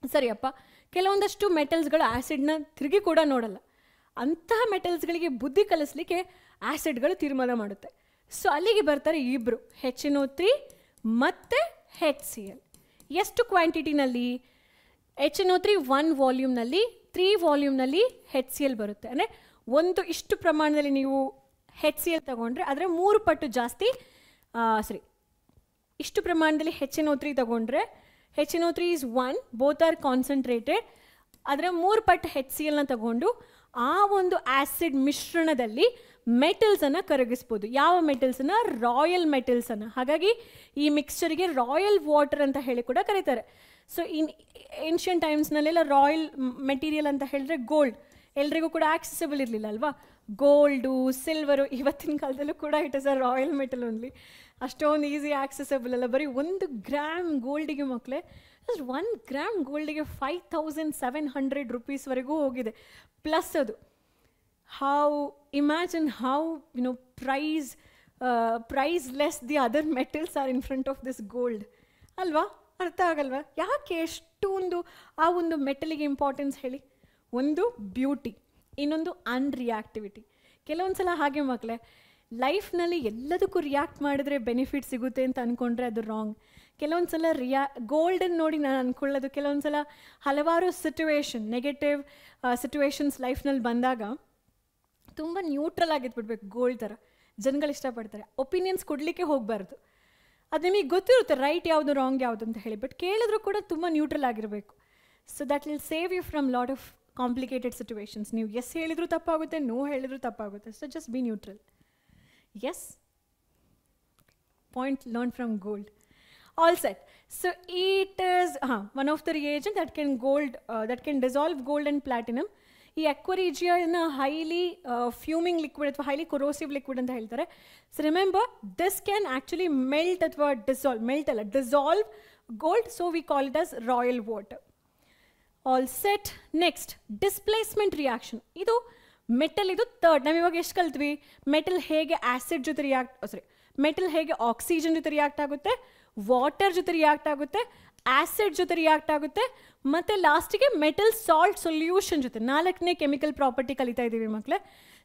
ಸರಿಯಪ್ಪ ಕೆಲವೊಂದಷ್ಟು ಮೆಟಲ್ಸ್ಗಳು ಆ್ಯಸಿಡ್ನ ತಿರುಗಿ ಕೂಡ ನೋಡಲ್ಲ. ಅಂತಹ ಮೆಟಲ್ಸ್ಗಳಿಗೆ ಬುದ್ಧಿ ಕಲಿಸ್ಲಿಕ್ಕೆ ಆ್ಯಸಿಡ್ಗಳು ತೀರ್ಮಾನ ಮಾಡುತ್ತೆ. ಸೊ ಅಲ್ಲಿಗೆ ಬರ್ತಾರೆ ಇಬ್ಬರು ಹೆಚ್ಚಿನ ತ್ರೀ ಮತ್ತು ಹೆಚ್ ಸಿ ಎಲ್ ಎಷ್ಟು ಕ್ವಾಂಟಿಟಿನಲ್ಲಿ H N O three one ವಾಲ್ಯೂಮ್ನಲ್ಲಿ three ವಾಲ್ಯೂಮ್ನಲ್ಲಿ ಹೆಚ್ ಸಿ ಎಲ್ ಬರುತ್ತೆ. ಅಂದರೆ ಒಂದು ಇಷ್ಟು ಪ್ರಮಾಣದಲ್ಲಿ ನೀವು ಹೆಚ್ ಸಿ ಎಲ್ ತಗೊಂಡ್ರೆ ಅದರ ಮೂರು ಪಟ್ಟು ಜಾಸ್ತಿ ಸರಿ ಇಷ್ಟು ಪ್ರಮಾಣದಲ್ಲಿ ಹೆಚ್ಚಿನ ತ್ರೀ ತಗೊಂಡ್ರೆ ಹೆಚ್ಚಿನ three is one both are concentrated ಅದರ ಮೂರು ಪಟ್ಟು ಹೆಚ್ ಸಿ ಎಲ್ನ ತಗೊಂಡು ಆ ಒಂದು ಆ್ಯಸಿಡ್ ಮಿಶ್ರಣದಲ್ಲಿ ಮೆಟಲ್ಸನ್ನು ಕರಗಿಸ್ಬೋದು. ಯಾವ ಮೆಟಲ್ಸನ್ನು ರಾಯಲ್ ಮೆಟಲ್ಸನ್ನು ಹಾಗಾಗಿ ಈ ಮಿಕ್ಸ್ಚರಿಗೆ ರಾಯಲ್ ವಾಟರ್ ಅಂತ ಹೇಳಿ ಕೂಡ ಕರೀತಾರೆ. ಸೊ ಇನ್ ಏನ್ಷಿಯನ್ ಟೈಮ್ಸ್ನಲ್ಲೆಲ್ಲ ರಾಯಲ್ ಮೆಟೀರಿಯಲ್ ಅಂತ ಹೇಳಿದ್ರೆ ಗೋಲ್ಡ್ ಎಲ್ರಿಗೂ ಕೂಡ ಆಕ್ಸೆಸಬಲ್ ಇರಲಿಲ್ಲ ಅಲ್ವಾ? ಗೋಲ್ಡು ಸಿಲ್ವರು ಇವತ್ತಿನ ಕಾಲದಲ್ಲೂ ಕೂಡ it is a royal metal only ಅಷ್ಟೊಂದು ಈಸಿ ಆಕ್ಸೆಸಬಲ್ ಅಲ್ಲ. ಬರೀ ಒಂದು ಗ್ರಾಮ್ ಗೋಲ್ಡಿಗೆ ಮಕ್ಕಳೇ ಒನ್ ಗ್ರಾಮ್ ಗೋಲ್ಡಿಗೆ ಫೈವ್ ತೌಸಂಡ್ ಸೆವೆನ್ ಹಂಡ್ರೆಡ್ ರುಪೀಸ್ವರೆಗೂ ಹೋಗಿದೆ. ಪ್ಲಸ್ ಅದು how imagine how you know price price less the other metals are in front of this gold ಅಲ್ವಾ? ಅರ್ಥ ಆಗಲ್ವಾ? ಯಾಕೆ ಎಷ್ಟೊಂದು ಆ ಒಂದು ಮೆಟಲಿಗೆ ಇಂಪಾರ್ಟೆನ್ಸ್ ಹೇಳಿ? ಒಂದು ಬ್ಯೂಟಿ ಇನ್ನೊಂದು ಅನ್ರಿಯಾಕ್ಟಿವಿಟಿ ಕೆಲವೊಂದು ಸಲ ಹಾಗೆ ಮಕ್ಕಳೇ ಲೈಫ್ನಲ್ಲಿ ಎಲ್ಲದಕ್ಕೂ ರಿಯಾಕ್ಟ್ ಮಾಡಿದ್ರೆ ಬೆನಿಫಿಟ್ ಸಿಗುತ್ತೆ ಅಂತ ಅಂದ್ಕೊಂಡ್ರೆ ಅದು ರಾಂಗ್ ಕೆಲವೊಂದು ಸಲ ರಿಯಾ ಗೋಲ್ಡನ್ ನೋಡಿ ನಾನು ಅಂದ್ಕೊಳ್ಳೋದು ಕೆಲವೊಂದು ಸಲ ಹಲವಾರು ಸಿಟುವೇಶನ್ ನೆಗೆಟಿವ್ ಸಿಟುವೇಶನ್ಸ್ ಲೈಫ್ನಲ್ಲಿ ಬಂದಾಗ ತುಂಬ ನ್ಯೂಟ್ರಲ್ ಆಗಿದ್ಬಿಡ್ಬೇಕು ಗೋಲ್ಡ್ ಥರ. ಜನಗಳು ಇಷ್ಟಪಡ್ತಾರೆ. ಒಪಿನಿಯನ್ಸ್ ಕೊಡಲಿಕ್ಕೆ ಹೋಗಬಾರ್ದು. ಅದು ನಿಮಗೆ ಗೊತ್ತಿರುತ್ತೆ ರೈಟ್ ಯಾವುದು ರಾಂಗ್ ಯಾವುದು ಅಂತ ಹೇಳಿ. ಬಟ್ ಕೇಳಿದ್ರು ಕೂಡ ತುಂಬ ನ್ಯೂಟ್ರಲ್ ಆಗಿರಬೇಕು. So that will save you from lot of complicated situations ನೀವು ಎಸ್ ಹೇಳಿದರೂ ತಪ್ಪಾಗುತ್ತೆ ನೋ ಹೇಳಿದರೂ ತಪ್ಪಾಗುತ್ತೆ. So just be neutral yes point learn from gold all set so it is ಹಾಂ one of the reagent that can gold that can dissolve gold and platinum ಈ ಅಕ್ವರಿಜಿಯನ್ನ highly fuming liquid ಅಥವಾ highly corrosive liquid ಅಂತ ಹೇಳ್ತಾರೆ. So remember this can actually melt ಅಥವಾ dissolve melt ಅಲ್ಲ dissolve gold so we call it as royal water all set next displacement reaction ಇದು metal ಇದು third ನಾವು ಇವಾಗ ಎಷ್ಟು ಕಲ್ತ್ವಿ? ಮೆಟಲ್ ಹೇಗೆ ಆ್ಯಸಿಡ್ ಜೊತೆ ರಿಯಾಕ್ಟ್ ಸಾರಿ ಮೆಟಲ್ ಹೇಗೆ ಆಕ್ಸಿಜನ್ ಜೊತೆ ರಿಯಾಕ್ಟ್ ಆಗುತ್ತೆ? ವಾಟರ್ ಜೊತೆ ರಿಯಾಕ್ಟ್ ಆಗುತ್ತೆ. ಆ್ಯಸಿಡ್ ಜೊತೆ ರಿಯಾಕ್ಟ್ ಆಗುತ್ತೆ. ಮತ್ತು ಲಾಸ್ಟಿಗೆ ಮೆಟಲ್ ಸಾಲ್ಟ್ ಸೊಲ್ಯೂಷನ್ ಜೊತೆ, ನಾಲ್ಕನೇ ಕೆಮಿಕಲ್ ಪ್ರಾಪರ್ಟಿ ಕಲಿತಾ ಇದ್ದೀವಿ ಮಕ್ಕಳೇ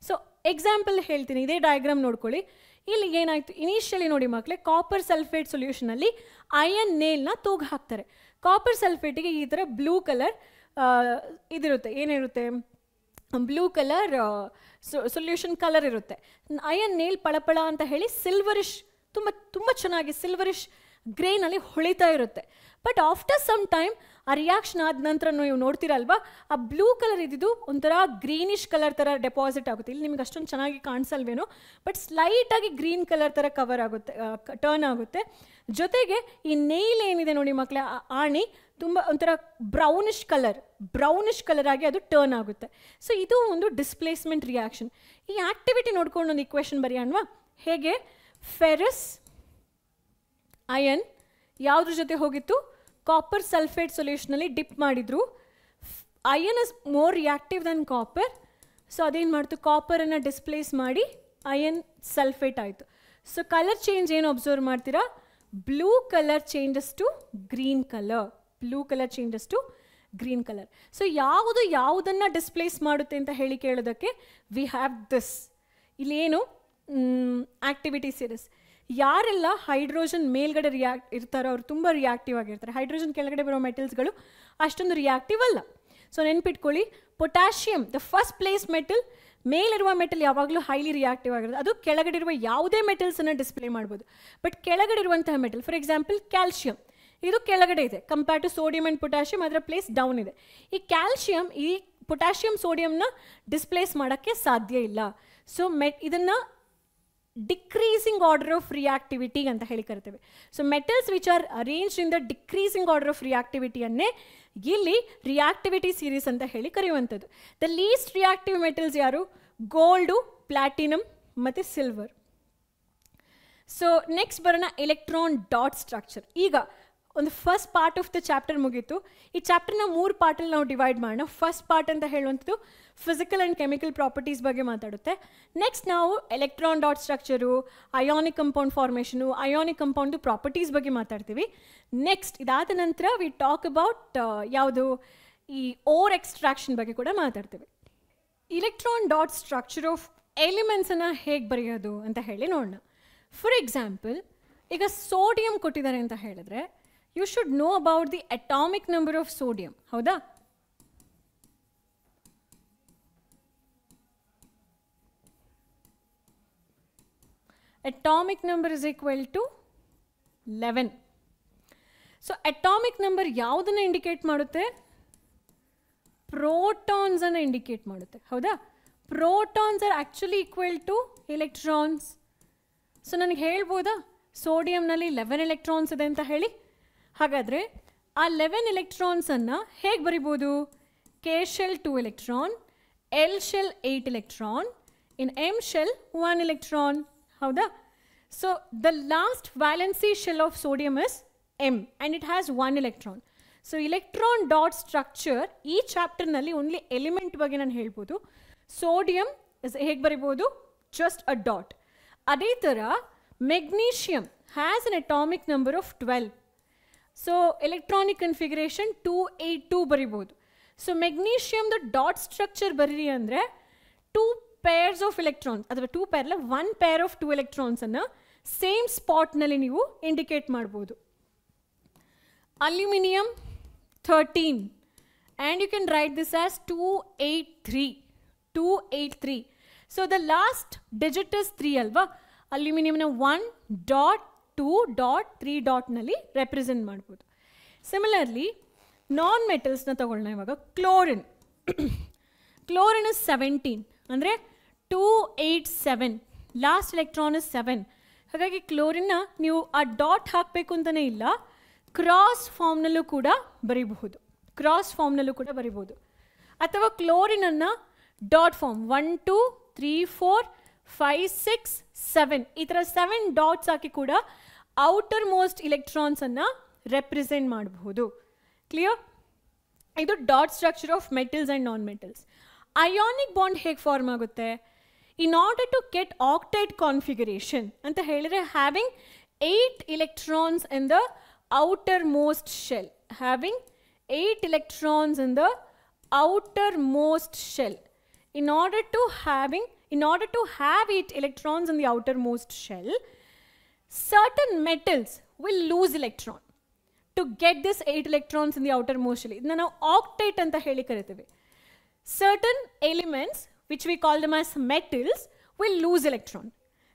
ಸೊ ಎಕ್ಸಾಂಪಲ್ ಹೇಳ್ತೀನಿ, ಇದೇ ಡಯಾಗ್ರಾಮ್ ನೋಡ್ಕೊಳ್ಳಿ. ಇಲ್ಲಿ ಏನಾಯಿತು? ಇನಿಷಿಯಲಿ ನೋಡಿ ಮಕ್ಕಳೇ ಕಾಪರ್ ಸಲ್ಫೇಟ್ ಸೊಲ್ಯೂಷನಲ್ಲಿ ಐಯನ್ ನೇಲ್ನ ತೂಗು ಹಾಕ್ತಾರೆ. ಕಾಪರ್ ಸಲ್ಫೇಟಿಗೆ ಈ ಥರ ಬ್ಲೂ ಕಲರ್ ಇದಿರುತ್ತೆ. ಏನಿರುತ್ತೆ? ಬ್ಲೂ ಕಲರ್ ಸೊಲ್ಯೂಷನ್ ಕಲರ್ ಇರುತ್ತೆ. ಅಯನ್ ನೇಲ್ ಪಳಪಳ ಅಂತ ಹೇಳಿ ಸಿಲ್ವರಿಶ್, ತುಂಬ ತುಂಬ ಚೆನ್ನಾಗಿ ಸಿಲ್ವರಿಶ್ ಗ್ರೇನಲ್ಲಿ ಹೊಳಿತಾ ಇರುತ್ತೆ. ಬಟ್ ಆಫ್ಟರ್ ಸಮ್ ಟೈಮ್ ಆ ರಿಯಾಕ್ಷನ್ ಆದ ನಂತರ ನೀವು ನೋಡ್ತೀರಲ್ವಾ, ಆ ಬ್ಲೂ ಕಲರ್ ಇದ್ದಿದ್ದು ಒಂಥರ ಗ್ರೀನಿಶ್ ಕಲರ್ ಥರ ಡೆಪಾಸಿಟ್ ಆಗುತ್ತೆ. ಇಲ್ಲಿ ನಿಮ್ಗೆ ಅಷ್ಟೊಂದು ಚೆನ್ನಾಗಿ ಕಾಣಿಸಲ್ವೇನೋ, ಬಟ್ ಸ್ಲೈಟಾಗಿ ಗ್ರೀನ್ ಕಲರ್ ಥರ ಕವರ್ ಆಗುತ್ತೆ ಟರ್ನ್ ಆಗುತ್ತೆ. ಜೊತೆಗೆ ಈ ನೇಲ್ ಏನಿದೆ ನೋಡಿ ಮಕ್ಕಳ ಆಣಿ ತುಂಬ ಒಂಥರ ಬ್ರೌನಿಶ್ ಕಲರ್ ಬ್ರೌನಿಶ್ ಕಲರ್ ಆಗಿ ಅದು ಟರ್ನ್ ಆಗುತ್ತೆ. ಸೊ ಇದು ಒಂದು ಡಿಸ್ಪ್ಲೇಸ್ಮೆಂಟ್ ರಿಯಾಕ್ಷನ್ ಈ ಆಕ್ಟಿವಿಟಿ ನೋಡ್ಕೊಂಡು ಒಂದು ಇಕ್ವೇಶನ್ ಬರೆಯೋಣವಾ ಹೇಗೆ? ಫೆರಸ್ ಅಯನ್ ಯಾವುದ್ರ ಜೊತೆ ಹೋಗಿತ್ತು? ಕಾಪರ್ ಸಲ್ಫೇಟ್ ಸೊಲ್ಯೂಷನಲ್ಲಿ ಡಿಪ್ ಮಾಡಿದ್ರು. Iron is more reactive than copper so ಅದೇನು ಮಾಡ್ತು? ಕಾಪರನ್ನು ಡಿಸ್ಪ್ಲೇಸ್ ಮಾಡಿ ಅಯನ್ ಸಲ್ಫೇಟ್ ಆಯಿತು. ಸೊ ಕಲರ್ ಚೇಂಜ್ ಏನು ಅಬ್ಸರ್ವ್ ಮಾಡ್ತೀರಾ? Blue colour changes to green colour blue colour changes to green colour so ಯಾವುದು ಯಾವುದನ್ನು ಡಿಸ್ಪ್ಲೇಸ್ ಮಾಡುತ್ತೆ ಅಂತ ಹೇಳಿ ಕೇಳೋದಕ್ಕೆ ವಿ ಹ್ಯಾವ್ ದಿಸ್ ಇಲ್ಲೇನು ಆ್ಯಕ್ಟಿವಿಟಿ ಸೀರೀಸ್ ಯಾರೆಲ್ಲ ಹೈಡ್ರೋಜನ್ ಮೇಲ್ಗಡೆ ರಿಯಾಕ್ಟ್ ಇರ್ತಾರೋ ಅವ್ರು ತುಂಬ ರಿಯಾಕ್ಟಿವ್ ಆಗಿರ್ತಾರೆ. ಹೈಡ್ರೋಜನ್ ಕೆಳಗಡೆ ಬರೋ ಮೆಟಲ್ಸ್ಗಳು ಅಷ್ಟೊಂದು ರಿಯಾಕ್ಟಿವ್ ಅಲ್ಲ. ಸೊ ನೆನ್ಪಿಟ್ಕೊಳ್ಳಿ potassium the first place metal ಮೇಲಿರುವ ಮೆಟಲ್ ಯಾವಾಗಲೂ ಹೈಲಿ ರಿಯಾಕ್ಟಿವ್ ಆಗಿರುತ್ತೆ ಅದು ಕೆಳಗಡೆ ಇರುವ ಯಾವುದೇ ಮೆಟಲ್ಸನ್ನು ಡಿಸ್ಪ್ಲೇ ಮಾಡ್ಬೋದು. ಬಟ್ ಕೆಳಗಡೆ ಇರುವಂತಹ ಮೆಟಲ್ ಫಾರ್ ಎಕ್ಸಾಂಪಲ್ ಕ್ಯಾಲ್ಶಿಯಂ ಇದು ಕೆಳಗಡೆ ಇದೆ. Compare to sodium and potassium ಅದರ ಪ್ಲೇಸ್ ಡೌನ್ ಇದೆ. ಈ ಕ್ಯಾಲ್ಶಿಯಂ ಈ ಪೊಟ್ಯಾಷಿಯಂ ಸೋಡಿಯಂನ ಡಿಸ್ಪ್ಲೇಸ್ ಮಾಡೋಕ್ಕೆ ಸಾಧ್ಯ ಇಲ್ಲ. ಸೊ ಮೆಟ್ ಇದನ್ನು ಡಿಕ್ರೀಸಿಂಗ್ ಆರ್ಡರ್ ಆಫ್ ರಿಯಾಕ್ಟಿವಿಟಿ ಅಂತ ಹೇಳಿ ಕರಿತೇವೆ. So metals which are arrange in the decreasing order of ರಿಯಾಕ್ಟಿವಿಟಿಯನ್ನೇ ಇಲ್ಲಿ ರಿಯಾಕ್ಟಿವಿಟಿ ಸೀರೀಸ್ ಅಂತ ಹೇಳಿ ಕರೆಯುವಂಥದ್ದು. ದ ಲೀಸ್ಟ್ ರಿಯಾಕ್ಟಿವ್ ಮೆಟಲ್ಸ್ ಯಾರು? ಗೋಲ್ಡು ಪ್ಲಾಟಿನಮ್ ಮತ್ತು ಸಿಲ್ವರ್ ಸೊ ನೆಕ್ಸ್ಟ್ ಬರೋಣ ಎಲೆಕ್ಟ್ರಾನ್ ಡಾಟ್ ಸ್ಟ್ರಕ್ಚರ್ ಈಗ ಒಂದು first part of the chapter ಮುಗೀತು. ಈ ಚಾಪ್ಟರ್ನ ಮೂರು ಪಾರ್ಟಲ್ಲಿ ನಾವು ಡಿವೈಡ್ ಮಾಡೋಣ. ಫಸ್ಟ್ ಪಾರ್ಟ್ ಅಂತ ಹೇಳುವಂಥದ್ದು ಫಿಸಿಕಲ್ ಆ್ಯಂಡ್ ಕೆಮಿಕಲ್ ಪ್ರಾಪರ್ಟೀಸ್ ಬಗ್ಗೆ ಮಾತಾಡುತ್ತೆ. ನೆಕ್ಸ್ಟ್ ನಾವು electron dot structure ionic compound formation ionic compound properties ಬಗ್ಗೆ ಮಾತಾಡ್ತೀವಿ. ನೆಕ್ಸ್ಟ್ ಇದಾದ ನಂತರ ವಿ ಟಾಕ್ ಅಬೌಟ್ ಯಾವುದು ಈ ಓರ್ ಎಕ್ಸ್ಟ್ರಾಕ್ಷನ್ ಬಗ್ಗೆ ಕೂಡ ಮಾತಾಡ್ತೀವಿ. ಇಲೆಕ್ಟ್ರಾನ್ ಡಾಟ್ ಸ್ಟ್ರಕ್ಚರ್ ಆಫ್ ಎಲಿಮೆಂಟ್ಸನ್ನು ಹೇಗೆ ಬರೆಯೋದು ಅಂತ ಹೇಳಿ ನೋಡೋಣ. ಫಾರ್ ಎಕ್ಸಾಂಪಲ್ ಈಗ ಸೋಡಿಯಂ ಕೊಟ್ಟಿದ್ದಾರೆ ಅಂತ ಹೇಳಿದ್ರೆ you should know about the atomic number of sodium ಹೌದಾ? Atomic number is equal to eleven so atomic number ಯಾವುದನ್ನು ಇಂಡಿಕೇಟ್ ಮಾಡುತ್ತೆ? ಪ್ರೋಟಾನ್ಸನ್ನು ಇಂಡಿಕೇಟ್ ಮಾಡುತ್ತೆ. ಹೌದಾ? Protons are actually equal to electrons so ನನಗೆ ಹೇಳ್ಬೋದಾ? ಸೋಡಿಯಂನಲ್ಲಿ ಲೆವೆನ್ ಎಲೆಕ್ಟ್ರಾನ್ಸ್ ಇದೆ ಅಂತ ಹೇಳಿ. ಹಾಗಾದರೆ ಆ ಲೆವೆನ್ ಎಲೆಕ್ಟ್ರಾನ್ಸನ್ನು ಹೇಗೆ ಬರಿಬೋದು? K shell two electron L shell eight electron in M shell one electron ಹೌದಾ? So the last valency shell of sodium is M and it has one electron so electron dot structure ಈ ಚಾಪ್ಟರ್ನಲ್ಲಿ only element ಬಗ್ಗೆ ನಾನು ಹೇಳ್ಬೋದು. Sodium is ಹೇಗೆ ಬರಿಬೋದು? Just a dot ಅದೇ ಥರ magnesium has an atomic number of twelve so electronic configuration two eight two ಬರಿಬೋದು. ಸೊ ಮೆಗ್ನೀಷಿಯಮ್ದು ಡಾಟ್ ಸ್ಟ್ರಕ್ಚರ್ ಬರೀರಿ ಅಂದರೆ ಟೂ ಪೇರ್ಸ್ ಆಫ್ ಎಲೆಕ್ಟ್ರಾನ್ಸ್ ಅಥವಾ ಟೂ ಪೇರ್ ಅಲ್ಲ ಒನ್ ಪೇರ್ ಆಫ್ ಟೂ ಎಲೆಕ್ಟ್ರಾನ್ಸನ್ನು ಸೇಮ್ ಸ್ಪಾಟ್ನಲ್ಲಿ ನೀವು ಇಂಡಿಕೇಟ್ ಮಾಡ್ಬೋದು. Aluminium thirteen and you can write this as two eight three two eight three so the last digits three ಅಲ್ವಾ? ಅಲ್ಯೂಮಿನಿಯಮ್ನ one dot two dot three ಡಾಟ್ನಲ್ಲಿ represent ಮಾಡ್ಬೋದು. Similarly ನಾನ್ ಮೆಟಲ್ಸ್ನ ತಗೊಳ್ಳೋಣ ಇವಾಗ chlorine chlorine is seventeen ಅಂದರೆ two eight seven last electron is seven ಹಾಗಾಗಿ ಕ್ಲೋರಿನ್ನ ನೀವು ಆ ಡಾಟ್ ಹಾಕಬೇಕು ಅಂತಲೇ ಇಲ್ಲ ಕ್ರಾಸ್ ಫಾರ್ಮ್ನಲ್ಲೂ ಕೂಡ ಬರೀಬಹುದು. ಕ್ರಾಸ್ ಫಾರ್ಮ್ನಲ್ಲೂ ಕೂಡ ಬರಿಬೋದು ಅಥವಾ ಕ್ಲೋರಿನನ್ನು dot form one two three four five six seven ಈ ಥರ ಸೆವೆನ್ ಡಾಟ್ಸ್ ಹಾಕಿ ಕೂಡ ಔಟರ್ ಮೋಸ್ಟ್ ಇಲೆಕ್ಟ್ರಾನ್ಸನ್ನು ರೆಪ್ರೆಸೆಂಟ್ ಮಾಡಬಹುದು. ಕ್ಲಿಯರ್ ಇದು dot structure of metals and non metals. Ionic bond ಹೇಗೆ ಫಾರ್ಮ್ ಆಗುತ್ತೆ? In order to get octet configuration ಅಂತ ಹೇಳಿದರೆ having eight electrons in the outermost shell having eight electrons in the outermost shell in order to having, in order to have eight electrons in the outermost shell certain metals will lose electron to get this eight electrons in the outermost shell ಇದನ್ನ ನಾವು octet ಅಂತ ಹೇಳಿ ಕರಿತೀವಿ certain elements which we call them as metals will lose electron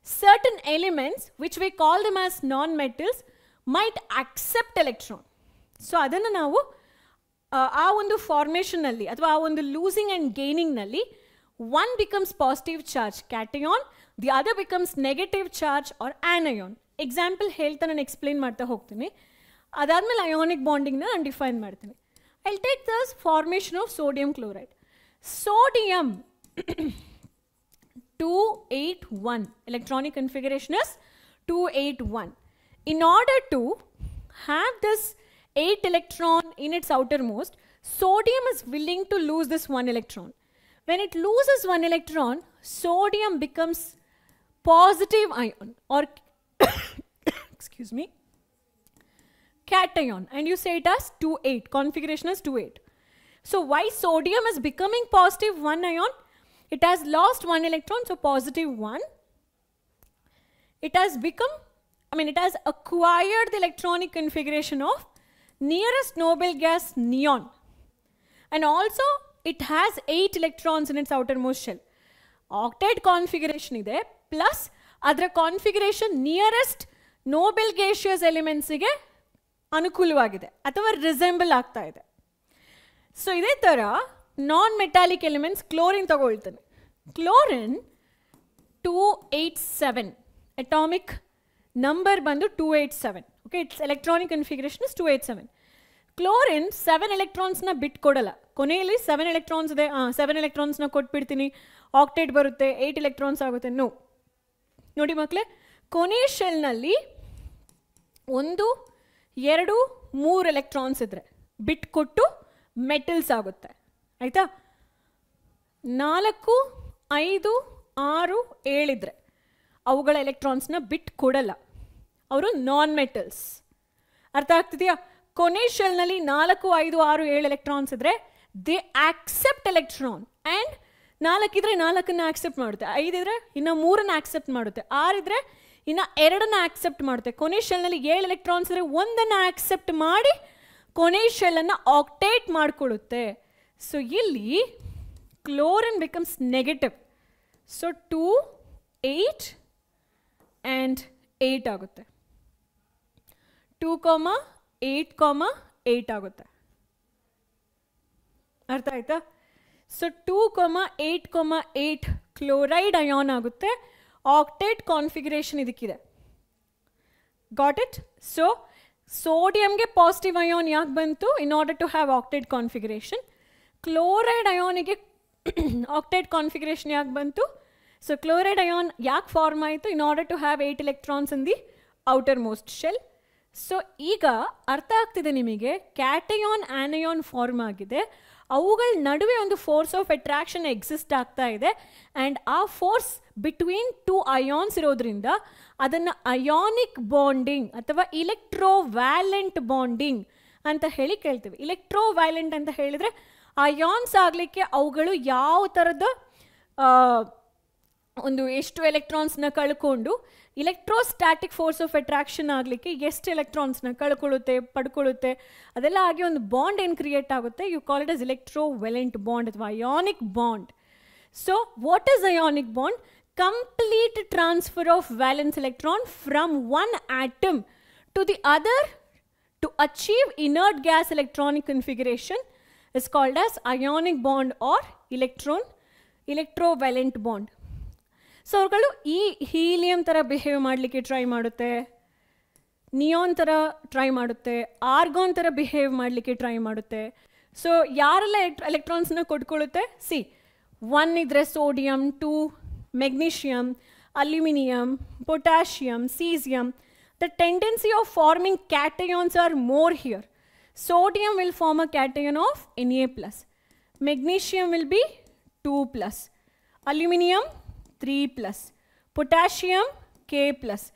certain elements which we call them as non-metals might accept electron so ಅದನ್ನು ನಾವು ಆ ಒಂದು ಫಾರ್ಮೇಷನ್ನಲ್ಲಿ ಅಥವಾ ಆ ಒಂದು losing and ಗೇನಿಂಗ್ನಲ್ಲಿ one becomes positive charge cation the other becomes negative charge or anion example ಹೇಳ್ತಾ ನಾನು explain ಮಾಡ್ತಾ ಹೋಗ್ತೀನಿ ಅದಾದಮೇಲೆ ಅಯೋನಿಕ್ ಬಾಂಡಿಂಗ್ನ ನಾನು ಡಿಫೈನ್ ಮಾಡ್ತೀನಿ I take thus formation of sodium chloride sodium two eight one electronic configuration is 281. In order to have this 8 electron in its outermost, sodium is willing to lose this 1 electron. When it loses 1 electron, sodium becomes positive ion or excuse me cation and you say it as 2 8 configuration is 2 8 so why sodium is becoming positive 1 ion it has lost 1 electron so positive 1 it has become i mean it has acquired the electronic configuration of nearest noble gas neon and also it has 8 electrons in its outermost shell octet configuration ಇದೆ plus ಅದರ configuration nearest noble gaseous ಎಲಿಮೆಂಟ್ಸಿಗೆ ಅನುಕೂಲವಾಗಿದೆ ಅಥವಾ resemble ಆಗ್ತಾ ಇದೆ. So ಇದೇ ಥರ non metallic elements chlorine ತಗೊಳ್ತಾನೆ. Chlorine two eight seven atomic number ಬಂದು two eight seven okay it's electronic configuration is two eight seven chlorine seven ಎಲೆಕ್ಟ್ರಾನ್ಸ್ನ ಬಿಟ್ಕೊಡಲ್ಲ ಕೊನೆಯಲ್ಲಿ ಸೆವೆನ್ ಎಲೆಕ್ಟ್ರಾನ್ಸ್ ಇದೆ. ಸೆವೆನ್ ಎಲೆಕ್ಟ್ರಾನ್ಸ್ನ ಕೊಟ್ಬಿಡ್ತೀನಿ. ಆಕ್ಟೇಟ್ ಬರುತ್ತೆ ಏಯ್ಟ್ ಎಲೆಕ್ಟ್ರಾನ್ಸ್ ಆಗುತ್ತೆ. ನೋ ನೋಡಿ ಮಕ್ಕಳೇ ಕೊನೆ ಶೆಲ್ನಲ್ಲಿ ಒಂದು, ಎರಡು, ಮೂರು ಎಲೆಕ್ಟ್ರಾನ್ಸ್ ಇದ್ರೆ ಬಿಟ್ಕೊಟ್ಟು ಮೆಟಲ್ಸ್ ಆಗುತ್ತೆ. ಆಯಿತಾ? ನಾಲ್ಕು, ಐದು, ಆರು ಏಳಿದ್ರೆ ಅವುಗಳ ಎಲೆಕ್ಟ್ರಾನ್ಸ್ನ ಬಿಟ್ ಕೊಡಲ್ಲ. ಅವರು ನಾನ್ ಮೆಟಲ್ಸ್ ಅರ್ಥ ಆಗ್ತಿದೆಯಾ? ಕೊನೆ ಶೆಲ್ನಲ್ಲಿ ನಾಲ್ಕು, ಐದು, ಆರು, ಏಳು ಎಲೆಕ್ಟ್ರಾನ್ಸ್ ಇದ್ರೆ ದೇ ಆಕ್ಸೆಪ್ಟ್ ಎಲೆಕ್ಟ್ರಾನ್ ಆ್ಯಂಡ್ ನಾಲ್ಕಿದ್ರೆ ನಾಲ್ಕನ್ನ ಆಕ್ಸೆಪ್ಟ್ ಮಾಡುತ್ತೆ, ಐದಿದ್ರೆ ಇನ್ನು ಮೂರನ್ನ ಆಕ್ಸೆಪ್ಟ್ ಮಾಡುತ್ತೆ, ಆರಿದ್ರೆ ಇನ್ನು ಎರಡನ್ನ ಆಕ್ಸೆಪ್ಟ್ ಮಾಡುತ್ತೆ. ಕೊನೆ ಶೆಲ್ನಲ್ಲಿ ಏಳು ಎಲೆಕ್ಟ್ರಾನ್ಸ್ ಇದ್ರೆ ಒಂದನ್ನು ಆಕ್ಸೆಪ್ಟ್ ಮಾಡಿ ಕೊನೆ ಶೆಲ್ಲನ್ನು ಆಕ್ಟೇಟ್ ಮಾಡಿಕೊಳ್ಳುತ್ತೆ ಸೊ ಇಲ್ಲಿ chlorine becomes negative so two eight and eight ಆಗುತ್ತೆ. Two comma eight comma eight ಆಗುತ್ತೆ. ಅರ್ಥ ಆಯ್ತಾ? So two comma eight comma eight chloride ion ಆಗುತ್ತೆ ಆಕ್ಟೇಟ್ ಕಾನ್ಫಿಗರೇಷನ್ ಇದಕ್ಕಿದೆ ಗಾಟ್ ಇಟ್ ಸೊ ಸೋಡಿಯಂಗೆ ಪಾಸಿಟಿವ್ ಅಯಾನ್ ಯಾಕೆ ಬಂತು in order to have octet configuration chloride ಅಯಾನಿಗೆ octet configuration ಯಾಕೆ ಬಂತು ಸೊ ಕ್ಲೋರೈಡ್ ಅಯಾನ್ ಯಾಕೆ ಫಾರ್ಮ್ ಆಯಿತು in order to have eight electrons in the outermost shell so ಈಗ ಅರ್ಥ ಆಗ್ತಿದೆ ನಿಮಗೆ ಕ್ಯಾಟಯಾನ್ ಆನಯಾನ್ ಫಾರ್ಮ್ ಆಗಿದೆ ಅವುಗಳ ನಡುವೆ ಒಂದು ಫೋರ್ಸ್ ಆಫ್ ಅಟ್ರಾಕ್ಷನ್ ಎಕ್ಸಿಸ್ಟ್ ಆಗ್ತಾ ಇದೆ. ಆ್ಯಂಡ್ ಆ ಫೋರ್ಸ್ ಬಿಟ್ವೀನ್ ಟು ಅಯಾನ್ಸ್ ಇರೋದ್ರಿಂದ ಅದನ್ನು ಅಯಾನಿಕ್ ಬಾಂಡಿಂಗ್ ಅಥವಾ ಇಲೆಕ್ಟ್ರೋ ವ್ಯಾಲೆಂಟ್ ಬಾಂಡಿಂಗ್ ಅಂತ ಹೇಳಿ ಕೇಳ್ತೀವಿ. ಇಲೆಕ್ಟ್ರೋ ವ್ಯಾಲೆಂಟ್ ಅಂತ ಹೇಳಿದರೆ ಅಯಾನ್ಸ್ ಆಗಲಿಕ್ಕೆ ಅವುಗಳು ಯಾವ ಥರದ ಒಂದು ಎಷ್ಟು ಎಲೆಕ್ಟ್ರಾನ್ಸ್ನ ಕಳ್ಕೊಂಡು ಇಲೆಕ್ಟ್ರೋಸ್ಟ್ಯಾಟಿಕ್ ಫೋರ್ಸ್ ಆಫ್ ಅಟ್ರಾಕ್ಷನ್ ಆಗಲಿಕ್ಕೆ ಎಷ್ಟು ಎಲೆಕ್ಟ್ರಾನ್ಸ್ನ ಕಳ್ಕೊಳ್ಳುತ್ತೆ, ಪಡ್ಕೊಳ್ಳುತ್ತೆ, ಅದೆಲ್ಲ ಆಗಿ ಒಂದು ಬಾಂಡ್ ಏನು ಕ್ರಿಯೇಟ್ ಆಗುತ್ತೆ? You call it as electrovalent bond ಅಥವಾ ionic bond so what is ionic bond complete transfer of valence electron from one atom to the other to achieve inert gas electronic configuration is called as ionic bond or electron, electrovalent bond. So ಅವುಗಳು ಈ helium ಥರ behave ಮಾಡಲಿಕ್ಕೆ try ಮಾಡುತ್ತೆ neon ಥರ try ಮಾಡುತ್ತೆ argon ಥರ behave ಮಾಡಲಿಕ್ಕೆ try ಮಾಡುತ್ತೆ ಸೊ ಯಾರೆಲ್ಲ ಎಲೆಕ್ಟ್ರಾನ್ಸ್ನ ಕೊಟ್ಕೊಳ್ಳುತ್ತೆ ಸಿ ಒನ್ ಇದ್ರೆ sodium two magnesium aluminium potassium caesium the tendency of forming cations are more here. Sodium will form a cation of Na plus. Magnesium will be 2 plus. Aluminium 3 plus. Potassium K plus.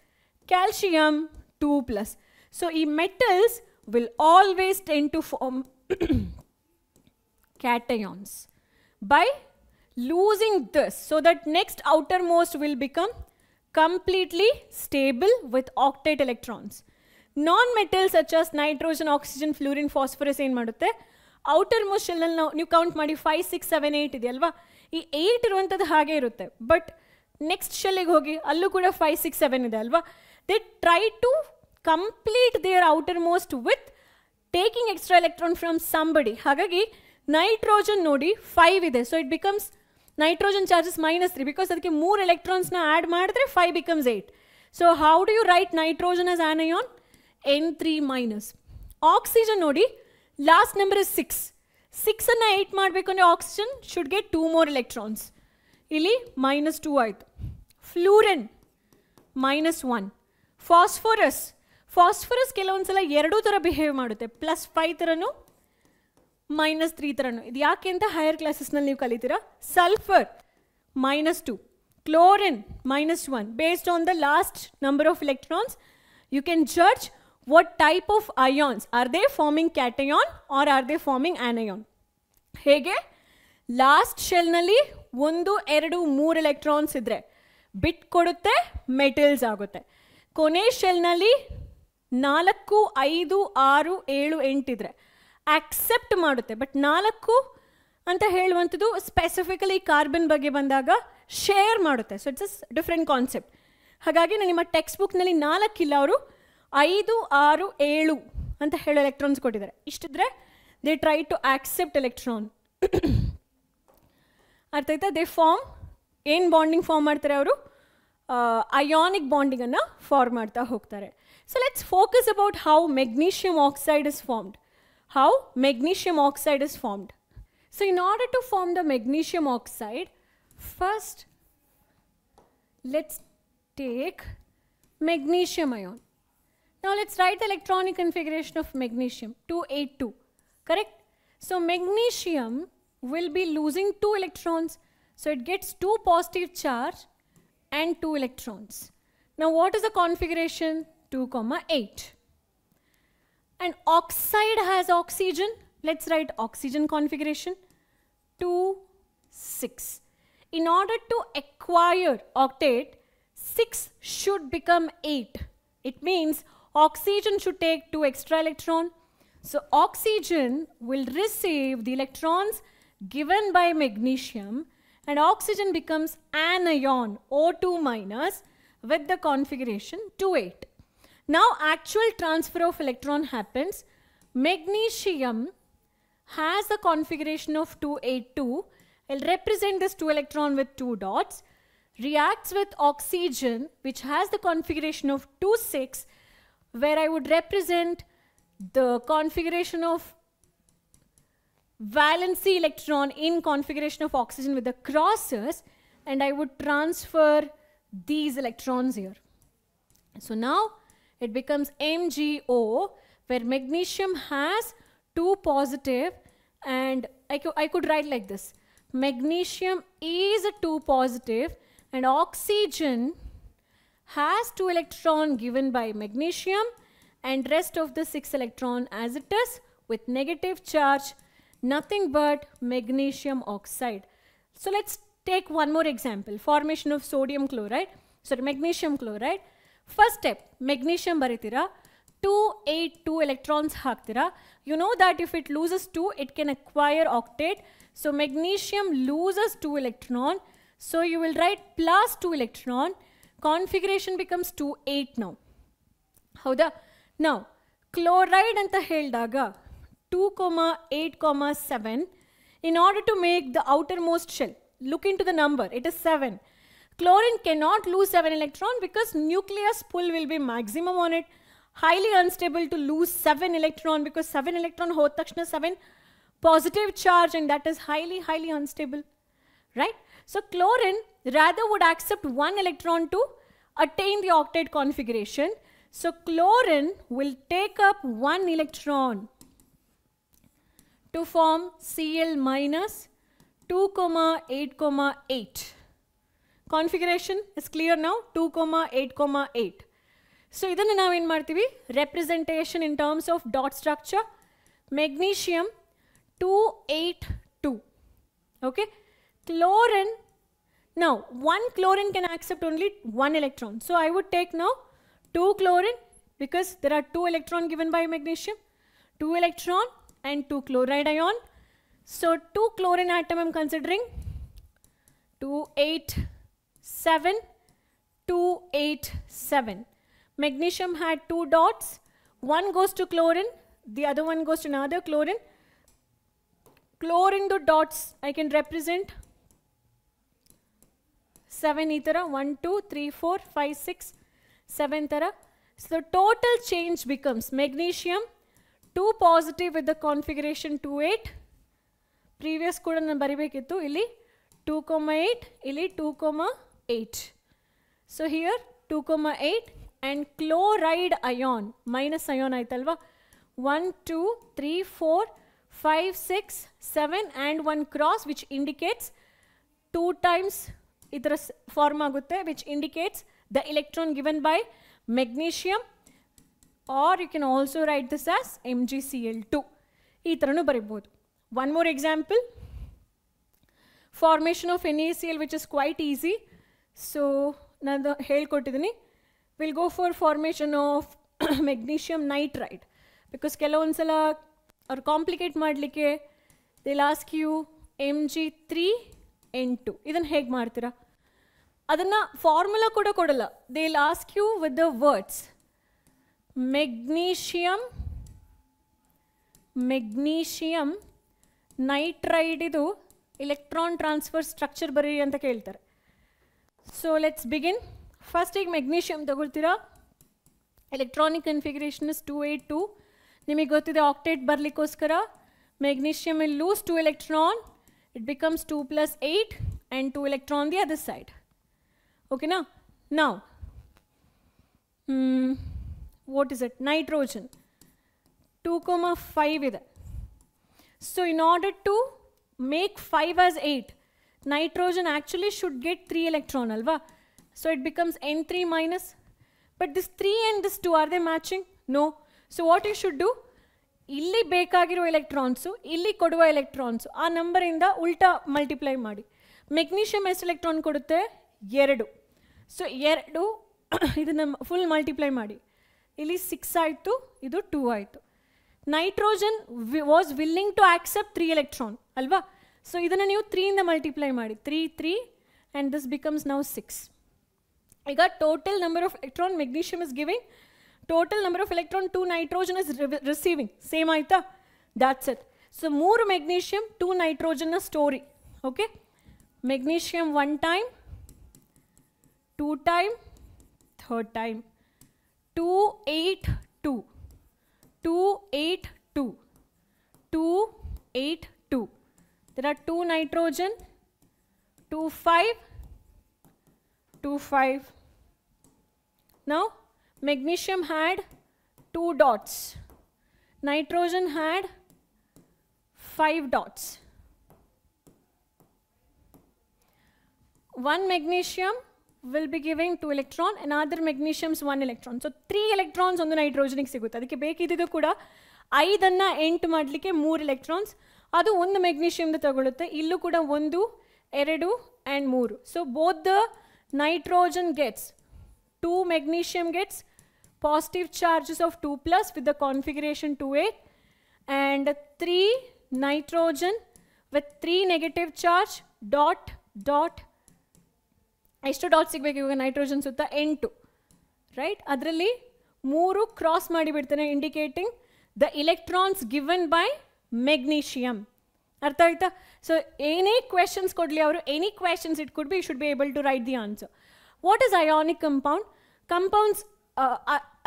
Calcium 2 plus. So, e metals will always tend to form cations by losing this so that next outermost will become completely stable with octet electrons. Non-metals such as nitrogen, oxygen, fluorine, phosphorus ಏನು ಮಾಡುತ್ತೆ outermost ಶೆಲ್ನಲ್ಲಿ ನಾವು ನೀವು count ಮಾಡಿ five six seven eight ಇದೆಯಲ್ವಾ ಈ eight ಇರುವಂಥದ್ದು ಹಾಗೆ ಇರುತ್ತೆ. ಬಟ್ ನೆಕ್ಸ್ಟ್ ಶೆಲ್ಲಿಗೆ ಹೋಗಿ ಅಲ್ಲೂ ಕೂಡ ಫೈವ್ ಸಿಕ್ಸ್ ಸೆವೆನ್ ಇದೆ ಅಲ್ವಾ? They try to complete their outermost with taking extra electron from somebody ಹಾಗಾಗಿ ನೈಟ್ರೋಜನ್ ನೋಡಿ ಫೈವ್ ಇದೆ. So it becomes nitrogen charges minus three because ಅದಕ್ಕೆ ಮೂರು ಎಲೆಕ್ಟ್ರಾನ್ಸ್ನ ಆ್ಯಡ್ ಮಾಡಿದ್ರೆ five becomes eight so how do you write nitrogen as anion N three minus oxygen ನೋಡಿ last number is six ಸಿಕ್ಸನ್ನು eight ಮಾಡಬೇಕು ಅಂದರೆ oxygen should get two more electrons ಇಲ್ಲಿ minus two ಆಯಿತು. Fluorine minus one phosphorus phosphorus ಕೆಲವೊಂದು ಸಲ ಎರಡೂ ಥರ ಬಿಹೇವ್ ಮಾಡುತ್ತೆ. ಪ್ಲಸ್ ಫೈವ್ ಥರನೂ ಮೈನಸ್ ತ್ರೀ ಥರನು ಇದು ಯಾಕೆ ಅಂತ ಹೈಯರ್ ಕ್ಲಾಸಸ್ನಲ್ಲಿ ನೀವು ಕಲಿತೀರಾ? Sulphur minus two chlorine minus one based on the last number of electrons you can judge what type of ions? Are they forming cation or are they forming anion? ಹೇಗೆ? Last ಶೆಲ್ನಲ್ಲಿ ಒಂದು, ಎರಡು, ಮೂರು electrons ಇದ್ದರೆ ಬಿಟ್ಕೊಡುತ್ತೆ metals ಆಗುತ್ತೆ. ಕೊನೆ ಶೆಲ್ನಲ್ಲಿ ನಾಲ್ಕು, ಐದು, ಆರು, ಏಳು ಎಂಟಿದ್ರೆ ಆಕ್ಸೆಪ್ಟ್ ಮಾಡುತ್ತೆ. ಬಟ್ ನಾಲ್ಕು ಅಂತ ಹೇಳುವಂಥದ್ದು ಸ್ಪೆಸಿಫಿಕಲಿ ಕಾರ್ಬನ್ ಬಗ್ಗೆ ಬಂದಾಗ ಶೇರ್ ಮಾಡುತ್ತೆ. So it's a different concept ಹಾಗಾಗಿ ನಾನು ನಿಮ್ಮ ಟೆಕ್ಸ್ಟ್ ಬುಕ್ನಲ್ಲಿ ನಾಲ್ಕಿಲ್ಲ ಅವರು. ಐದು ಆರು ಏಳು ಅಂತ ಹೇಳೋ ಎಲೆಕ್ಟ್ರಾನ್ಸ್ ಕೊಟ್ಟಿದ್ದಾರೆ. ಇಷ್ಟಿದ್ರೆ they try to accept electron ಅರ್ಥ ಆಯ್ತಾ? ದೇ ಫಾರ್ಮ್ ಏನು ಬಾಂಡಿಂಗ್ ಫಾರ್ಮ್ ಮಾಡ್ತಾರೆ ಅವರು? ಅಯಾನಿಕ್ ಬಾಂಡಿಂಗನ್ನು ಫಾರ್ಮ್ ಮಾಡ್ತಾ ಹೋಗ್ತಾರೆ. So let's focus about how magnesium oxide is formed how magnesium oxide is formed so in order to form the magnesium oxide first let's take magnesium ion. Now let's write the electronic configuration of magnesium 282. Correct? So magnesium will be losing two electrons. So it gets two positive charge and two electrons. Now what is the configuration? 2 comma 8. And oxide has oxygen. Let's write oxygen configuration 2 6 in order to acquire octet, 6 should become 8. It means oxygen should take 2 extra electron. So oxygen will receive the electrons given by magnesium and oxygen becomes anion O2 minus with the configuration 2 8. Now actual transfer of electron happens. Magnesium has the configuration of 282. I'll represent this 2 electron with 2 dots. Reacts with oxygen, which has the configuration of 2 6, where I would represent the configuration of valency electron in configuration of oxygen with the crosses, and I would transfer these electrons here. So now it becomes MgO, where magnesium has two positive, and I, I could write like this magnesium is a 2 positive, and oxygen has 2 electron given by magnesium, and rest of the 6 electron as it is with negative charge, nothing but magnesium oxide. So let's take one more example formation of sodium chloride, sorry, magnesium chloride. First step, magnesium ಬರಿತೀರಾ two eight two electrons ಹಾಕ್ತೀರಾ you know that if it loses two it can acquire octet so magnesium loses two electron so you will write plus two electron configuration becomes two eight now ಹೌದಾ ನಾವು chloride ಅಂತ ಹೇಳಿದಾಗ two comma eight comma seven in order to make the outermost shell look into the number it is seven chlorine cannot lose 7 electron because nucleus pull will be maximum on it highly unstable to lose 7 electron because 7 electron ಹೋದ ತಕ್ಷಣ 7 positive charge and that is highly highly unstable right so chlorine rather would accept one electron to attain the octet configuration so chlorine will take up one electron to form Cl minus 2 comma 8 comma 8 configuration is clear now 2 comma 8 comma 8 so ಇದನ್ನು ನಾವೇನು ಮಾಡ್ತೀವಿ representation in terms of dot structure magnesium two eight two okay chlorine now one chlorine can accept only one electron. So i would take now two chlorine because there are two electron given by magnesium two electron and two chloride ion. So two chlorine atom i'm considering 2 8 7 2 8 7 magnesium had two dots. One goes to chlorine the other one goes to another chlorine. Chlorine the dots i can represent 7 ಈ ಥರ one two three four five six seven ಥರ so total change becomes magnesium two positive with the configuration two eight previous ಕೂಡ ನಾನು ಬರಿಬೇಕಿತ್ತು ಇಲ್ಲಿ two comma eight ಇಲ್ಲಿ two comma eight so here two comma eight and chloride ion minus ion ಆಯ್ತಲ್ವಾ one two three four five six seven and one cross which indicates two times ಇದರ form ಆಗುತ್ತೆ which indicates the electron given by magnesium or you can also write this as M G C L two ಈ ಥರನೂ ಬರಿಬೋದು. One more example formation of N A C L which is quite easy so ನಾನು ಹೇಳ್ಕೊಟ್ಟಿದ್ದೀನಿ will go for formation of magnesium nitride because ಕೆಲವೊಂದು ಸಲ ಅವ್ರು complicate ಮಾಡಲಿಕ್ಕೆ they ask you M G three ಎಂಟು. ಇದನ್ನು ಹೇಗೆ ಮಾಡ್ತೀರಾ? ಅದನ್ನು ಫಾರ್ಮುಲಾ ಕೂಡ ಕೊಡಲ್ಲ. They ask you with the words magnesium magnesium nitride ಇದು ಇಲೆಕ್ಟ್ರಾನ್ ಟ್ರಾನ್ಸ್ಫರ್ ಸ್ಟ್ರಕ್ಚರ್ ಬರೀರಿ ಅಂತ ಕೇಳ್ತಾರೆ. ಸೊ ಲೆಟ್ಸ್ ಬಿಗಿನ್ ಫಸ್ಟಿಗೆ magnesium ತಗೊಳ್ತೀರಾ? Electronic configuration is two eight two ನಿಮಗೆ ಗೊತ್ತಿದೆ octet ಬರಲಿಕ್ಕೋಸ್ಕರ magnesium will lose two electron it becomes 2 plus 8 and 2 electron on the other side. Okay, now, now, hmm, what is it? Nitrogen, 2 comma 5 ಇದೆ. So, in order to make 5 as 8, nitrogen actually should get 3 electron, alva. So, it becomes N3 minus. But this 3 and this 2, are they matching? No. So, what you should do? ಇಲ್ಲಿ ಬೇಕಾಗಿರೋ electrons ಇಲ್ಲಿ ಕೊಡುವ electrons ಆ ನಂಬರಿಂದ ಉಲ್ಟಾ multiply ಮಾಡಿ. Magnesium ಎಷ್ಟು electron ಕೊಡುತ್ತೆ? ಎರಡು. ಸೊ ಎರಡು, ಇದನ್ನು ಫುಲ್ ಮಲ್ಟಿಪ್ಲೈ ಮಾಡಿ. ಇಲ್ಲಿ ಸಿಕ್ಸ್ ಆಯಿತು, ಇದು ಟೂ ಆಯಿತು. Nitrogen we was willing to accept three electron ಅಲ್ವಾ? ಸೊ ಇದನ್ನು ನೀವು ತ್ರೀಯಿಂದ ಮಲ್ಟಿಪ್ಲೈ ಮಾಡಿ. Three three and this becomes now six ಈಗ total number of electron magnesium is giving Total number of electron to nitrogen is receiving same ಆಯ್ತಾ that's it so ಮೂರು magnesium to ನೈಟ್ರೋಜನ್ನ story okay magnesium one time two time third time two eight two two eight two two eight two there are two nitrogen, two five, two five. Now magnesium had two dots, nitrogen had five dots. One magnesium will be giving two electron, another magnesium's one electron. So three electrons ಒಂದು ನೈಟ್ರೋಜನಿಗೆ ಸಿಗುತ್ತೆ ಅದಕ್ಕೆ ಬೇಕಿದ್ದು ಕೂಡ ಐದನ್ನು ಎಂಟು ಮಾಡಲಿಕ್ಕೆ ಮೂರು electrons ಅದು ಒಂದು ಮೆಗ್ನೀಷಿಯಮ್ದು ತಗೊಳುತ್ತೆ ಇಲ್ಲೂ ಕೂಡ ಒಂದು ಎರಡು ಆ್ಯಂಡ್ ಮೂರು so both the nitrogen gets two magnesium gets Positive charges of two plus with the configuration two eight and three nitrogen with three negative charge dot dot ಎಷ್ಟು ಡಾಟ್ ಸಿಗಬೇಕು ಇವಾಗ ನೈಟ್ರೋಜನ್ ಸುತ್ತ ಎಂಟು ರೈಟ್ ಅದರಲ್ಲಿ ಮೂರು cross ಮಾಡಿಬಿಡ್ತಾನೆ indicating the electrons given by magnesium ಅರ್ಥ ಆಯ್ತಾ? ಸೊ ಏನೇ ಕ್ವೆಶನ್ಸ್ ಕೊಡಲಿ ಅವರು? Any questions it could be you should be able to write the answer what is ionic compound compounds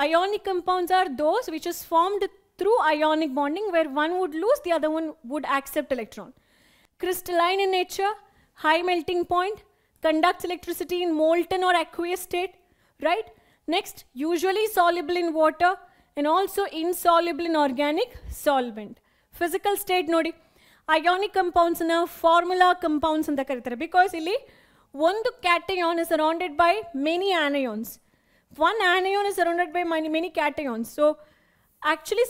Ionic compounds are those which is formed through ionic bonding where one would lose the other one would accept electron crystalline in nature, high melting point, conducts electricity in molten or aqueous state, right? Next, usually soluble in water and also insoluble in organic solvent. Physical state ನೋಡಿ ionic compounds ನ formula compounds ಅಂತ ಕರೀತಾರೆ because ಇಲ್ಲಿ ಒಂದು cation is surrounded by many anions one anion is surrounded by many many cations so actually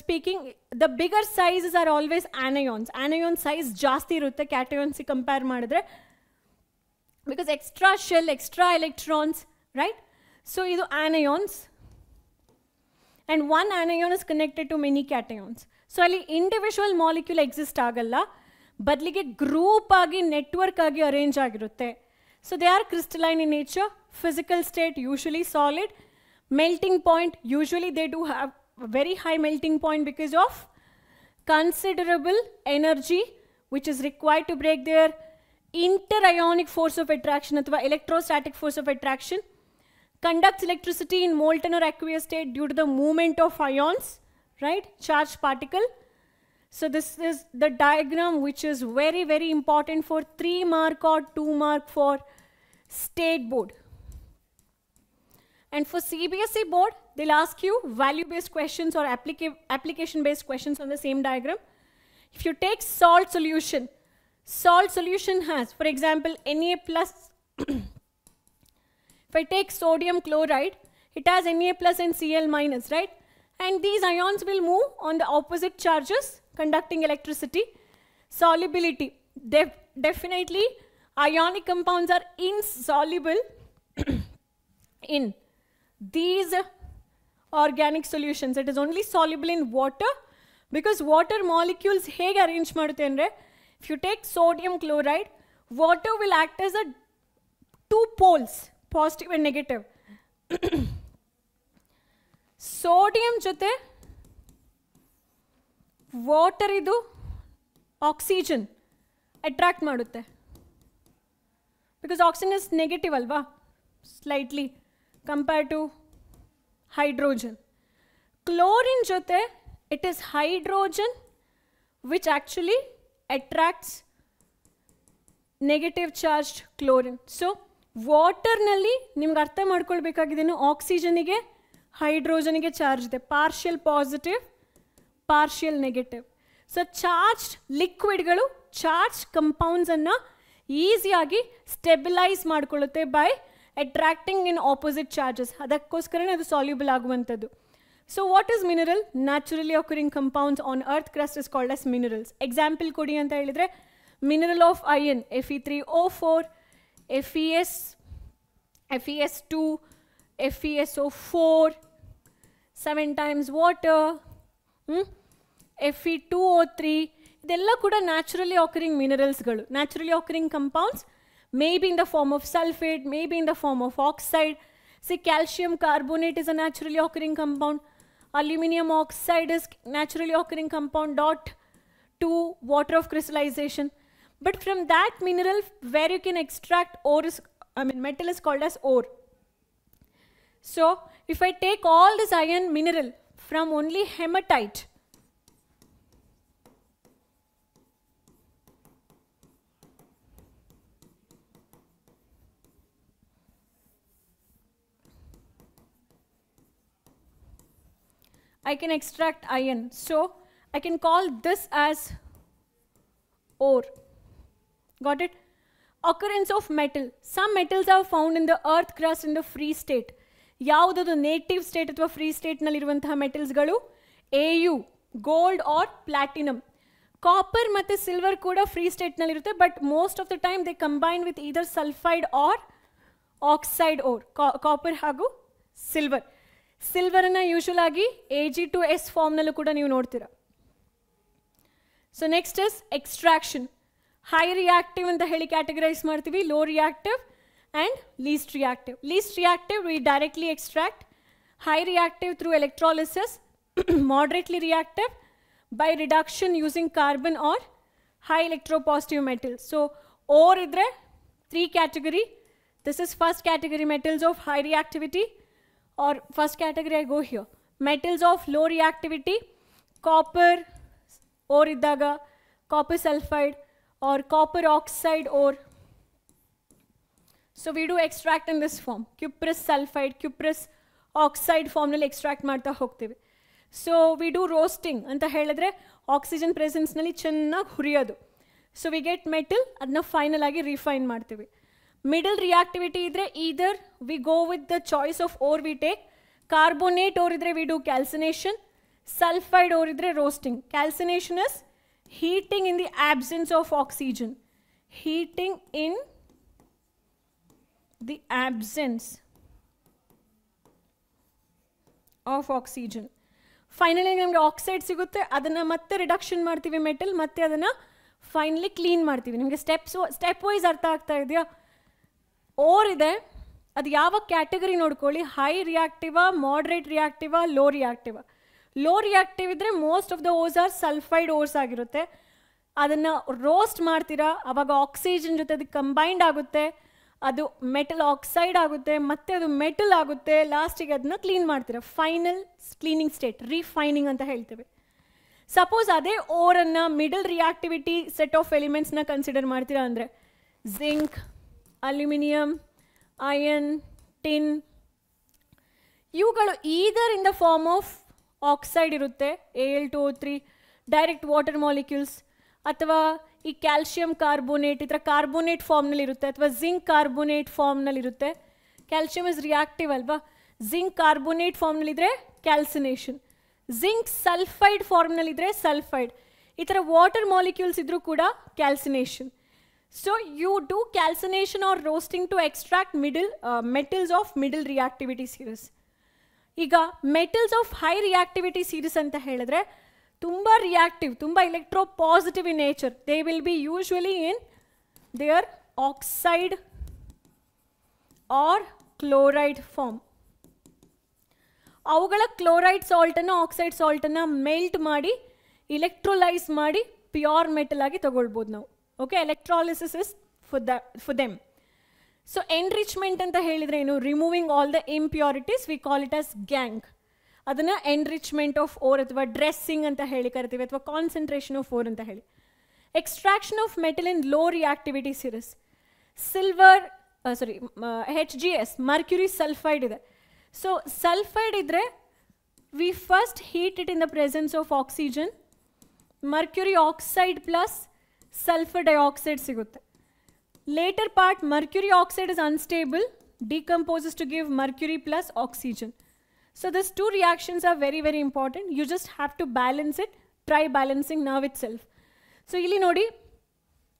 speaking the bigger sizes are always anions anion size ಜಾಸ್ತಿ ಇರುತ್ತೆ ಕ್ಯಾಟಯಾನ್ಸಿಗೆ compare ಮಾಡಿದ್ರೆ because extra shell extra electrons right so ಇದು anions and one anion is connected to many cations so ಅಲ್ಲಿ individual molecule exist ಆಗಲ್ಲ ಬದಲಿಗೆ group ಆಗಿ network ಆಗಿ arrange ಆಗಿರುತ್ತೆ so they are crystalline in nature, physical state usually solid, melting point usually they do have very high melting point because of considerable energy which is required to break their interionic force of attraction or electrostatic force of attraction conducts electricity in molten or aqueous state due to the movement of ions right charged particle. So this is the diagram which is very very important for 3 mark or 2 mark for state board and for CBSE board, they'll ask you value-based questions or applica- application-based questions on the same diagram. If you take salt solution, salt solution has, for example, Na plus. if I take sodium chloride, it has Na plus and Cl minus, right? And these ions will move on the opposite charges, conducting electricity. Solubility, def- definitely, ionic compounds are insoluble in these organic solutions. It is only soluble in water because water molecules ಹೇಗೆ arrange ಮಾಡುತ್ತೆ ಅಂದರೆ if you take sodium chloride water will act as a two poles positive and negative sodium ಜೊತೆ water ಇದು oxygen attract ಮಾಡುತ್ತೆ Because oxygen is negative ಅಲ್ವಾ slightly compare to hydrogen chlorine ಜೊತೆ it is hydrogen which actually attracts negative charged chlorine so ವಾಟರ್ನಲ್ಲಿ ನಿಮ್ಗೆ ಅರ್ಥ ಮಾಡ್ಕೊಳ್ಬೇಕಾಗಿದ್ದೇನು ಆಕ್ಸಿಜನಿಗೆ ಹೈಡ್ರೋಜನಿಗೆ ಚಾರ್ಜ್ ಇದೆ. Partial positive partial negative so charged ಲಿಕ್ವಿಡ್ಗಳು charge ಕಂಪೌಂಡ್ಸನ್ನು ಈಸಿಯಾಗಿ stabilise ಮಾಡಿಕೊಳ್ಳುತ್ತೆ by attracting in opposite charges ಅದಕ್ಕೋಸ್ಕರನೇ ಅದು ಸಾಲ್ಯೂಬಲ್ ಆಗುವಂಥದ್ದು. So what is mineral naturally occurring compounds on earth crust is called as minerals example ಕೊಡಿ ಅಂತ ಹೇಳಿದರೆ mineral of iron F E three O four F E S F E S two F E S O four seven times water F E two O three ಇದೆಲ್ಲ ಕೂಡ naturally occurring ಮಿನರಲ್ಸ್ಗಳು naturally occurring compounds may be in the form of sulphate may be in the form of oxide See, calcium carbonate is a naturally occurring compound. Aluminium oxide is naturally occurring compound. Dot to water of crystallization. But from that mineral where you can extract ore is, I mean, metal is called as ore. So, if I take all this iron mineral from only hematite, I can extract iron. So, I can call this as ore. Got it? Occurrence of metal. Some metals are found in the earth crust in the free state. ಯಾವುದದು native state ಅಥವಾ free ಸ್ಟೇಟ್ನಲ್ಲಿರುವಂತಹ ಮೆಟಲ್ಸ್ಗಳು A U gold or platinum copper ಮತ್ತು silver ಕೂಡ free ಸ್ಟೇಟ್ನಲ್ಲಿರುತ್ತೆ but most of the time they combine with either sulphide or oxide ore copper ಹಾಗೂ silver ಸಿಲ್ವರನ್ನು usual ಆಗಿ A G two S ಫಾರ್ಮ್ನಲ್ಲೂ ಕೂಡ ನೀವು ನೋಡ್ತೀರಾ so next is extraction high reactive ಅಂತ ಹೇಳಿ ಕ್ಯಾಟಗರೈಸ್ ಮಾಡ್ತೀವಿ low reactive and least reactive least reactive we directly extract high reactive through electrolysis moderately reactive by reduction using carbon or high electropositive metals. So, ore idre three category. This is first category metals of high reactivity or first category I go here. Metals of low reactivity, copper ore iddaga, copper sulfide or copper oxide ore. So we do extract in this form. Cuprous sulfide, cuprous oxide ಫಾರ್ಮ್ನಲ್ಲಿ extract ಮಾಡ್ತಾ ಹೋಗ್ತೀವಿ so we do roasting ಅಂತ ಹೇಳಿದ್ರೆ oxygen ಪ್ರೆಸೆನ್ಸ್ನಲ್ಲಿ ಚೆನ್ನಾಗಿ ಹುರಿಯೋದು so we get metal ಅದನ್ನ final ಆಗಿ refine ಮಾಡ್ತೀವಿ ಮಿಡಲ್ ರಿಯಾಕ್ಟಿವಿಟಿ ಇದ್ರೆ either we go with the choice of ore we take carbonate ore ಇದ್ರೆ we do calcination sulphide ore ಇದ್ರೆ roasting calcination is heating in the absence of oxygen heating in the absence of oxygen finally ನಮಗೆ oxide ಸಿಗುತ್ತೆ ಅದನ್ನು ಮತ್ತೆ reduction ಮಾಡ್ತೀವಿ metal ಮತ್ತೆ ಅದನ್ನು finally clean ಮಾಡ್ತೀವಿ ನಿಮಗೆ ಸ್ಟೆಪ್ಸ್ ಸ್ಟೆಪ್ ವೈಸ್ ಅರ್ಥ ಆಗ್ತಾ ಇದೆಯಾ Ore ಇದೆ. ಅದು ಯಾವ ಕ್ಯಾಟಗರಿ ನೋಡ್ಕೊಳ್ಳಿ. High reactive moderate reactive low reactive low reactive ಇದ್ದರೆ most of the ores are sulphide ores ಆಗಿರುತ್ತೆ. ಅದನ್ನು ರೋಸ್ಟ್ ಮಾಡ್ತೀರಾ. ಅವಾಗ ಆಕ್ಸಿಜನ್ ಜೊತೆ ಅದು ಕಂಬೈಂಡ್ ಆಗುತ್ತೆ. ಅದು ಮೆಟಲ್ ಆಕ್ಸೈಡ್ ಆಗುತ್ತೆ. ಮತ್ತೆ ಅದು ಮೆಟಲ್ ಆಗುತ್ತೆ. ಲಾಸ್ಟಿಗೆ ಅದನ್ನ ಕ್ಲೀನ್ ಮಾಡ್ತೀರಾ. ಫೈನಲ್ ಕ್ಲೀನಿಂಗ್ ಸ್ಟೇಟ್ ರೀಫೈನಿಂಗ್ ಅಂತ ಹೇಳ್ತೇವೆ. ಸಪೋಸ್ ಅದೇ ಓರನ್ನು ಮಿಡಲ್ ರಿಯಾಕ್ಟಿವಿಟಿ ಸೆಟ್ ಆಫ್ ಎಲಿಮೆಂಟ್ಸ್ನ ಕನ್ಸಿಡರ್ ಮಾಡ್ತೀರಾ ಅಂದರೆ ಜಿಂಕ್ ಅಲ್ಯೂಮಿನಿಯಂ ಐರನ್ ಟಿನ್ ಇವುಗಳು either in the form of oxide ಇರುತ್ತೆ A L two three direct water molecules ಅಥವಾ ಈ ಕ್ಯಾಲ್ಶಿಯಂ ಕಾರ್ಬೋನೇಟ್ ಈ ಥರ ಕಾರ್ಬೋನೇಟ್ ಫಾರ್ಮ್ನಲ್ಲಿರುತ್ತೆ ಅಥವಾ ಜಿಂಕ್ ಕಾರ್ಬೋನೇಟ್ ಫಾರ್ಮ್ನಲ್ಲಿರುತ್ತೆ ಕ್ಯಾಲ್ಶಿಯಂ ಇಸ್ ರಿಯಾಕ್ಟಿವ್ ಅಲ್ವಾ? ಜಿಂಕ್ ಕಾರ್ಬೋನೇಟ್ ಫಾರ್ಮ್ನಲ್ಲಿದ್ದರೆ ಕ್ಯಾಲ್ಸಿನೇಷನ್ ಜಿಂಕ್ ಸಲ್ಫೈಡ್ ಫಾರ್ಮ್ನಲ್ಲಿದ್ದರೆ ಸಲ್ಫೈಡ್ ಈ ಥರ ವಾಟರ್ ಮಾಲಿಕ್ಯೂಲ್ಸ್ ಇದ್ರೂ ಕೂಡ calcination so you calcination or or roasting to extract uh, metals of middle reactivity series ಈಗ metals of high reactivity series ಅಂತ ಹೇಳಿದ್ರೆ ತುಂಬ ರಿಯಾಕ್ಟಿವ್ ತುಂಬ electropositive in nature they will be usually in their oxide or chloride form ಅವುಗಳ chloride ಸಾಲ್ಟನ್ನು oxide ಸಾಲ್ಟನ್ನು melt ಮಾಡಿ electrolyse ಮಾಡಿ ಪ್ಯೂರ್ ಮೆಟಲ್ ಆಗಿ ತಗೊಳ್ಬೋದು ನಾವು. Okay electrolysis is for the for them so enrichment ಅಂತ ಹೇಳಿದ್ರೆ ಏನು removing all the impurities we call it as gangue ಅದನ್ನು ಎನ್ರಿಚ್ಮೆಂಟ್ ಆಫ್ ಓರ್ ಅಥವಾ ಡ್ರೆಸ್ಸಿಂಗ್ ಅಂತ ಹೇಳಿ ಕರಿತೀವಿ ಅಥವಾ ಕಾನ್ಸಂಟ್ರೇಷನ್ ಆಫ್ ಓರ್ ಅಂತ ಹೇಳಿ extraction of metal in low reactivity series silver sorry H G S mercury sulphide ಇದೆ ಸೊ ಸಲ್ಫೈಡ್ ಇದ್ದರೆ we first heat it in the presence of oxygen mercury oxide plus sulphur dioxide ಸಿಗುತ್ತೆ. Later part mercury oxide is unstable decomposes to give mercury plus oxygen so this two reactions are very very important you just have to balance it try balancing now itself so ಇಲ್ಲಿ ನೋಡಿ,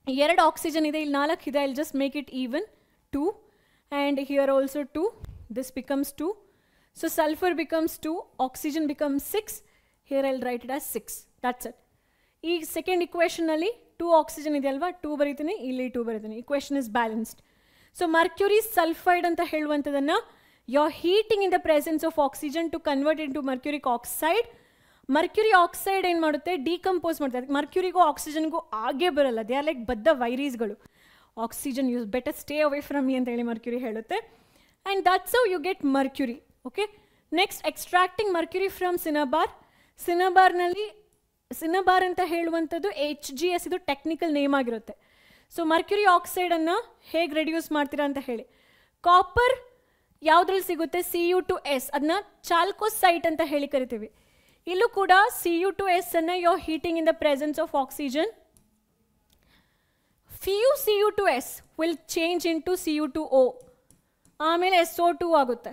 ಎರಡು oxygen ಇದೆ, ಇಲ್ಲಿ ನಾಲ್ಕು ಇದೆ I'll just make it even two and here also two this becomes two so sulphur becomes two oxygen becomes six here I'll write it as six that's it ಈ second ಇಕ್ವೇಷನಲ್ಲಿ two oxygen ಇದೆಯಲ್ವಾ two ಬರೀತೀನಿ, ಇಲ್ಲಿ two ಬರೀತೀನಿ. Equation is balanced so mercury sulphide ಅಂತ ಹೇಳುವಂಥದ್ದನ್ನು heating heating in the presence of oxygen to convert into mercuric oxide mercury oxide ಏನು ಮಾಡುತ್ತೆ? Decompose ಮಾಡುತ್ತೆ. ಅದಕ್ಕೆ ಮರ್ಕ್ಯೂರಿಗೂ ಆಕ್ಸಿಜನ್ಗೂ ಆಗೇ ಬರಲ್ಲ. ದೇ ಆರ್ ಲೈಕ್ ಬದ್ಧ ವೈರೀಸ್ಗಳು oxygen use better stay away from me ಅಂತ ಹೇಳಿ ಮರ್ಕ್ಯುರಿ ಹೇಳುತ್ತೆ. And that's how you get mercury okay next extracting mercury from cinnabar ಸಿನಬಾರ್ನಲ್ಲಿ cinnabar ಅಂತ ಹೇಳುವಂಥದ್ದು ಎಚ್ ಜಿ ಎಸ್ ಇದು ಟೆಕ್ನಿಕಲ್ ನೇಮ್ ಆಗಿರುತ್ತೆ. ಸೊ ಮರ್ಕ್ಯುರಿ ಆಕ್ಸೈಡನ್ನು ಹೇಗೆ ರೆಡ್ಯೂಸ್ ಮಾಡ್ತೀರಾ ಅಂತ ಹೇಳಿ. ಕಾಪರ್ ಯಾವುದ್ರಲ್ಲಿ ಸಿಗುತ್ತೆ? ಸಿ ಯು ಟು ಎಸ್ ಅದನ್ನ ಚಾಲ್ಕೋಸೈಟ್ ಅಂತ ಹೇಳಿ ಕರಿತೀವಿ. ಇಲ್ಲೂ ಕೂಡ ಸಿ ಯು ಟು ಎಸ್ ಅನ್ನು ಯೋ heating in the presence of oxygen ಫಿಯು C U two S will change into C U two O ಆಮೇಲೆ ಎಸ್ ಒ ಟು ಆಗುತ್ತೆ.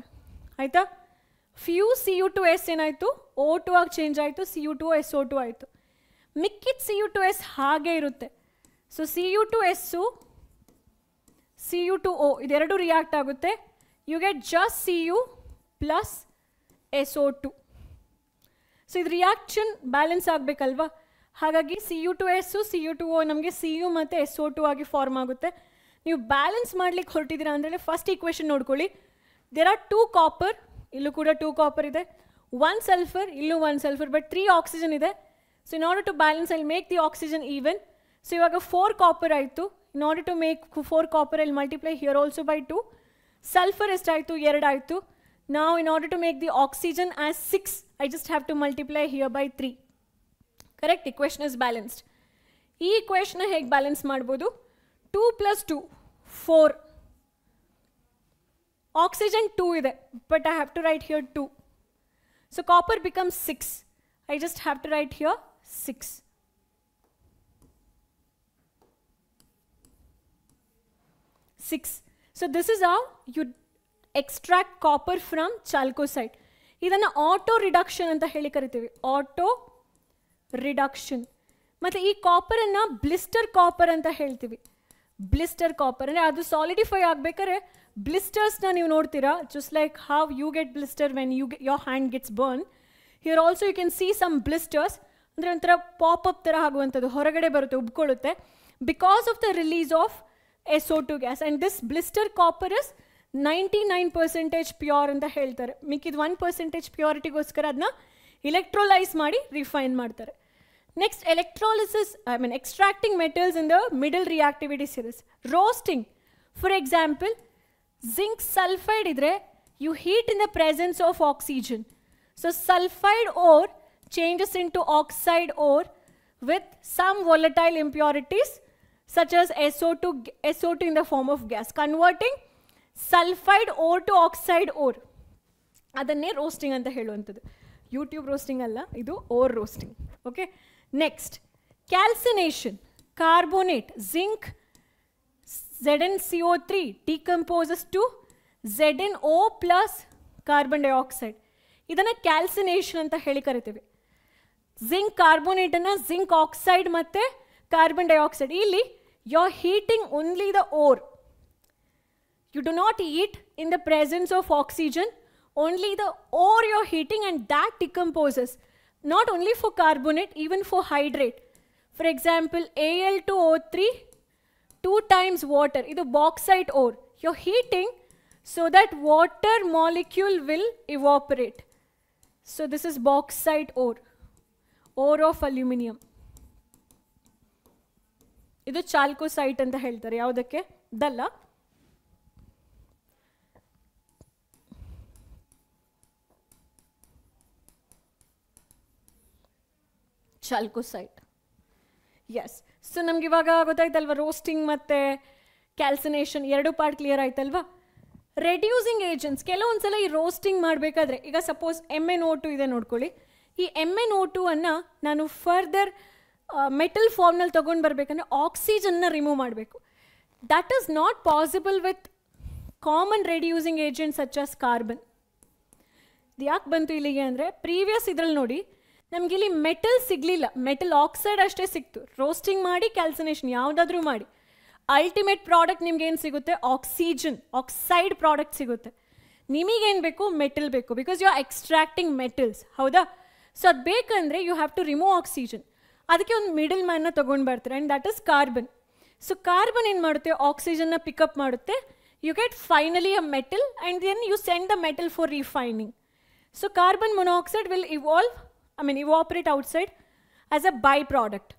ಆಯಿತಾ? ಫಿಯು ಸಿ ಯು ಟು ಎಸ್ ಏನಾಯಿತು? ಓ ಟು ಆಗಿ ಚೇಂಜ್ ಆಯಿತು C U two S O two ಆಯಿತು. ಮಿಕ್ಕಿದ C U two S ಹಾಗೆ ಇರುತ್ತೆ. So C U two S C U two O ಇದೆರಡು ರಿಯಾಕ್ಟ್ ಆಗುತ್ತೆ. You get just C U plus S O two so ಇದು reaction balance ಆಗಬೇಕಲ್ವಾ? ಹಾಗಾಗಿ C U two S C U two O ನಮಗೆ C U ಮತ್ತು S O two ಆಗಿ form ಆಗುತ್ತೆ. ನೀವು ಬ್ಯಾಲೆನ್ಸ್ ಮಾಡ್ಲಿಕ್ಕೆ ಹೊರಟಿದ್ದೀರಾ ಅಂದರೆ ಫಸ್ಟ್ ಈಕ್ವೇಷನ್ ನೋಡ್ಕೊಳ್ಳಿ. ದೇರ್ ಆರ್ ಟೂ ಕಾಪರ್ ಇಲ್ಲೂ ಕೂಡ ಟೂ ಕಾಪರ್ ಇದೆ. ಒನ್ ಸಲ್ಫರ್ ಇಲ್ಲೂ one sulphur but three oxygen ಇದೆ so in order to balance ಅಲ್ಲಿ make the oxygen even so ಇವಾಗ ಫೋರ್ ಕಾಪರ್ ಆಯಿತು in order to make four copper ಅಲ್ಲಿ multiply here also by two sulphur ಎಷ್ಟಾಯಿತು ಎರಡು ಆಯಿತು ನಾವು in order to make the oxygen as six I just have to multiply here by three correct equation is balanced ಈ ಇಕ್ವೇಷನ್ನ ಹೇಗೆ balance ಮಾಡ್ಬೋದು two plus two four oxygen two ಇದೆ but I have to write here two so copper becomes six I just have to write here six six so this is how you extract copper from chalcocite ಇದನ್ನು auto reduction ಅಂತ ಹೇಳಿ ಕರಿತೀವಿ auto reduction ಮತ್ತು ಈ ಕಾಪರನ್ನು blister copper ಅಂತ ಹೇಳ್ತೀವಿ blister copper ಅಂದರೆ ಅದು ಸಾಲಿಡಿಫೈ ಆಗಬೇಕಾದ್ರೆ ಬ್ಲಿಸ್ಟರ್ಸ್ನ ನೀವು ನೋಡ್ತೀರಾ just like how you get blister when you your hand gets burn here also you can see some blisters ಅಂದರೆ ಒಂಥರ ಪಾಪಪ್ ಥರ ಆಗುವಂಥದ್ದು, ಹೊರಗಡೆ ಬರುತ್ತೆ, ಉಬ್ಕೊಳ್ಳುತ್ತೆ. Because of the release of S O two gas and this blister copper is ninety nine percentage pure ಅಂತ ಹೇಳ್ತಾರೆ. ಮಿಕ್ಕಿದ one percentage ಪ್ಯೂರಿಟಿಗೋಸ್ಕರ ಅದನ್ನ ಇಲೆಕ್ಟ್ರೋಲೈಸ್ ಮಾಡಿ ರಿಫೈನ್ ಮಾಡ್ತಾರೆ. Next electrolysis I mean extracting metals in the middle reactivity series roasting for example zinc sulphide ಇದ್ರೆ you heat in the presence of oxygen so sulphide ore changes into oxide ore with some volatile impurities such as SO2, SO2 in the form of gas, converting sulfide ore to oxide ore. ಅದನ್ನೇ roasting ಅಂತ ಹೇಳುವಂಥದ್ದು YouTube roasting ಅಲ್ಲ ಇದು ore roasting okay next calcination carbonate zinc Z N C O three decomposes to Z N O plus carbon dioxide ಇದನ್ನು calcination ಅಂತ ಹೇಳಿ ಕರಿತೀವಿ. Zinc ಕಾರ್ಬೋನೇಟನ್ನು ಜಿಂಕ್ ಆಕ್ಸೈಡ್ ಮತ್ತು ಕಾರ್ಬನ್ ಡೈಆಕ್ಸೈಡ್ ಇಲ್ಲಿ you are heating only the ore you do not heat in the presence of oxygen only the ore you are heating and that decomposes not only for carbonate even for hydrate for example A L two O three two times water ಇದು bauxite ore you are heating so that water molecule will evaporate so this is bauxite ore ore of aluminium ಇದು ಚಾಲ್ಕೋಸೈಟ್ ಅಂತ ಹೇಳ್ತಾರೆ ಯಾವುದಕ್ಕೆ ದಲ್ಲ ಚಾಲ್ಕೋಸೈಟ್ S so ನಮ್ಗೆ ಇವಾಗ ಗೊತ್ತಾಯ್ತಲ್ವ roasting ಮತ್ತು calcination ಎರಡು ಪಾರ್ಟ್ ಕ್ಲಿಯರ್ ಆಯ್ತಲ್ವಾ? ರೆಡ್ಯೂಸಿಂಗ್ ಏಜೆಂಟ್ಸ್ ಕೆಲವೊಂದ್ಸಲ ಈ ರೋಸ್ಟಿಂಗ್ ಮಾಡಬೇಕಾದ್ರೆ, ಈಗ suppose M N O two ಇದೆ ನೋಡ್ಕೊಳ್ಳಿ. ಈ ಎಂ ಎನ್ ಓ ಟು ಅನ್ನು ನಾನು ಫರ್ದರ್ ಮೆಟಲ್ ಫಾರ್ಮ್ನಲ್ಲಿ ತೊಗೊಂಡು ಬರಬೇಕಂದ್ರೆ ಆಕ್ಸಿಜನ್ನ ರಿಮೂವ್ ಮಾಡಬೇಕು. That is not possible with common reducing agent such as carbon ಯಾಕೆ ಬಂತು ಇಲ್ಲಿಗೆ ಅಂದರೆ ಪ್ರೀವಿಯಸ್ ಇದ್ರಲ್ಲಿ ನೋಡಿ ನಮ್ಗೆ ಇಲ್ಲಿ ಮೆಟಲ್ ಸಿಗಲಿಲ್ಲ. ಮೆಟಲ್ ಆಕ್ಸೈಡ್ ಅಷ್ಟೇ ಸಿಕ್ತು. ರೋಸ್ಟಿಂಗ್ ಮಾಡಿ, ಕ್ಯಾಲ್ಸಿನೇಷನ್ ಯಾವುದಾದ್ರೂ ಮಾಡಿ. ಅಲ್ಟಿಮೇಟ್ ಪ್ರಾಡಕ್ಟ್ ನಿಮ್ಗೆ ಏನು ಸಿಗುತ್ತೆ? ಆಕ್ಸಿಜನ್, ಆಕ್ಸೈಡ್ ಪ್ರಾಡಕ್ಟ್ ಸಿಗುತ್ತೆ. ನಿಮಗೇನು ಬೇಕು? ಮೆಟಲ್ ಬೇಕು. Because you are extracting metals. ಹೌದಾ? ಸೊ ಅದು ಬೇಕಂದರೆ you have to remove oxygen. ಅದಕ್ಕೆ ಒಂದು ಮಿಡಲ್ ಮ್ಯಾನ್ನ ತೊಗೊಂಡು ಬರ್ತಾರೆ. And that is carbon. So carbon ಏನು ಮಾಡುತ್ತೆ? ಆಕ್ಸಿಜನ್ನ ಪಿಕಪ್ ಮಾಡುತ್ತೆ. You get finally a metal and then you send the metal metal refining. So carbon monoxide will will evolve, I mean evaporate outside as a byproduct.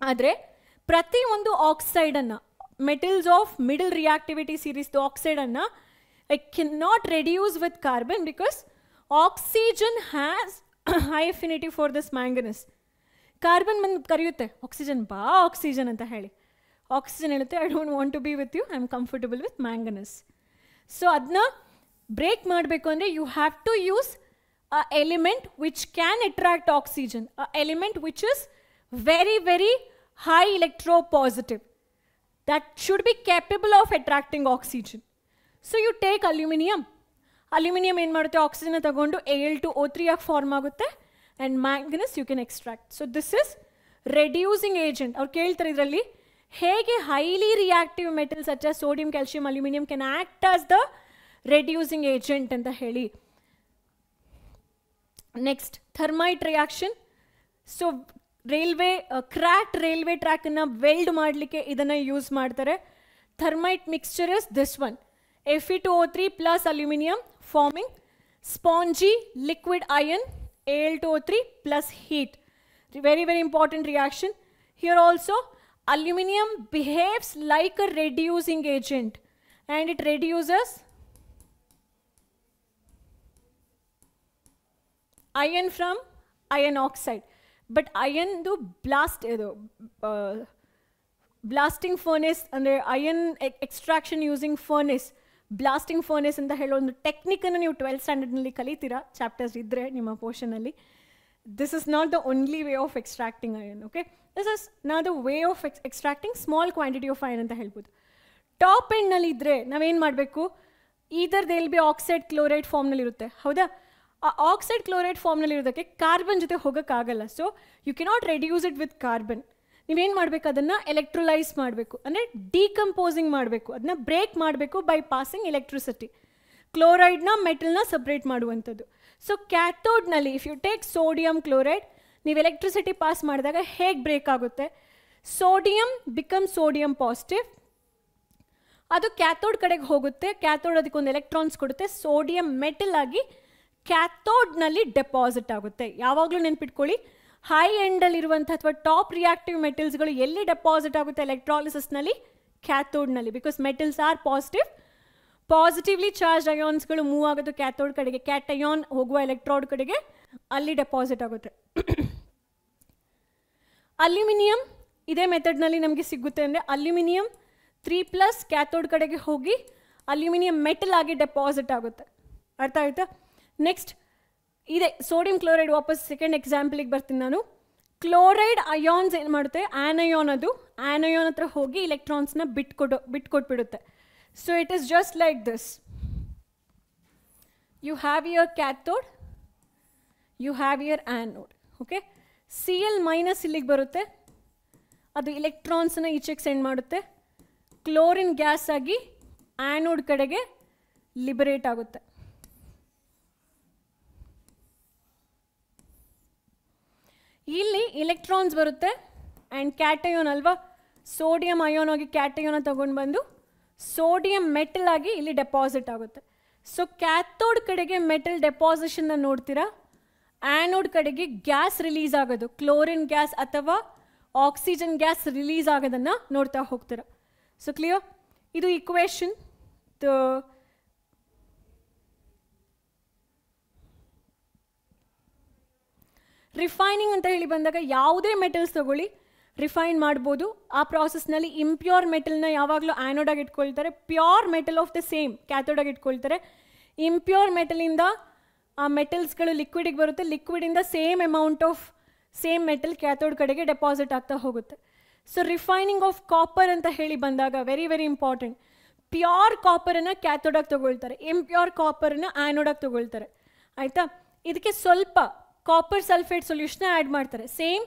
ಆದರೆ ಪ್ರತಿ ಒಂದು ಆಕ್ಸೈಡನ್ನು metals of middle reactivity ಸೀರೀಸ್ದು ಆಕ್ಸೈಡನ್ನು I can not reduce with carbon because oxygen has high affinity for this manganese carbon ಬಂದು ಕರೆಯುತ್ತೆ oxygen ಬಾ oxygen ಅಂತ ಹೇಳಿ. ಆಕ್ಸಿಜನ್ ಹೇಳುತ್ತೆ I don't want to be with you I am comfortable with manganese so ಅದನ್ನ break ಮಾಡಬೇಕು ಅಂದರೆ you have to use a element which can attract oxygen a element which is very very high electro positive that should be capable of attracting oxygen. So you take aluminium aluminium ಏನು ಮಾಡುತ್ತೆ oxygen ತಗೊಂಡು L two O three ಆಗಿ form ಆಗುತ್ತೆ and manganese you can extract so this is reducing agent ಅವ್ರು ಕೇಳ್ತಾರೆ ಇದರಲ್ಲಿ ಹೇಗೆ highly reactive metals such sodium calcium aluminium can act as the reducing agent ಅಂತ ಹೇಳಿ next thermite reaction so railway cracked railway ಟ್ರ್ಯಾಕನ್ನು weld ಮಾಡಲಿಕ್ಕೆ ಇದನ್ನು use ಮಾಡ್ತಾರೆ thermite mixture is this one F E two O three plus aluminium forming spongy liquid iron L two O three plus heat very very important reaction here also aluminium behaves like a reducing agent and it reduces iron from iron oxide but ಅಯನ್ದು blast ಇದು blasting furnace ಅಂದರೆ iron extraction using furnace blasting furnace ಅಂತ ಹೇಳೋ ಒಂದು ಟೆಕ್ನಿಕನ್ನು ನೀವು twelfth ಸ್ಟ್ಯಾಂಡರ್ಡ್ನಲ್ಲಿ ಕಲಿತೀರಾ chapters ಇದ್ದರೆ ನಿಮ್ಮ ಪೋರ್ಷನಲ್ಲಿ this is not the only way of extracting iron okay this is not the way of ex extracting small quantity of iron ಅಂತ ಹೇಳ್ಬೋದು top ಎಂಡ್ನಲ್ಲಿ ಇದ್ದರೆ ನಾವೇನು ಮಾಡಬೇಕು either they'll be oxide chloride ಫಾರ್ಮ್ನಲ್ಲಿ ಇರುತ್ತೆ ಹೌದಾ ಆ ಆಕ್ಸೈಡ್ ಕ್ಲೋರೈಡ್ ಫಾರ್ಮ್ನಲ್ಲಿ ಇರೋದಕ್ಕೆ ಕಾರ್ಬನ್ ಜೊತೆ ಹೋಗೋಕ್ಕಾಗಲ್ಲ. So you cannot reduce it with carbon ನೀವೇನು ಮಾಡಬೇಕು? ಅದನ್ನು ಎಲೆಕ್ಟ್ರೋಲೈಸ್ ಮಾಡಬೇಕು. ಅಂದರೆ ಡಿಕಂಪೋಸಿಂಗ್ ಮಾಡಬೇಕು. ಅದನ್ನ ಬ್ರೇಕ್ ಮಾಡಬೇಕು ಬೈ ಪಾಸಿಂಗ್ ಎಲೆಕ್ಟ್ರಿಸಿಟಿ ಕ್ಲೋರೈಡ್ನ ಮೆಟಲ್ನ ಸಪ್ರೇಟ್ ಮಾಡುವಂಥದ್ದು. So ಕ್ಯಾಥೋಡ್ನಲ್ಲಿ if you take sodium chloride ನೀವು ಎಲೆಕ್ಟ್ರಿಸಿಟಿ ಪಾಸ್ ಮಾಡಿದಾಗ ಹೇಗೆ ಬ್ರೇಕ್ ಆಗುತ್ತೆ? ಸೋಡಿಯಂ ಬಿಕಮ್ ಸೋಡಿಯಂ ಪಾಸಿಟಿವ್ ಅದು ಕ್ಯಾಥೋಡ್ ಕಡೆಗೆ ಹೋಗುತ್ತೆ. ಕ್ಯಾಥೋಡ್ ಅದಕ್ಕೊಂದು ಎಲೆಕ್ಟ್ರಾನ್ಸ್ ಕೊಡುತ್ತೆ. ಸೋಡಿಯಂ ಮೆಟಲ್ ಆಗಿ ಕ್ಯಾಥೋಡ್ನಲ್ಲಿ ಡೆಪಾಸಿಟ್ ಆಗುತ್ತೆ. ಯಾವಾಗಲೂ ನೆನ್ಪಿಟ್ಕೊಳ್ಳಿ ಹೈ ಎಂಡಲ್ಲಿರುವಂಥ ಅಥವಾ ಟಾಪ್ ರಿಯಾಕ್ಟಿವ್ ಮೆಟಲ್ಸ್ಗಳು ಎಲ್ಲಿ ಡೆಪಾಸಿಟ್ ಆಗುತ್ತೆ ಎಲೆಕ್ಟ್ರಾಲಿಸಿಸ್ನಲ್ಲಿ ಕ್ಯಾಥೋಡ್ನಲ್ಲಿ because metals are positive positively charge ಅಯಾನ್ಸ್ಗಳು move ಆಗೋದು ಕ್ಯಾಥೋಡ್ ಕಡೆಗೆ. ಕ್ಯಾಟಯಾನ್ ಹೋಗುವ ಎಲೆಕ್ಟ್ರಾಡ್ ಕಡೆಗೆ ಅಲ್ಲಿ ಡೆಪಾಸಿಟ್ ಆಗುತ್ತೆ. ಅಲ್ಯೂಮಿನಿಯಂ, ಇದೇ ಮೆಥಡ್ನಲ್ಲಿ ನಮಗೆ ಸಿಗುತ್ತೆ ಅಂದರೆ ಅಲ್ಯೂಮಿನಿಯಂ ತ್ರೀ ಪ್ಲಸ್ ಕ್ಯಾಥೋಡ್ ಕಡೆಗೆ ಹೋಗಿ ಅಲ್ಯೂಮಿನಿಯಂ ಮೆಟಲ್ ಆಗಿ ಡೆಪಾಸಿಟ್ ಆಗುತ್ತೆ. ಅರ್ಥ ಆಯ್ತಾ? ನೆಕ್ಸ್ಟ್ ಇದೆ ಸೋಡಿಯಂ ಕ್ಲೋರೈಡ್ ವಾಪಸ್ ಸೆಕೆಂಡ್ ಎಕ್ಸಾಂಪಲಿಗೆ ಬರ್ತೀನಿ ನಾನು. ಕ್ಲೋರೈಡ್ ಅಯಾನ್ಸ್ ಏನು ಮಾಡುತ್ತೆ? ಆನಯಾನ್ ಅದು. ಆನಯಾನ್ ಹತ್ರ ಹೋಗಿ ಇಲೆಕ್ಟ್ರಾನ್ಸ್ನ ಬಿಟ್ಕೊಡು ಬಿಟ್ಕೊಟ್ಬಿಡುತ್ತೆ so it is just like this you have your cathode you have your anode okay C L minus ಇಲ್ಲಿಗೆ ಬರುತ್ತೆ. ಅದು ಇಲೆಕ್ಟ್ರಾನ್ಸ್ನ ಈಚೆಗೆ ಸೆಂಡ್ ಮಾಡುತ್ತೆ. ಕ್ಲೋರಿನ್ ಗ್ಯಾಸ್ ಆಗಿ ಆ್ಯನೋಡ್ ಕಡೆಗೆ ಲಿಬರೇಟ್ ಆಗುತ್ತೆ. ಇಲ್ಲಿ ಇಲೆಕ್ಟ್ರಾನ್ಸ್ ಬರುತ್ತೆ ಆ್ಯಂಡ್ ಕ್ಯಾಟಯೋನ್ ಅಲ್ವಾ? ಸೋಡಿಯಂ ಅಯೋನ್ ಆಗಿ ಕ್ಯಾಟಯೋನ ತಗೊಂಡು ಬಂದು ಸೋಡಿಯಂ ಮೆಟಲ್ ಆಗಿ ಇಲ್ಲಿ ಡೆಪಾಸಿಟ್ ಆಗುತ್ತೆ. ಸೊ ಕ್ಯಾಥೋಡ್ ಕಡೆಗೆ ಮೆಟಲ್ ಡೆಪಾಸಿಷನ್ನ ನೋಡ್ತೀರಾ? ಆ್ಯನೋಡ್ ಕಡೆಗೆ ಗ್ಯಾಸ್ ರಿಲೀಸ್ ಆಗೋದು. ಕ್ಲೋರಿನ್ ಗ್ಯಾಸ್ ಅಥವಾ ಆಕ್ಸಿಜನ್ ಗ್ಯಾಸ್ ರಿಲೀಸ್ ಆಗೋದನ್ನು ನೋಡ್ತಾ ಹೋಗ್ತೀರಾ. ಸೊ ಕ್ಲಿಯರ್ ಇದು ಇಕ್ವೇಶನ್ ರಿಫೈನಿಂಗ್ ಅಂತ ಹೇಳಿ ಬಂದಾಗ ಯಾವುದೇ ಮೆಟಲ್ಸ್ ತಗೊಳ್ಳಿ ರಿಫೈನ್ ಮಾಡ್ಬೋದು. ಆ ಪ್ರಾಸೆಸ್ನಲ್ಲಿ ಇಂಪ್ಯೂರ್ ಮೆಟಲ್ನ ಯಾವಾಗಲೂ ಆ್ಯನೋಡಾಗಿ ಇಟ್ಕೊಳ್ತಾರೆ. Pure metal of the same ಕ್ಯಾಥೋಡಾಗಿ ಇಟ್ಕೊಳ್ತಾರೆ. ಇಂಪ್ಯೂರ್ ಮೆಟಲಿಂದ ಆ ಮೆಟಲ್ಸ್ಗಳು ಲಿಕ್ವಿಡಿಗೆ ಬರುತ್ತೆ. ಲಿಕ್ವಿಡಿಂದ same amount of same metal cathode ಕಡೆಗೆ ಡೆಪಾಸಿಟ್ ಆಗ್ತಾ ಹೋಗುತ್ತೆ. ಸೊ ರಿಫೈನಿಂಗ್ ಆಫ್ ಕಾಪರ್ ಅಂತ ಹೇಳಿ ಬಂದಾಗ ವೆರಿ ವೆರಿ ಇಂಪಾರ್ಟೆಂಟ್ ಪ್ಯೂರ್ ಕಾಪರನ್ನು ಕ್ಯಾಥೋಡಾಗಿ ತೊಗೊಳ್ತಾರೆ. ಇಂಪ್ಯೂರ್ ಕಾಪರನ್ನು ಆ್ಯನೋಡಾಗಿ ತೊಗೊಳ್ತಾರೆ. ಆಯಿತಾ? ಇದಕ್ಕೆ ಸ್ವಲ್ಪ ಕಾಪರ್ ಸಲ್ಫೇಟ್ ಸೊಲ್ಯೂಷನ್ನ ಆ್ಯಡ್ ಮಾಡ್ತಾರೆ. ಸೇಮ್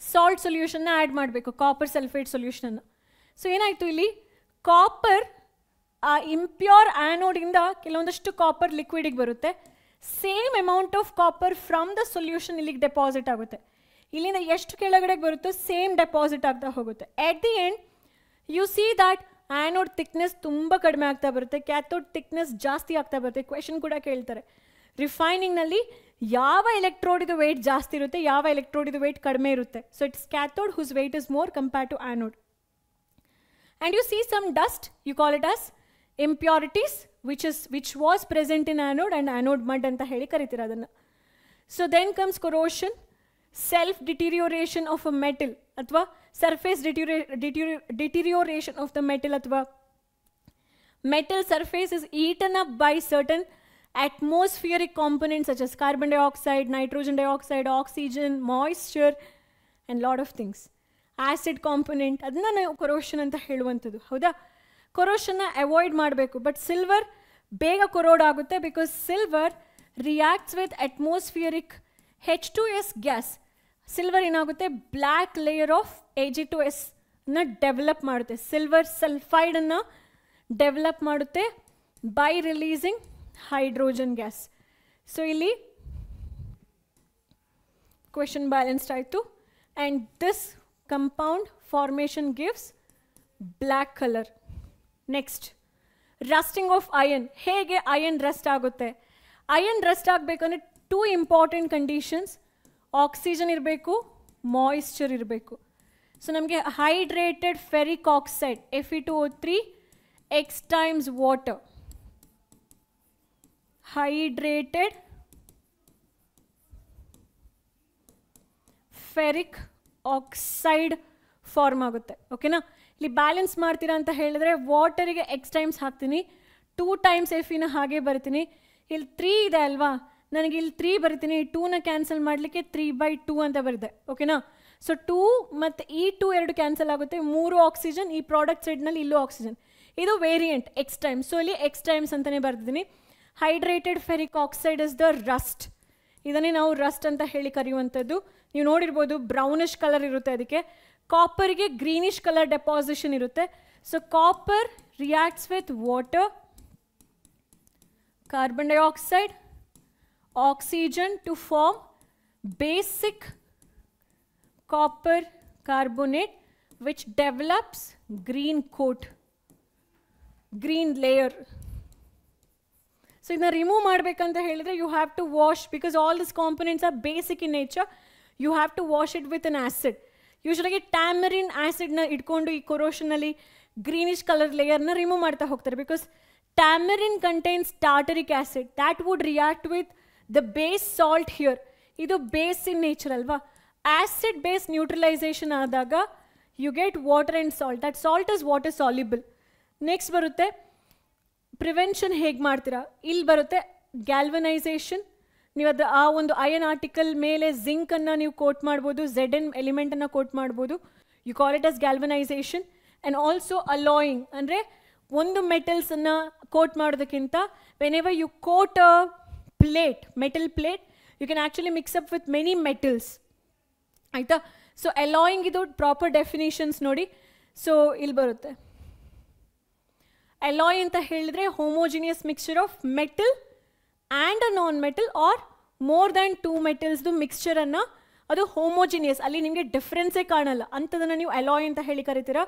ಸಾಲ್ಟ್ ಸೊಲ್ಯೂಷನ್ನ ಆ್ಯಡ್ ಮಾಡಬೇಕು ಕಾಪರ್ ಸಲ್ಫೇಟ್ ಸೊಲ್ಯೂಷನನ್ನು ಸೊ ಏನಾಯಿತು ಇಲ್ಲಿ? ಕಾಪರ್ ಆ ಇಂಪ್ಯೂರ್ ಆ್ಯನೋಡಿಂದ ಕೆಲವೊಂದಷ್ಟು ಕಾಪರ್ ಲಿಕ್ವಿಡಿಗೆ ಬರುತ್ತೆ. Same amount of copper from the solution ಇಲ್ಲಿಗೆ ಡೆಪಾಸಿಟ್ ಆಗುತ್ತೆ. ಇಲ್ಲಿಂದ ಎಷ್ಟು ಕೆಳಗಡೆಗೆ ಬರುತ್ತೋ ಸೇಮ್ ಡೆಪಾಸಿಟ್ ಆಗ್ತಾ ಹೋಗುತ್ತೆ. At the end you see that anode thickness ತುಂಬ ಕಡಿಮೆ ಆಗ್ತಾ ಬರುತ್ತೆ. ಕ್ಯಾಥೋಡ್ ಥಿಕ್ನೆಸ್ ಜಾಸ್ತಿ ಆಗ್ತಾ ಬರುತ್ತೆ. ಕ್ವೆಶನ್ ಕೂಡ ಕೇಳ್ತಾರೆ. ರಿಫೈನಿಂಗ್ನಲ್ಲಿ ಯಾವ ಎಲೆಕ್ಟ್ರೋಡಿದು ವೆಯ್ಟ್ ಜಾಸ್ತಿ ಇರುತ್ತೆ, ಯಾವ ಎಲೆಕ್ಟ್ರೋಡಿದು ವೆಯ್ಟ್ ಕಡಿಮೆ ಇರುತ್ತೆ. So it's cathode whose weight is more compare to anode and you see some dust, you call it as impurities, which is, which was present in anode and anode mud ಅಂತ ಹೇಳಿ ಕರಿತೀರ ಅದನ್ನು. So then comes corrosion self deterioration of a metal ಅಥವಾ surface deterioration of the metal ಅಥವಾ metal surface is eaten up by certain atmospheric components such as carbon dioxide, nitrogen dioxide, oxygen, moisture, and lot of things. Acid component ಅದನ್ನ ನಾವು corrosion ಅಂತ ಹೇಳುವಂಥದ್ದು ಹೌದಾ? ಕೊರೋಷನ್ನ avoid ಮಾಡಬೇಕು but silver ಬೇಗ corrode ಆಗುತ್ತೆ because silver reacts with atmospheric H two S gas silver ಏನಾಗುತ್ತೆ? Black layer of A G two ಎಸ್ನ ಡೆವಲಪ್ ಮಾಡುತ್ತೆ. ಸಿಲ್ವರ್ ಸಲ್ಫೈಡನ್ನು ಡೆವಲಪ್ ಮಾಡುತ್ತೆ by releasing hydrogen gas so ಇಲ್ಲಿ ಕ್ವೆಶನ್ ಬ್ಯಾಲೆನ್ಸ್ಡ್ ಆಯಿತು and this compound formation gives black colour next rusting of iron ಹೇಗೆ iron rust ಆಗುತ್ತೆ? Iron rust ಆಗಬೇಕಂದ್ರೆ two important conditions oxygen ಇರಬೇಕು ಮಾಯಿಶ್ಚರ್ ಇರಬೇಕು. ಸೊ ನಮಗೆ hydrated ferric oxide F E two O three X times water hydrated ferric oxide form ಆಗುತ್ತೆ. ಓಕೆನಾ? ಇಲ್ಲಿ balance ಮಾಡ್ತೀರಾ ಅಂತ ಹೇಳಿದ್ರೆ ವಾಟರಿಗೆ ಎಕ್ಸ್ ಟೈಮ್ಸ್ ಹಾಕ್ತೀನಿ ಟೂ ಟೈಮ್ಸ್ ಎಫಿನ ಹಾಗೆ ಬರ್ತೀನಿ. ಇಲ್ಲಿ ತ್ರೀ ಇದೆ ಅಲ್ವಾ? ನನಗೆ ಇಲ್ಲಿ ತ್ರೀ ಬರ್ತೀನಿ ಟೂನ ಕ್ಯಾನ್ಸಲ್ ಮಾಡಲಿಕ್ಕೆ ತ್ರೀ ಬೈ ಟೂ ಅಂತ ಬರುತ್ತೆ ಓಕೆನಾ? ಸೊ ಟೂ ಮತ್ತು ಈ ಟೂ ಎರಡು ಕ್ಯಾನ್ಸಲ್ ಆಗುತ್ತೆ, ಮೂರು ಆಕ್ಸಿಜನ್ ಈ ಪ್ರಾಡಕ್ಟ್ ಸೈಡ್ನಲ್ಲಿ ಇಲ್ಲೂ ಆಕ್ಸಿಜನ್ ಇದು ವೇರಿಯಂಟ್ ಎಕ್ಸ್ ಟೈಮ್ಸ್ ಸೊ ಇಲ್ಲಿ ಎಕ್ಸ್ ಟೈಮ್ಸ್ ಅಂತಲೇ ಬರ್ತಿದ್ದೀನಿ hydrated ferric oxide is the rust. ಇದನ್ನೇ ನಾವು ರಸ್ಟ್ ಅಂತ ಹೇಳಿ ಕರೆಯುವಂಥದ್ದು. ನೀವು ನೋಡಿರ್ಬೋದು ಬ್ರೌನಿಷ್ ಕಲರ್ ಇರುತ್ತೆ ಅದಕ್ಕೆ. ಕಾಪರ್ಗೆ ಗ್ರೀನಿಷ್ ಕಲರ್ ಡೆಪಾಸಿಷನ್ ಇರುತ್ತೆ. So copper reacts with water, carbon dioxide, oxygen to form basic copper carbonate which develops green coat, green layer so ಇದನ್ನ ರಿಮೂವ್ ಮಾಡಬೇಕಂತ ಹೇಳಿದ್ರೆ you have to wash because all this components are basic in nature you have to wash it with an acid ಯೂಶ್ವಲಾಗಿ tamarind ಆ್ಯಸಿಡ್ನ ಇಟ್ಕೊಂಡು ಈ ಕೊರೋಷನಲ್ಲಿ greenish colour ಲೇಯರ್ನ remove ಮಾಡ್ತಾ ಹೋಗ್ತಾರೆ because tamarind contains tartaric acid that would react with the base salt here ಇದು base in nature ಅಲ್ವಾ? Acid base neutralisation ಆದಾಗ you get water and salt that salt is water soluble next ಬರುತ್ತೆ prevention ಹೇಗೆ ಮಾಡ್ತೀರಾ? ಇಲ್ಲಿ ಬರುತ್ತೆ galvanisation ನೀವು ಅದು ಆ ಒಂದು ಅಯನ್ ಆರ್ಟಿಕಲ್ ಮೇಲೆ ಜಿಂಕನ್ನು ನೀವು ಕೋಟ್ ಮಾಡ್ಬೋದು ಝೆಡ್ ಎನ್ ಎಲಿಮೆಂಟನ್ನು ಕೋಟ್ ಮಾಡ್ಬೋದು. You call it as galvanisation and also alloying ಅಂದರೆ ಒಂದು ಮೆಟಲ್ಸನ್ನು ಕೋಟ್ ಮಾಡೋದಕ್ಕಿಂತ whenever you coat a plate metal plate you can actually mix up with many metals ಆಯಿತಾ? ಸೊ ಅಲಾಯಿಂಗ್ ಇದು ಪ್ರಾಪರ್ ಡೆಫಿನೇಷನ್ಸ್ ನೋಡಿ. So ಇಲ್ಲಿ ಬರುತ್ತೆ. ಅಲಾಯ್ ಅಂತ ಹೇಳಿದ್ರೆ homogeneous mixture of metal and a non metal or more than two ಮೆಟಲ್ಸ್ದು ಮಿಕ್ಸ್ಚರನ್ನು ಅದು homogeneous ಅಲ್ಲಿ ನಿಮಗೆ ಡಿಫ್ರೆನ್ಸೇ ಕಾಣಲ್ಲ. ಅಂಥದನ್ನು ನೀವು ಅಲಾಯ್ ಅಂತ ಹೇಳಿ ಕರಿತೀರಾ?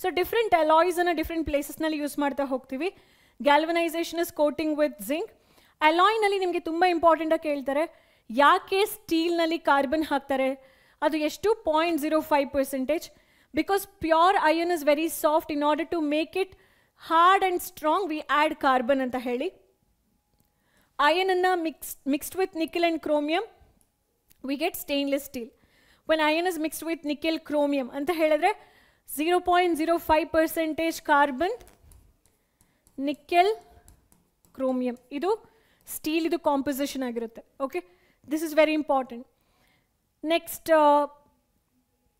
ಸೊ ಡಿಫ್ರೆಂಟ್ ಅಲಾಯ್ಸನ್ನು ಡಿಫ್ರೆಂಟ್ ಪ್ಲೇಸಸ್ನಲ್ಲಿ ಯೂಸ್ ಮಾಡ್ತಾ ಹೋಗ್ತೀವಿ. Galvanisation is coating with zinc ಅಲಾಯ್ನಲ್ಲಿ ನಿಮಗೆ ತುಂಬ ಇಂಪಾರ್ಟೆಂಟಾಗಿ ಕೇಳ್ತಾರೆ ಯಾಕೆ ಸ್ಟೀಲ್ನಲ್ಲಿ ಕಾರ್ಬನ್ ಹಾಕ್ತಾರೆ? ಅದು ಎಷ್ಟು? Point zero five percentage because pure iron is very soft in order to make it hard and strong we add carbon ಅಂತ ಹೇಳಿ. ಅಯನನ್ನು mix mixed with nickel and chromium we get stainless steel when iron is mixed with nickel chromium ಅಂತ ಹೇಳಿದ್ರೆ zero point zero five percentage carbon nickel chromium ಇದು steel ಇದು composition ಆಗಿರುತ್ತೆ. Okay this is very important next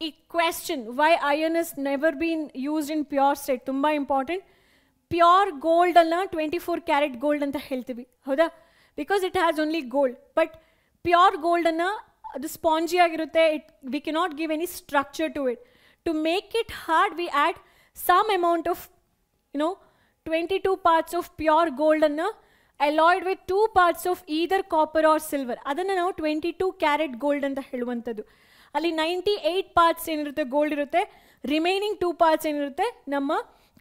ಈ question why iron is never been used in pure state ತುಂಬ important pure ಗೋಲ್ಡನ್ನು twenty four carat gold ಅಂತ ಹೇಳ್ತೀವಿ. ಹೌದಾ? Because it has only gold but pure ಗೋಲ್ಡನ್ನು ಅದು spongy ಆಗಿರುತ್ತೆ. It we cannot give any structure to it to make it hard we add some amount of you know twenty two parts of pure ಗೋಲ್ಡನ್ನು alloyed with two parts of either copper or silver ಅದನ್ನು ನಾವು twenty two carat gold ಅಂತ ಹೇಳುವಂಥದ್ದು. ಅಲ್ಲಿ ninety eight parts ಏನಿರುತ್ತೆ gold ಇರುತ್ತೆ. Remaining two parts ಏನಿರುತ್ತೆ, ನಮ್ಮ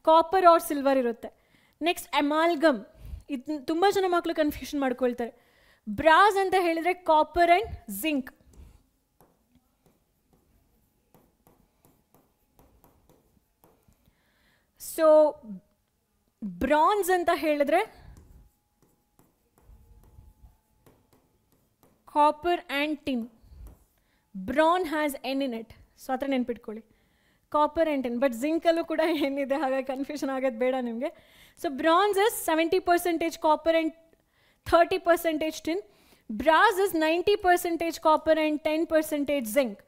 copper or silver ಇರುತ್ತೆ. ನೆಕ್ಸ್ಟ್ ಎಮಾಲ್ಗಮ್ ಇದು ತುಂಬ ಜನ ಮಕ್ಕಳು ಕನ್ಫ್ಯೂಷನ್ ಮಾಡ್ಕೊಳ್ತಾರೆ. ಬ್ರಾಸ್ ಅಂತ ಹೇಳಿದರೆ copper and zinc so bronze ಅಂತ ಹೇಳಿದ್ರೆ copper and tin bronze has N in it so ಆ ಥರ ನೆನ್ಪಿಟ್ಕೊಳ್ಳಿ. ಕಾಪರ್ ಆ್ಯಂಡ್ ಟಿನ್ ಬಟ್ ಜಿಂಕಲ್ಲೂ ಕೂಡ ಏನಿದೆ, ಹಾಗಾಗಿ ಕನ್ಫ್ಯೂಷನ್ ಆಗೋದು ಬೇಡ ನಿಮಗೆ. So bronze is seventy percentage copper and thirty percentage tin brass is ninety percentage copper and ten percentage zinc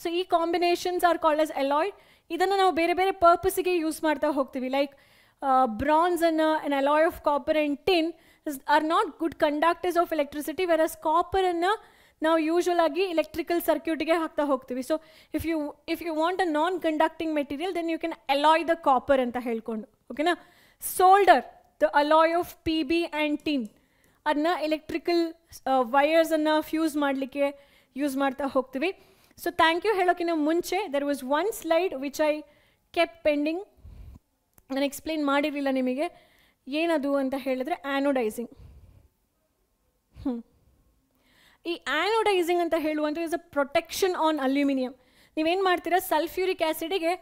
so ಈ combinations are called as alloyed ಇದನ್ನು ನಾವು ಬೇರೆ ಬೇರೆ ಪರ್ಪಸ್ಗೆ ಯೂಸ್ ಮಾಡ್ತಾ ಹೋಗ್ತೀವಿ. ಲೈಕ್ ಬ್ರಾನ್ಸ್ ಅನ್ನ an alloy of copper and tin are not good conductors of electricity versus ಕಾಪರನ್ನು ನಾವು ಯೂಶ್ವಲ್ ಆಗಿ ಎಲೆಕ್ಟ್ರಿಕಲ್ ಸರ್ಕ್ಯೂಟಿಗೆ ಹಾಕ್ತಾ ಹೋಗ್ತೀವಿ. So if you if you want a non conducting material then you can alloy the copper ಅಂತ ಹೇಳ್ಕೊಂಡು ಓಕೆನಾ solder the alloy of P B and tin ಅದನ್ನ electrical ವಯರ್ಸನ್ನು ಫ್ಯೂಸ್ ಮಾಡಲಿಕ್ಕೆ ಯೂಸ್ ಮಾಡ್ತಾ ಹೋಗ್ತೀವಿ. ಸೊ ಥ್ಯಾಂಕ್ ಯು ಹೇಳೋಕ್ಕಿಂತ ಮುಂಚೆ there was one slide which I kept pending ನಾನು ಎಕ್ಸ್ಪ್ಲೇನ್ ಮಾಡಿರಲಿಲ್ಲ ನಿಮಗೆ. ಏನದು ಅಂತ ಹೇಳಿದ್ರೆ ಆ್ಯನೋಡೈಸಿಂಗ್ ಹ್ಞೂ ಈ ಆ್ಯನೋಡೈಸಿಂಗ್ ಅಂತ ಹೇಳುವಂಥ is a protection on aluminium ನೀವೇನು ಮಾಡ್ತೀರಾ? ಸಲ್ಫ್ಯೂರಿಕ್ ಆ್ಯಸಿಡಿಗೆ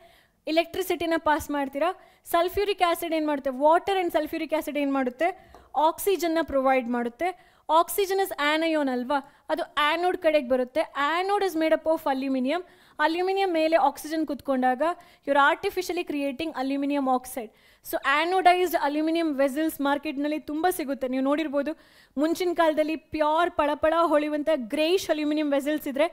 ಎಲೆಕ್ಟ್ರಿಸಿಟಿನ ಪಾಸ್ ಮಾಡ್ತೀರಾ? ಸಲ್ಫ್ಯೂರಿಕ್ ಆ್ಯಸಿಡ್ ಏನು ಮಾಡುತ್ತೆ? ವಾಟರ್ ಆ್ಯಂಡ್ ಸಲ್ಫ್ಯೂರಿಕ್ ಆ್ಯಸಿಡ್ ಏನು ಮಾಡುತ್ತೆ? ಆಕ್ಸಿಜನ್ನ ಪ್ರೊವೈಡ್ ಮಾಡುತ್ತೆ. ಆಕ್ಸಿಜನ್ ಇಸ್ ಆ್ಯನಯೋನ್ ಅಲ್ವಾ? ಅದು ಆ್ಯನೋಡ್ ಕಡೆಗೆ ಬರುತ್ತೆ. Anode is made up of aluminium aluminium ಮೇಲೆ oxygen ಕುತ್ಕೊಂಡಾಗ you're artificially creating aluminium oxide. So anodised aluminium vessels ಮಾರ್ಕೆಟ್ನಲ್ಲಿ ತುಂಬ ಸಿಗುತ್ತೆ. ನೀವು ನೋಡಿರ್ಬೋದು, ಮುಂಚಿನ ಕಾಲದಲ್ಲಿ ಪ್ಯೂರ್ ಪಳಪಳ ಹೊಳೆಯುವಂಥ ಗ್ರೇಷ್ ಅಲ್ಯೂಮಿನಿಯಂ ವೆಸಲ್ಸ್ ಇದ್ದರೆ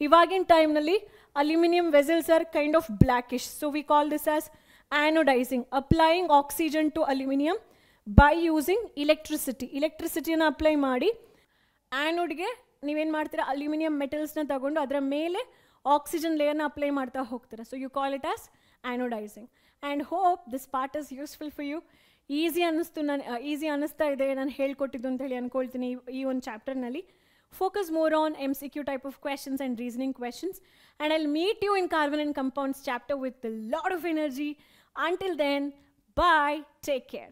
ಇವಾಗಿನ ಟೈಮ್ನಲ್ಲಿ aluminium vessels are kind of blackish so we call this as anodising applying oxygen to aluminium by using electricity ಇಲೆಕ್ಟ್ರಿಸಿಟಿನ apply ಮಾಡಿ ಆ್ಯನೋಡ್ಗೆ ನೀವೇನು ಮಾಡ್ತೀರಾ, ಅಲ್ಯೂಮಿನಿಯಂ ಮೆಟಲ್ಸ್ನ ತಗೊಂಡು ಅದರ ಮೇಲೆ ಆಕ್ಸಿಜನ್ ಲೇಯರ್ನ ಅಪ್ಲೈ ಮಾಡ್ತಾ ಹೋಗ್ತೀರಾ. So you call it as anodising and hope this part is useful for you easy ಅನ್ನಿಸ್ತು ನಾನು ಈಸಿ ಅನ್ನಿಸ್ತಾ ಇದೆ. ನಾನು ಹೇಳ್ಕೊಟ್ಟಿದ್ದು ಅಂತ ಹೇಳಿ ಅಂದ್ಕೊಳ್ತೀನಿ ಈ- ಈ ಒಂದು ಚಾಪ್ಟರ್ನಲ್ಲಿ focus more on M C Q type of questions and reasoning questions and I'll meet you in carbon and compounds chapter with lot of energy until then bye take care